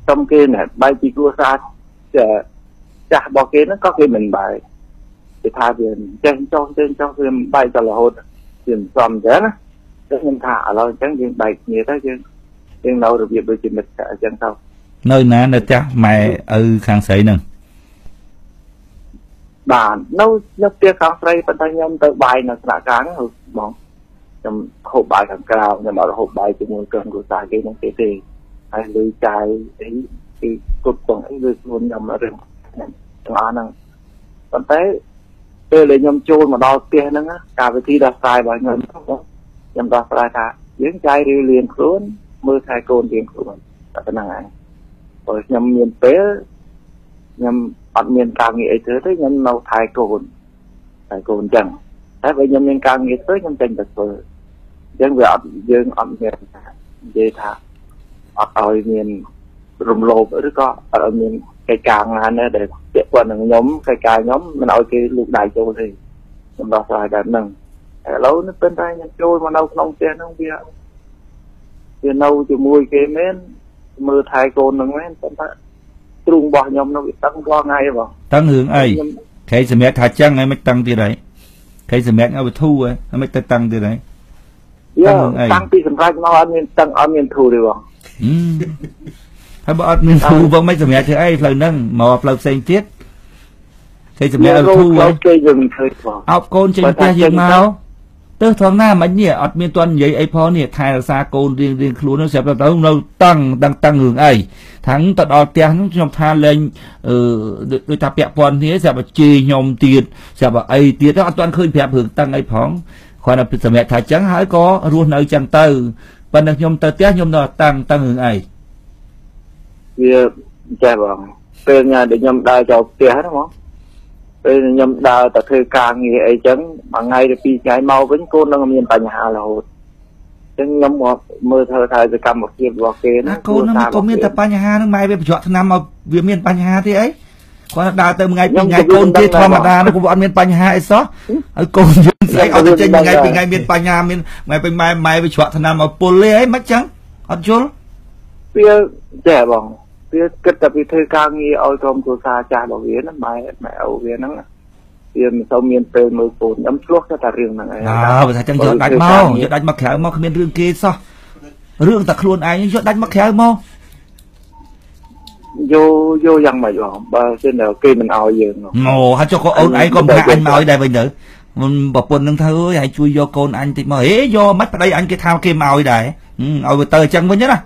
សុំគេណែបាយពីគ្រួសារចាស់របស់គេហ្នឹងក៏គេមិនបាយគេថាវាចេះចោះចេះចោះវាមិនបាយដល់រហូតវាមិនសមចឹងណាតែខ្ញុំថាឥឡូវអញ្ចឹងយើងបែកគ្នាទៅយើងយើងនៅរបៀបដូចជាមិត្តអញ្ចឹងទៅនៅណានៅផ្ទះម៉ែឪខាងស្រីហ្នឹងបាទនៅនៅផ្ទះខាងស្រីប៉ុន្តែខ្ញុំទៅបាយនៅស្នាក់ការហ្នឹងបង ខ្ញុំហូបបាយខាងក្រៅខ្ញុំអត់ហូបបាយជាមួយក្រុមគ្រួសារគេហ្នឹងទេទេហើយលុយចាយអីពីគ្រប់ទាំងអីគឺខ្លួនខ្ញុំរឿងទាំងអស់ហ្នឹងប៉ុន្តែពេលដែលខ្ញុំចូលមកដល់ផ្ទះហ្នឹងការវិធីដោះស្រាយរបស់ខ្ញុំខ្ញុំដោះស្រាយថាយើងចាយរៀលៀងខ្លួនមើលថែកូនរៀងខ្លួនតែប៉ុណ្្នឹងហើយព្រោះខ្ញុំមានពេលខ្ញុំអត់មានការងារអីធ្វើទេខ្ញុំនៅថែកូនថែកូនអញ្ចឹងតែបើខ្ញុំមានការងារធ្វើខ្ញុំចេញទៅធ្វើអញ្ចឹងវាអត់យើងអត់មាននិយាយថាអត់ឲ្យមានរំលោភឬក៏អត់ឲ្យមានកិច្ចការណាណាដែលពាក់ព័ន្ធនឹងខ្ញុំកិច្ចការខ្ញុំមិនឲ្យគេលូកដៃចូលទេខ្ញុំដោះស្រាយតែហ្នឹងឥឡូវនេះប៉ុន្តែខ្ញុំចូលមកនៅក្នុងផ្ទះហ្នឹងវាវានៅជាមួយគេមែនមើលថែកូនហ្នឹងមែនប៉ុន្តែទ្រូងរបស់ខ្ញុំនៅវាតឹងរាល់ថ្ងៃបងតឹងរឿងអីខេសម្រាប់ថាចឹងហើយមិនតឹងទៀតហើយខេសម្រាប់ឲ្យវធូហើយមិនទៅតឹងទៀតហើយ យ៉ាតាំងពីសម្រាប់មកអត់មានតឹងអត់មានធូរទេបងហើយបើអត់មានធូរបងមិនសម្រាប់ធ្វើអីផ្លូវហ្នឹងមកផ្លូវផ្សេងទៀតគេសម្រាប់ឲ្យធូរហើយគេយើងមិនឃើញបងអោបកូនចេញផ្ទះយើងមកទៅត្រង់ណាមិននេះអត់មានទាន់និយាយអីផងនេះថែរក្សាកូនរៀងរៀងខ្លួននោះស្រាប់តែនៅតឹងតឹងតឹងរឿងអីថាងទៅដល់ផ្ទះនោះខ្ញុំថាលេងអឺដូចថាពាក់ព័ន្ធគ្នាស្រាប់តែជេរខ្ញុំទៀតស្រាប់តែអីទៀតអត់ទាន់ឃើញប្រាប់រឿងតឹងអីផង គ្រាន់តែសម្រាប់ថាចឹងហើយក៏រស់នៅចឹងទៅប៉ុន្តែខ្ញុំទៅផ្ទះខ្ញុំនៅតឹងតឹងរឿងអីវាចេះបងពេលញ៉ាំដែលខ្ញុំដើរចូលផ្ទះហ្នឹងបងពេលខ្ញុំដើរទៅធ្វើការងារអីចឹងមួយថ្ងៃទៅពីរថ្ងៃមកវិញកូននឹងមានបញ្ហារហូតចឹងខ្ញុំមកមើលធ្វើថាសកម្មភាពរបស់គេណាកូននឹងក៏មានតែបញ្ហានឹងម៉ែវាបញ្ជាក់ឆ្នាំមកវាមានបញ្ហាទេអីគាត់ដើរទៅមួយថ្ងៃពីរថ្ងៃកូនជាធម្មតានោះក៏អត់មានបញ្ហាអីសោះហើយកូនយើង ស្អីអត់ទៅចេញមួយថ្ងៃពីរថ្ងៃមានបញ្ហាមានម៉ែពេញម៉ែម៉ែវាជ្រក់ឆ្នាំមកពុលទេអីមិនចឹងអត់យល់វាចេះបងវាគិតតែពីធ្វើការងារឲ្យក្រុមគ្រួសារចាស់របស់វាណាម៉ែម៉ែឪវាហ្នឹងវាមិនសូវមានពេលមើលកូនខ្ញុំឆ្លោះតែរឿងហ្នឹងឯងអើបើថាចឹងយកដាច់មកយកដាច់មកក្រៅមកគ្មានរឿងគេសោះរឿងតែខ្លួនឯងយកដាច់មកក្រៅមកយោយោយ៉ាងម៉េចបងបើសិនតែគេមិនឲ្យយើងអូហើយចុះក៏អូនឯងក៏មិនថាអញមកឲ្យដែរវិញទៅ មិនប្រពន្ធនឹងថាអើយឲ្យជួយយកកូនអញតិចមកហេយកមិនប្តីអញគេថាគេមកឲ្យដែរឲ្យវាទៅអញ្ចឹងវិញណា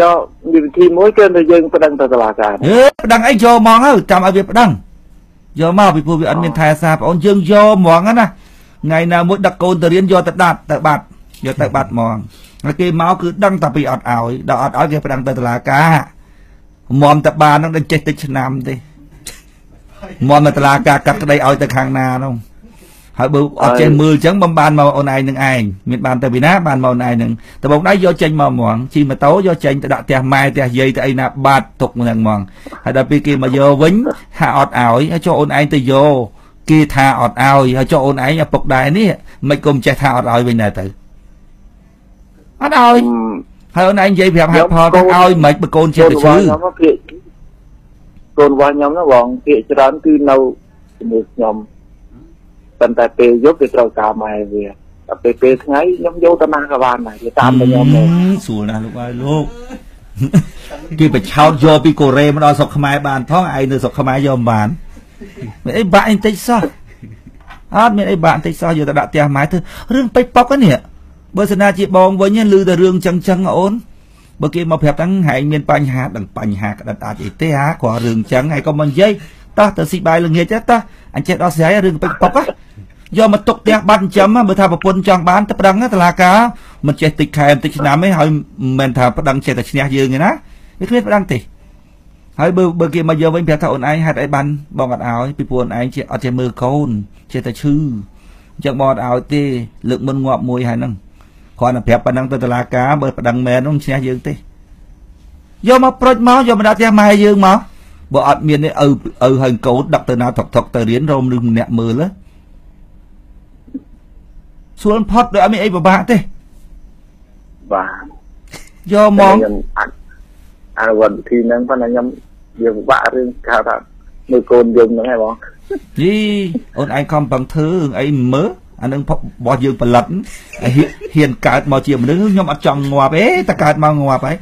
ចុះវិធីមួយគឺតែយើងប្តឹងទៅតុលាការអេប្តឹងអីយកហ្មងទៅចាំឲ្យវាប្តឹងយកមកពីព្រោះវាអត់មានថែសារបងអូនយើងយកហ្មងណាថ្ងៃណាមួយដឹកកូនទៅរៀនយកទៅដាត់ទៅបាត់យកទៅបាត់ហ្មងហើយគេមកគឺដឹងតែពីអត់ឲ្យដល់អត់ឲ្យគេប្តឹងទៅតុលាការមមតបាននឹងដូចចេះតិចឆ្នាំទេមមតឡាការកាត់ក្តីឲ្យទៅខាងណានោះ ហើយបើអត់ចេះមើលអញ្ចឹងបំបានមកអូនឯងនឹងឯងមានបានទៅពីណាបានមកអូនឯងនឹងតបងដៃយកចេញមកហ្មងជិះម៉ូតូយកចេញទៅដាក់ផ្ទះម៉ែផ្ទះយាយទៅអីណាបាត់ទុកហ្នឹងហ្មងហើយដល់ពេលគេមកយកវិញហាអត់ឲ្យហើយចុះអូនឯងទៅយកគេថាអត់ឲ្យហើយចុះអូនឯងឪពុកដែរនេះមិនគុំចេះថាអត់ឲ្យវិញដែរទៅអត់ឲ្យហើយអូនឯងនិយាយប្រាប់ហេតុផលទៅឲ្យមិនបើកូនជាតិទៅឈឺកូនរបស់ខ្ញុំណាបងភាកច្រើនគឺនៅជាមួយខ្ញុំ ប៉ុន្តែពេលយប់វាត្រូវតាមម៉ែវាតែពេលពេលថ្ងៃខ្ញុំយកទៅណាក៏បានដែរវាតាមតែខ្ញុំស្រួលណាស់លោកអើយលោកគេបិឆោតយកពីកូរ៉េមកដល់ស្រុកខ្មែរបានផងឯងនៅស្រុកខ្មែរយកមិនបានមានអីបាក់អីតិចសោះអត់មានអីបាក់តិចសោះយកទៅដាក់ផ្ទះម៉ែទៅរឿងពេចប៉ុកនេះបើសិនជាបងវិញឮតែរឿងចឹងចឹងអូនបើគេមកប្រាប់ទាំងហែងមានបញ្ហាដឹងបញ្ហាក្តិតអាចអីទេហាគ្រាន់រឿងចឹងហើយក៏មិននិយាយតោះទៅស៊ីបាយល្ងាចតោះអញចេះដោះស្រាយរឿងពេចប៉ុក យកមកទុកផ្ទះបាត់ចិញ្ចឹមបើថាប្រពន្ធចង់បានទៅប្តឹងតឡាការមិនចេះតិចខែតិចឆ្នាំទេហើយមិនមែនថាប្តឹងចេះតែឈ្នះយើងទេណាវាគ្មានប្តឹងទេហើយបើបើគេមកយកវិញប្រាប់ថាអូនឯងហេតុអីបានបងអត់ឲ្យពីព្រោះអូនឯងជាអត់ចេះមើលកូនចេះតែឈឺអញ្ចឹងបងអត់ឲ្យទេលើកមុនងាប់មួយហើយហ្នឹងគ្រាន់តែប្រាប់ប៉ុណ្ណឹងទៅតុលាការបើប្តឹងមែននោះឈ្នះយើងទេយកមកប្រុចមកយកមកដាក់ផ្ទះម៉ែយើងមកបើអត់មាននេះឪឪហើយកូនដឹកទៅណាថុកថុកទៅរៀនរោមនឹងម្នាក់មើល ស្រួលផុតដោយអត់មានអីពិបាកទេបាទយកមកខ្ញុំអាចអនុវត្តវិធីហ្នឹងប៉ុន្តែខ្ញុំវាពិបាករឿងគេថាមើលកូនយើងហ្នឹងហ៎បងយីអូនឯងខំប្រឹងធ្វើរឿងអីមើលអានឹងរបស់យើងផលិតហ៊ានកើតមកជាមនុស្សខ្ញុំអត់ចង់ងាប់ទេតែកើតមកងាប់ហើយ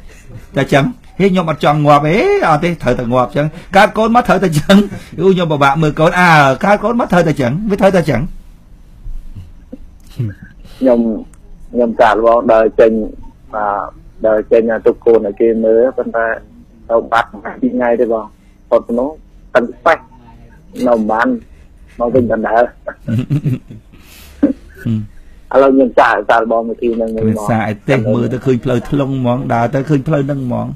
តែចឹងហេខ្ញុំអត់ចង់ងាប់អេអត់ទេត្រូវតែងាប់ចឹងកើតកូនមកត្រូវតែចឹងយូខ្ញុំពិបាកមើលកូនអើកើតកូនមកត្រូវតែចឹងវាត្រូវតែចឹង ខ្ញុំខ្ញុំកាត់បងដើរចេញបាទដើរចេញទុកកូនឲ្យគេមើលប៉ុន្តែទៅបាត់ពីថ្ងៃទេបងផុតនោះតាំងស្បេះនៅបានមកវិញដណ្ដើឥឡូវខ្ញុំចាក់សាលបងមួយទីនឹងមួយមកសាអីទេមើលទៅឃើញផ្លូវថ្លុងហ្មងដើរទៅឃើញផ្លូវនឹងហ្មង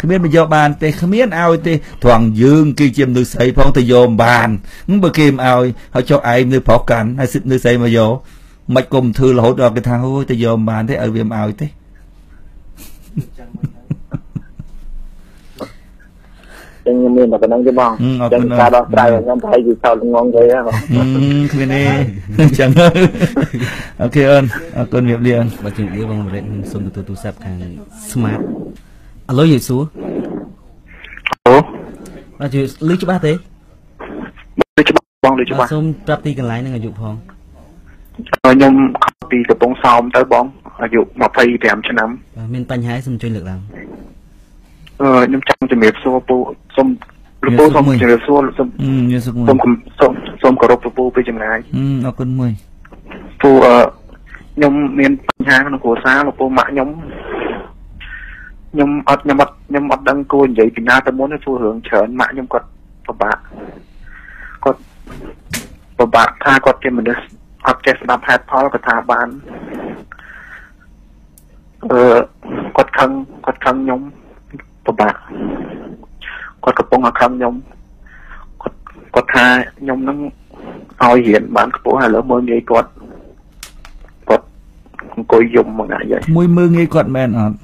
គ្មានមកយកបានទេគ្មានឲ្យទេត្រង់យើងគឺជាមនុស្សស្រីផងទៅយកបានបើគេមិនឲ្យហើយចុះឯងនៅប្រុសកាន់ហើយសិទ្ធនៅស្រីមកយកមិនគុំធ្វើរហូតដល់គេថាអូយទៅយកបានទេឲ្យវាមិនឲ្យទេចឹងខ្ញុំមានតែប៉ុណ្្នឹងទេបងចឹងការដោះស្រាយខ្ញុំប្រហែលជាចោលងងទេបងគ្មានទេចឹងអូខេអូនអរគុណវាលាបាទជំរាបបងរិទ្ធសូមទទួលទូរស័ព្ទខាង Smart អឡូយយសួរអូបាទជួយលឺច្បាស់ទេលឺច្បាស់បងលឺច្បាស់សូមប្រាប់ទីកន្លែងនិងអាយុផងខ្ញុំខំពីកំពង់សោមទៅបងអាយុ25ឆ្នាំមានបញ្ហាសូមជួយលើកឡើងអឺខ្ញុំចង់ជំរាបសួរពូសូមលោកពូសូមជំរាបសួរសូមសូមសូមសូមគោរពលោកពូពីចម្ងាយអរគុណមួយពូអឺខ្ញុំមានបញ្ហាក្នុងគ្រួសារលោកពូម៉ាក់ខ្ញុំ ខ្ញុំអត់ខ្ញុំអត់ខ្ញុំអត់ដឹងគួរនិយាយពីណាទៅមុនទេព្រោះរឿងច្រើនម៉ាក់ខ្ញុំគាត់ពិបាកគាត់ពិបាកថាគាត់ជាមនុស្សអត់ចេះស្ដាប់ហេតុផលក៏ថាបានអឺគាត់ខឹងគាត់ខឹងខ្ញុំពិបាកគាត់កំពុងតែខឹងខ្ញុំគាត់គាត់ថាខ្ញុំនឹងឲ្យរៀនបានខ្ពស់ហើយឥឡូវមើលងាយគាត់គាត់អង្គុយយំមកណាយាយមួយមើលងាយគាត់មែនអត់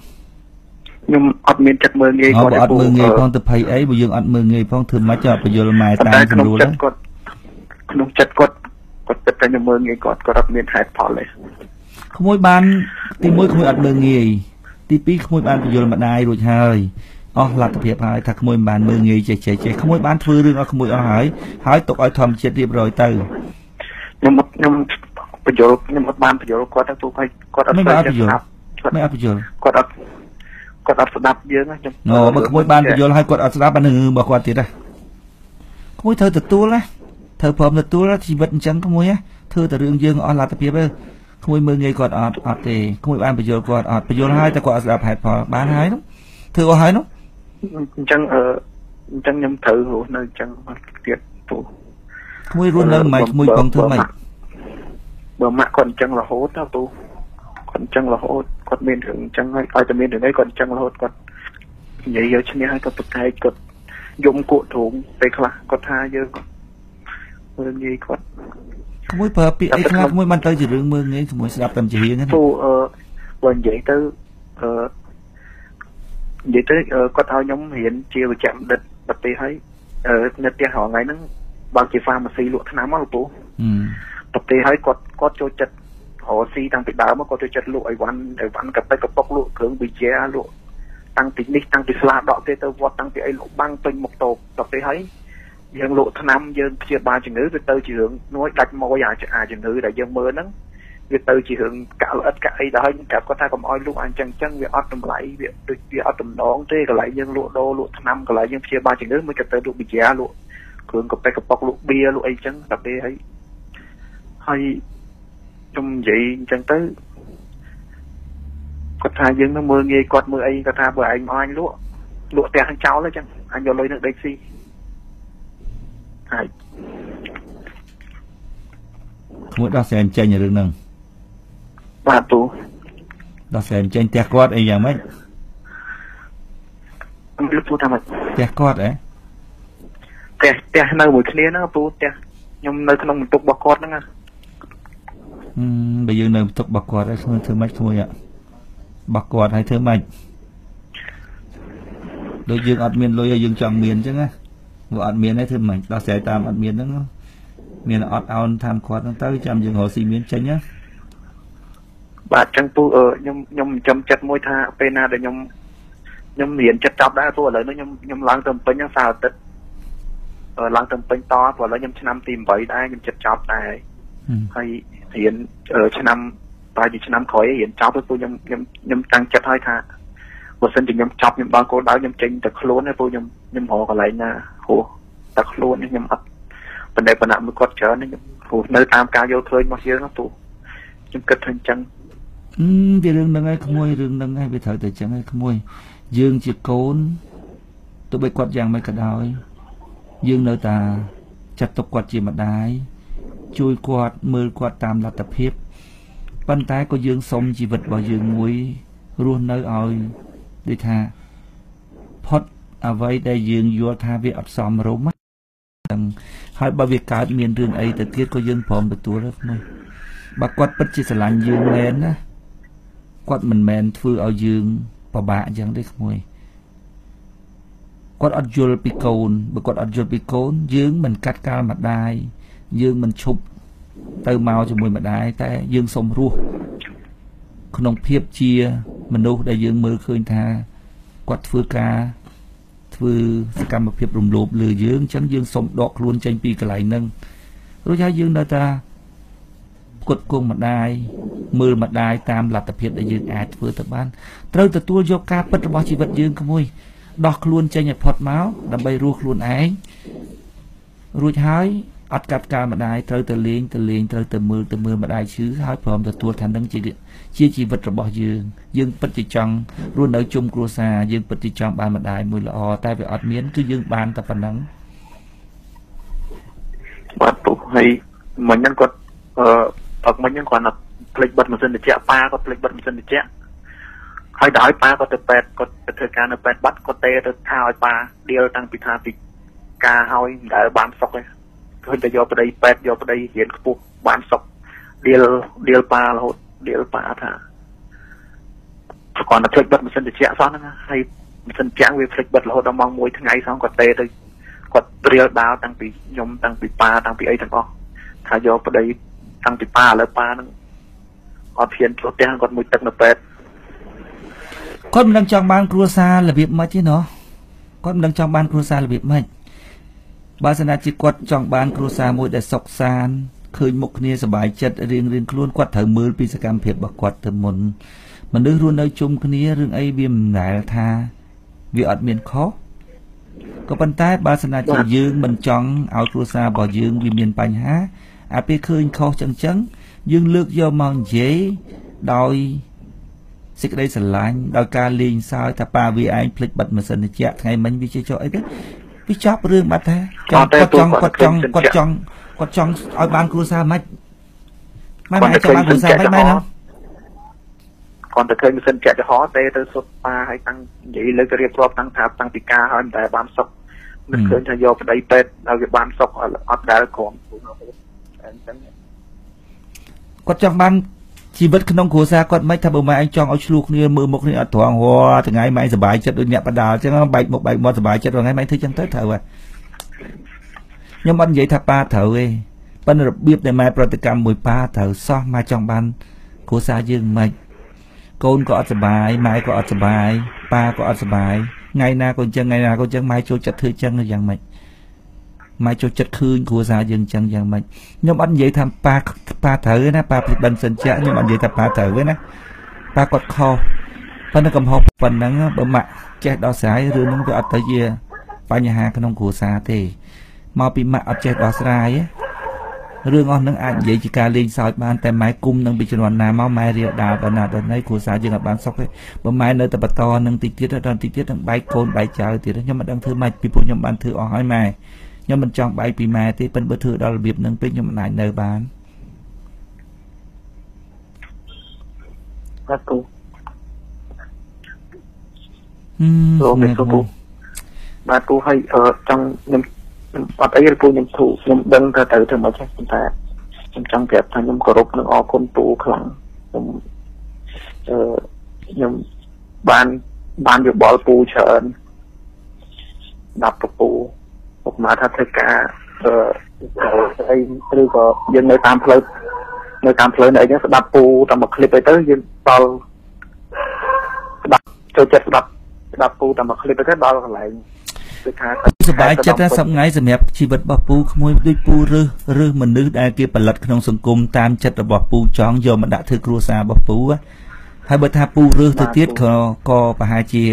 ខ្ញុំអត់មានចិត្តមើលងាយគាត់អត់មើលងាយផងទៅភ័យអីបើយើងអត់មើលងាយផងធ្វើម៉េចឲ្យបញ្យលម៉ែតាមស្រួលគាត់ក្នុងចិត្តគាត់គាត់គិតតែខ្ញុំមើលងាយគាត់គាត់អត់មានហេតុផលទេក្មួយបានទី1ក្មួយអត់មើលងាយទី2ក្មួយបានបញ្យលម្ដាយរួចហើយអស់លទ្ធភាពហើយថាក្មួយមិនបានមើលងាយចេះចេះចេះក្មួយបានធ្វើរឿងឲ្យក្មួយអស់ហើយហើយទុកឲ្យធម្មជាតិរៀបរយទៅខ្ញុំខ្ញុំបញ្យលខ្ញុំអត់បានបញ្យលគាត់ទៅពួកគាត់អត់ស្ដាប់គាត់មិនអត់បញ្យលគាត់អត់ គាត់អត់ស្ដាប់យើងខ្ញុំអូបើក្មួយបានបញ្យលឲ្យគាត់អត់ស្ដាប់អានឹងរបស់គាត់ទៀតណាក្មួយត្រូវទទួលណាត្រូវព្រមទទួលជីវិតអញ្ចឹងក្មួយធ្វើតែរឿងយើងអស់លទ្ធភាពទៅក្មួយមើលងាយគាត់អត់អត់ទេក្មួយបានបញ្យលគាត់អត់បញ្យលឲ្យតែគាត់អត់ស្ដាប់ហេតុផលបានហើយនោះធ្វើអស់ហើយនោះអញ្ចឹងអឺអញ្ចឹងខ្ញុំត្រូវរស់នៅអញ្ចឹងទៀតពូក្មួយរស់នៅមិនក្មួយបងធ្វើមិនបើម៉ាក់គាត់អញ្ចឹងរហូតណាពូគាត់អញ្ចឹងរហូត គាត់មានរឿងអញ្ចឹងហើយឲ្យតែមានរឿងអីគាត់អញ្ចឹងរហូតគាត់និយាយយកឈ្នះហើយគាត់ប្រកែកគាត់យំគក់ទ្រូងពេលខ្លះគាត់ថាយើងមើលងាយគាត់ក្មួយប្រើពាក្យអីខ្លះក្មួយបានទៅជារឿងមើលងាយក្មួយស្ដាប់តាមជារៀងហ្នឹងពូអឺបើនិយាយទៅអឺនិយាយទៅគាត់ឲ្យខ្ញុំរៀនជាវិជ្ជបណ្ឌិតប្រទេសហើយនៅផ្ទះរងថ្ងៃហ្នឹងបើជា pharmacy លក់ថ្នាំមកលោកពូប្រទេសហើយគាត់គាត់ចូលចិត្ត រកស៊ីតាំងពីដើមគាត់ចូលចិត្តលក់អីវ៉ាន់អីវ៉ាន់កប៉ិកកប៉ុកលក់គ្រឿងវិជាលក់តាំងពីនេះតាំងពីស្លាដកទេទៅវត្តតាំងពីអីលក់បាំងពេញមុខតោប្រទេសហើយយើងលក់ថ្នាំយើងព្យាបាលជំងឺវាទៅជារឿងនួយដាច់ម៉ួយអាជំងឺដែលយើងមើលហ្នឹងវាទៅជារឿងកាក់ល្អិតកាក់អីដល់ហើយប្រាប់គាត់ថាកុំអោយលក់អញ្ចឹងអញ្ចឹងវាអត់តម្លៃវាដូចវាអត់តំណងទេកន្លែងយើងលក់ដូរលក់ថ្នាំកន្លែងយើងព្យាបាលជំងឺមួយក៏ទៅលក់ប៊ីយ៉ាលក់គ្រឿងកាប៉េកប៉ុកលក់បៀលក់អីចឹងដល់ពេលហើយហើយ ខ្ញុំនិយាយអញ្ចឹងទៅគាត់ថាយើងនឹងមើលងាយគាត់មើលអីគាត់ថាបើឯងមកអញលក់លក់ផ្ទះខាងចោលអញ្ចឹងអញយកលុយនឹងដេកស៊ីហើយមួយដោះស្រាយចេញរឿងហ្នឹងបាទពូដោះស្រាយចេញផ្ទះគាត់អីយ៉ាងម៉េចអឺពូថាម៉េចផ្ទះគាត់ហ៎ផ្ទះផ្ទះនៅមួយគ្នាហ្នឹងពូផ្ទះខ្ញុំនៅក្នុងបន្ទប់របស់គាត់ហ្នឹងណាអឺ បើយើងនៅបន្ទប់របស់គាត់ហើយធ្វើម៉េចធ្វើម៉េចរបស់គាត់ហើយធ្វើម៉េចដូចយើងអត់មានលុយហើយយើងចង់មានអញ្ចឹងណាបើអត់មានទេធ្វើម៉េចដោះស្រាយតាមអត់មានហ្នឹងមានអត់អោនតាមគាត់ហ្នឹងទៅចាំយើងរកស៊ីមានចេញណាបាទចឹងពូខ្ញុំខ្ញុំចំចិត្តមួយថាពេលណាដែលខ្ញុំខ្ញុំរៀនចិត្តចប់ដែរពូឥឡូវនេះខ្ញុំខ្ញុំឡើងទៅពេញហ្នឹងសៅអាទិត្យឡើងទៅពេញតព្រោះឥឡូវខ្ញុំឆ្នាំទី8ដែរខ្ញុំចិត្តចប់ដែរហើយ រៀនឆ្នាំប្រហែលជាឆ្នាំក្រោយរៀនចប់ទៅពូខ្ញុំខ្ញុំខ្ញុំតាំងចិត្តហើយថាបើសិនជាខ្ញុំចាប់ខ្ញុំដល់គោលដៅខ្ញុំចេញទៅខ្លួនហើយពូខ្ញុំខ្ញុំរកកន្លែងណាហោះតែខ្លួនខ្ញុំអត់បណ្ដេបណ្ដាក់មួយគាត់ច្រើនខ្ញុំព្រោះនៅតាមការយល់ឃើញរបស់យើងពូខ្ញុំគិតថាអញ្ចឹងអឺវារឿងហ្នឹងហើយក្មួយរឿងហ្នឹងហើយវាត្រូវតែអញ្ចឹងហើយក្មួយ យើងជាកូនទោះបីគាត់យ៉ាងម៉េចក៏ដោយយើងនៅតែចាត់ទុកគាត់ជាម្ដាយ ជួយគាត់មើលគាត់តាមលទ្ធភាពប៉ុន្តែក៏យើងសុំជីវិតរបស់យើងមួយរស់នៅឲ្យដូចថាផុតអ្វីដែលយើងយល់ថាវាអត់សមរម្យហ្នឹងហើយបើវាកើតមានរឿងអីទៅទៀតក៏យើងព្រមទទួលដែរខ្ញុំបើគាត់ពិតជាស្រឡាញ់យើងមែនណាគាត់មិនមែនធ្វើឲ្យយើងពិបាកអញ្ចឹងទេក្មួយគាត់អត់យល់ពីកូនបើគាត់អត់យល់ពីកូន យើងមិនកាត់កាលម្ដាយ យើងមិនឈប់ទៅមកជាមួយម្ដាយតែយើងសុំរស់ក្នុងភាពជាមនុស្សដែលយើងមើលឃើញថាគាត់ធ្វើការធ្វើសកម្មភាពរំលោភលើយើងអញ្ចឹងយើងសុំដកខ្លួនចេញពីកន្លែងហ្នឹងរួចហើយយើងនៅតែផ្គត់ផ្គង់ម្ដាយមើលម្ដាយតាមលទ្ធភាពដែលយើងអាចធ្វើទៅបានត្រូវទទួលយកការពិតរបស់ជីវិតយើងក្មួយដោះខ្លួនចេញឲ្យផុតមកដើម្បីរស់ខ្លួនឯងរួចហើយ អត់កាត់ការម្ដាយត្រូវទៅលេងទៅលេងត្រូវទៅមើលទៅមើលម្ដាយឈឺហើយព្រមទទួលថានឹងជាជាជីវិតរបស់យើងយើងពិតជាចង់រស់នៅជុំគ្រួសារយើងពិតជាចង់បានម្ដាយមួយល្អតែវាអត់មានគឺយើងបានតែប៉ុណ្ណឹងបាទពុកហើយមិញហ្នឹងគាត់អឺអត់មិញហ្នឹងគាត់ផ្លេចបិទម៉ាស៊ីនត្រជាក់ប៉ាគាត់ផ្លេចបិទម៉ាស៊ីនត្រជាក់ហើយដល់ឲ្យប៉ាគាត់ទៅពេទ្យគាត់ទៅធ្វើការនៅពេទ្យបាត់គាត់ទេទៅថាឲ្យប៉ាដៀលតាំងពីថាពីការហើយមិនដែលបានសុខទេ ឃើញតែយកប្តីពេទ្យយកប្តីរៀនខ្ពស់បានសុខដៀលដៀលប៉ារហូតដៀលប៉ាថាគាត់ទៅផ្លេចបិទម៉ាស៊ីនត្រជាក់សោះហ្នឹងហើយម៉ាស៊ីនត្រជាក់វាផ្លេចបិទរហូតដល់ម៉ោង1ថ្ងៃសោះគាត់ទេទៅគាត់រៀលដាវតាំងពីខ្ញុំតាំងពីប៉ាតាំងពីអីទាំងអស់ថាយកប្តីតាំងពីប៉ាឥឡូវប៉ាហ្នឹងអត់ហ៊ានចូលផ្ទះគាត់មួយទឹកនៅពេទ្យគាត់មិនដឹងចង់បានគ្រួសាររបៀបម៉េចទេណោះគាត់មិនដឹងចង់បានគ្រួសាររបៀបម៉េច បើសិនជាគាត់ចង់បានគ្រួសារមួយដែលសុខសាន្តឃើញមុខគ្នាសប្បាយចិត្តរៀងរៀងខ្លួនគាត់ត្រូវមើលពីសកម្មភាពរបស់គាត់ទៅមុនមនុស្សរស់នៅជុំគ្នារឿងអីវាមិនដែលថាវាអត់មានខុសក៏ប៉ុន្តែបើសិនជាយើងមិនចង់ឲ្យគ្រួសាររបស់យើងវាមានបញ្ហាអាពេលឃើញខុសចឹងចឹងយើងលើកយកមកនិយាយដោយសេចក្តីស្រឡាញ់ដោយការលេងសើចថាប៉ាវាឯងភ្លេចបិទម៉ាស៊ីនត្រជាក់ថ្ងៃមិញវាជាចុះអីទៅ វាចប់រឿងបាត់ថាគាត់ចង់គាត់ចង់គាត់ចង់គាត់ចង់ឲ្យបានគ្រួសារមិនម៉ែម៉ែចង់បានគ្រួសារមិនម៉ែណាគាត់ទៅឃើញម៉ាស៊ីនចាក់ចំហទេទៅសុទ្ធប៉ាឲ្យតាំងនិយាយលើករៀបរាប់តាំងថាតាំងពីការហើយតែបានសុខមិនឃើញថាយកប្តីពេទ្យឲ្យវាបានសុខអត់ដែលក្រុមអញ្ចឹងគាត់ចង់បាន ជីវិតក្នុងគ្រួសារគាត់មិនថាបើម៉ែឯងចង់ឲ្យឆ្លោះគ្នាមើលមុខគ្នាអត់ត្រង់រាល់ថ្ងៃម៉ែសុបាយចិត្តដូចអ្នកបដាលអញ្ចឹងបែកមុខបែកមាត់សុបាយចិត្តរាល់ថ្ងៃម៉ែធ្វើចឹងទៅត្រូវហ៎ខ្ញុំអត់និយាយថាប៉ាត្រូវទេប៉ុន្តែរបៀបដែលម៉ែប្រតិកម្មមួយប៉ាត្រូវសោះម៉ែចង់បានគ្រួសារយើងមិនកូនក៏អត់សុបាយម៉ែក៏អត់សុបាយប៉ាក៏អត់សុបាយថ្ងៃណាក៏អញ្ចឹងថ្ងៃណាក៏អញ្ចឹងម៉ែចូលចិត្តធ្វើចឹងយ៉ាងម៉េច ម៉ែចូលចិត្តឃើញគ្រួសារយើងចឹងយ៉ាងម៉េចខ្ញុំអត់និយាយថាប៉ាប៉ាត្រូវទេណាប៉ាពិបិនសិនជាខ្ញុំអត់និយាយថាប៉ាត្រូវទេណាប៉ាគាត់ខុសប៉ុន្តែកំហុសប៉ុណ្ណឹងបើម៉ាក់ចេះដោះស្រាយរឿងហ្នឹងវាអត់ទៅជាបញ្ហាក្នុងគ្រួសារទេមកពីម៉ាក់អត់ចេះដោះស្រាយរឿងអស់ហ្នឹងអាចនិយាយជាការលេងសើចបានតែម៉ែគុំនឹងពីជំនាន់ណាមកម៉ែរៀលដាលដល់ណាដល់ណីគ្រួសារយើងអត់បានសុខទេបើម៉ែនៅតែបន្តនឹងតិចទៀតដល់តិចទៀតនឹងបែកកូនបែកចៅទៀតខ្ញុំមិនដឹងធ្វើម៉េចពីព្រោះខ្ញុំបានធ្វើអស់ហើយម៉ែ ខ្ញុំមិនចង់បែកពីម៉ែទេប៉ិនបើធ្វើដល់របៀបហ្នឹងពេកខ្ញុំមិនអាចនៅបានបាទគូហឹមលោកមេគូបាទគូឲ្យចង់ខ្ញុំអត់អីទេពូខ្ញុំធូខ្ញុំដឹងថាត្រូវធ្វើមកចេះប៉ុន្តែខ្ញុំចង់ប្រាប់ថាខ្ញុំគោរពនិងអរគុណពូខ្លាំងខ្ញុំអឺខ្ញុំបានបានយោបល់ពូច្រើនដល់ពូ ពុកម៉ែថាធ្វើការអីឬក៏យើងនៅតាមផ្លូវនៅតាមផ្លូវអីហ្នឹងស្ដាប់ពូតាមមួយឃ្លីបអីទៅយើងដល់ស្ដាប់ចូលចិត្តស្ដាប់ស្ដាប់ពូតាមមួយឃ្លីបទៅដល់កន្លែងគឺថាសប្បាយចិត្តណាសប្ងៃសម្រាប់ជីវិតរបស់ពូក្មួយដូចពូរើសរើសមនុស្សដែលគេផលិតក្នុងសង្គមតាមចិត្តរបស់ពូចង់យកមកដាក់ធ្វើគ្រួសាររបស់ពូហើយបើថាពូរើសទៅទៀតក៏ក៏ប្រហែលជា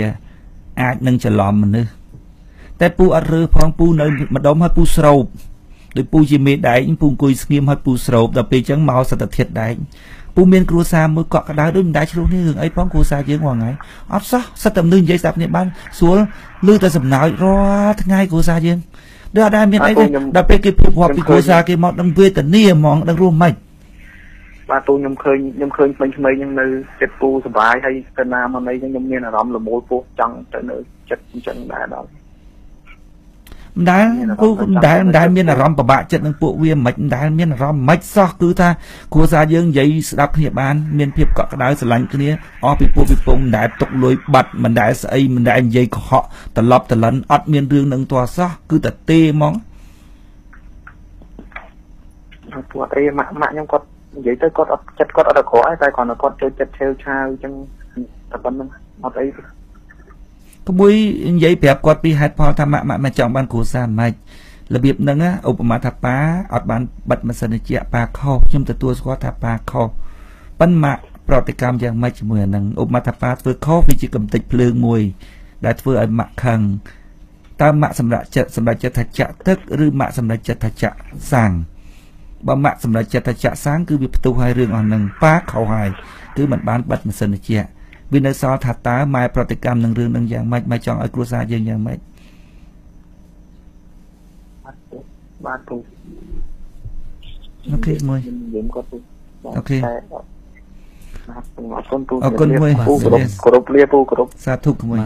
អាចនឹងច្រឡំមនុស្ស តែពូអត់រើសផងពូនៅម្ដុំហើយពូស្រោបដោយពូជាមេដែកពូអង្គុយស្ងៀមហើយពូស្រោបដល់ពេលអញ្ចឹងមកសត្វធាតដែកពូមានគ្រួសារមួយកក់ក្ដៅដូចមិនដែរឆ្លោះនេះរឿងអីផងគ្រួសារយើងហ្នឹងហើយអត់សោះសិតតែមនុស្សនិយាយស្ដាប់គ្នាបានស្រួលឮតែសំណើចរាល់ថ្ងៃគ្រួសារយើងដូចអត់ដែរមានអីទេដល់ពេលគេព្រួបពីគ្រួសារគេមកដឹងវេទនាហ្មងដឹងរស់មិនបាទទូខ្ញុំឃើញខ្ញុំឃើញក្មេងៗហ្នឹងនៅចិត្តពូសុបាយហើយទៅណាមកណីខ្ញុំមានអារម្មណ៍លមូលពោះចង់ទៅនៅចិត្តអញ្ចឹងដែរដល់ មិនដែលពូមិនដែលមិនដែលមានអារម្មណ៍ពិបាកចិត្តនឹងពួកវាមិនមិនដែលមានអារម្មណ៍មិនសោះគឺថាគ្រួសារយើងនិយាយស្ដាប់គ្នាបានមានភាពកក់ក្ដៅស្រឡាញ់គ្នាអស់ពីពួកពីពងមិនដែលຕົកលួយបាត់មិនដែលស្អីមិនដែលនិយាយកុហកត្រឡប់ត្រឡិនអត់មានរឿងនឹងទាស់សោះគឺតែទេហ្មងពួកអីម៉ាក់ម៉ាក់ខ្ញុំគាត់និយាយទៅគាត់អត់ចិត្តគាត់អត់អក្រក់តែគាត់គាត់ចូលចិត្តឆេវឆាវអញ្ចឹងតែប៉ុណ្្នឹងអត់អីទេ ក្មួយនិយាយប្រាប់គាត់ពីហេតុផលថាម៉ាក់ម៉ាក់មិនចង់បានគ្រួសារមិនរបៀបហ្នឹងឧបមាថាប៉ាអត់បានបិទម៉ាស៊ីនជាប៉ាខុសខ្ញុំទទួលស្គាល់ថាប៉ាខុសប៉ិនម៉ាក់ប្រតិកម្មយ៉ាងម៉េចជាមួយអាហ្នឹងឧបមាថាប៉ាធ្វើខុសវាជាកំតិចភ្លើងមួយ ដែលធ្វើឲ្យម៉ាក់ខឹងតើម៉ាក់សម្រាប់ចិត្តសម្រាប់ចិត្តថាចាក់ទឹកឬម៉ាក់សម្រាប់ចិត្តថាចាក់សាំងបើម៉ាក់សម្រាប់ចិត្តថាចាក់សាំងគឺវាផ្ទុះឲ្យរឿងអស់ហ្នឹងប៉ាខុសហើយគឺมันបានបិទម៉ាស៊ីនជា វានៅសល់ថាតើម៉ែប្រតិកម្មនឹងរឿងនឹងយ៉ាងម៉េចម៉ែចង់ឲ្យគ្រួសារយើងយ៉ាងម៉េចបាទពូអូខេមួយយើងគាត់ពូអូខេបាទអរគុណពូអរគុណមួយពូគោរពគោរពលាពូគោរពសាធុមួយ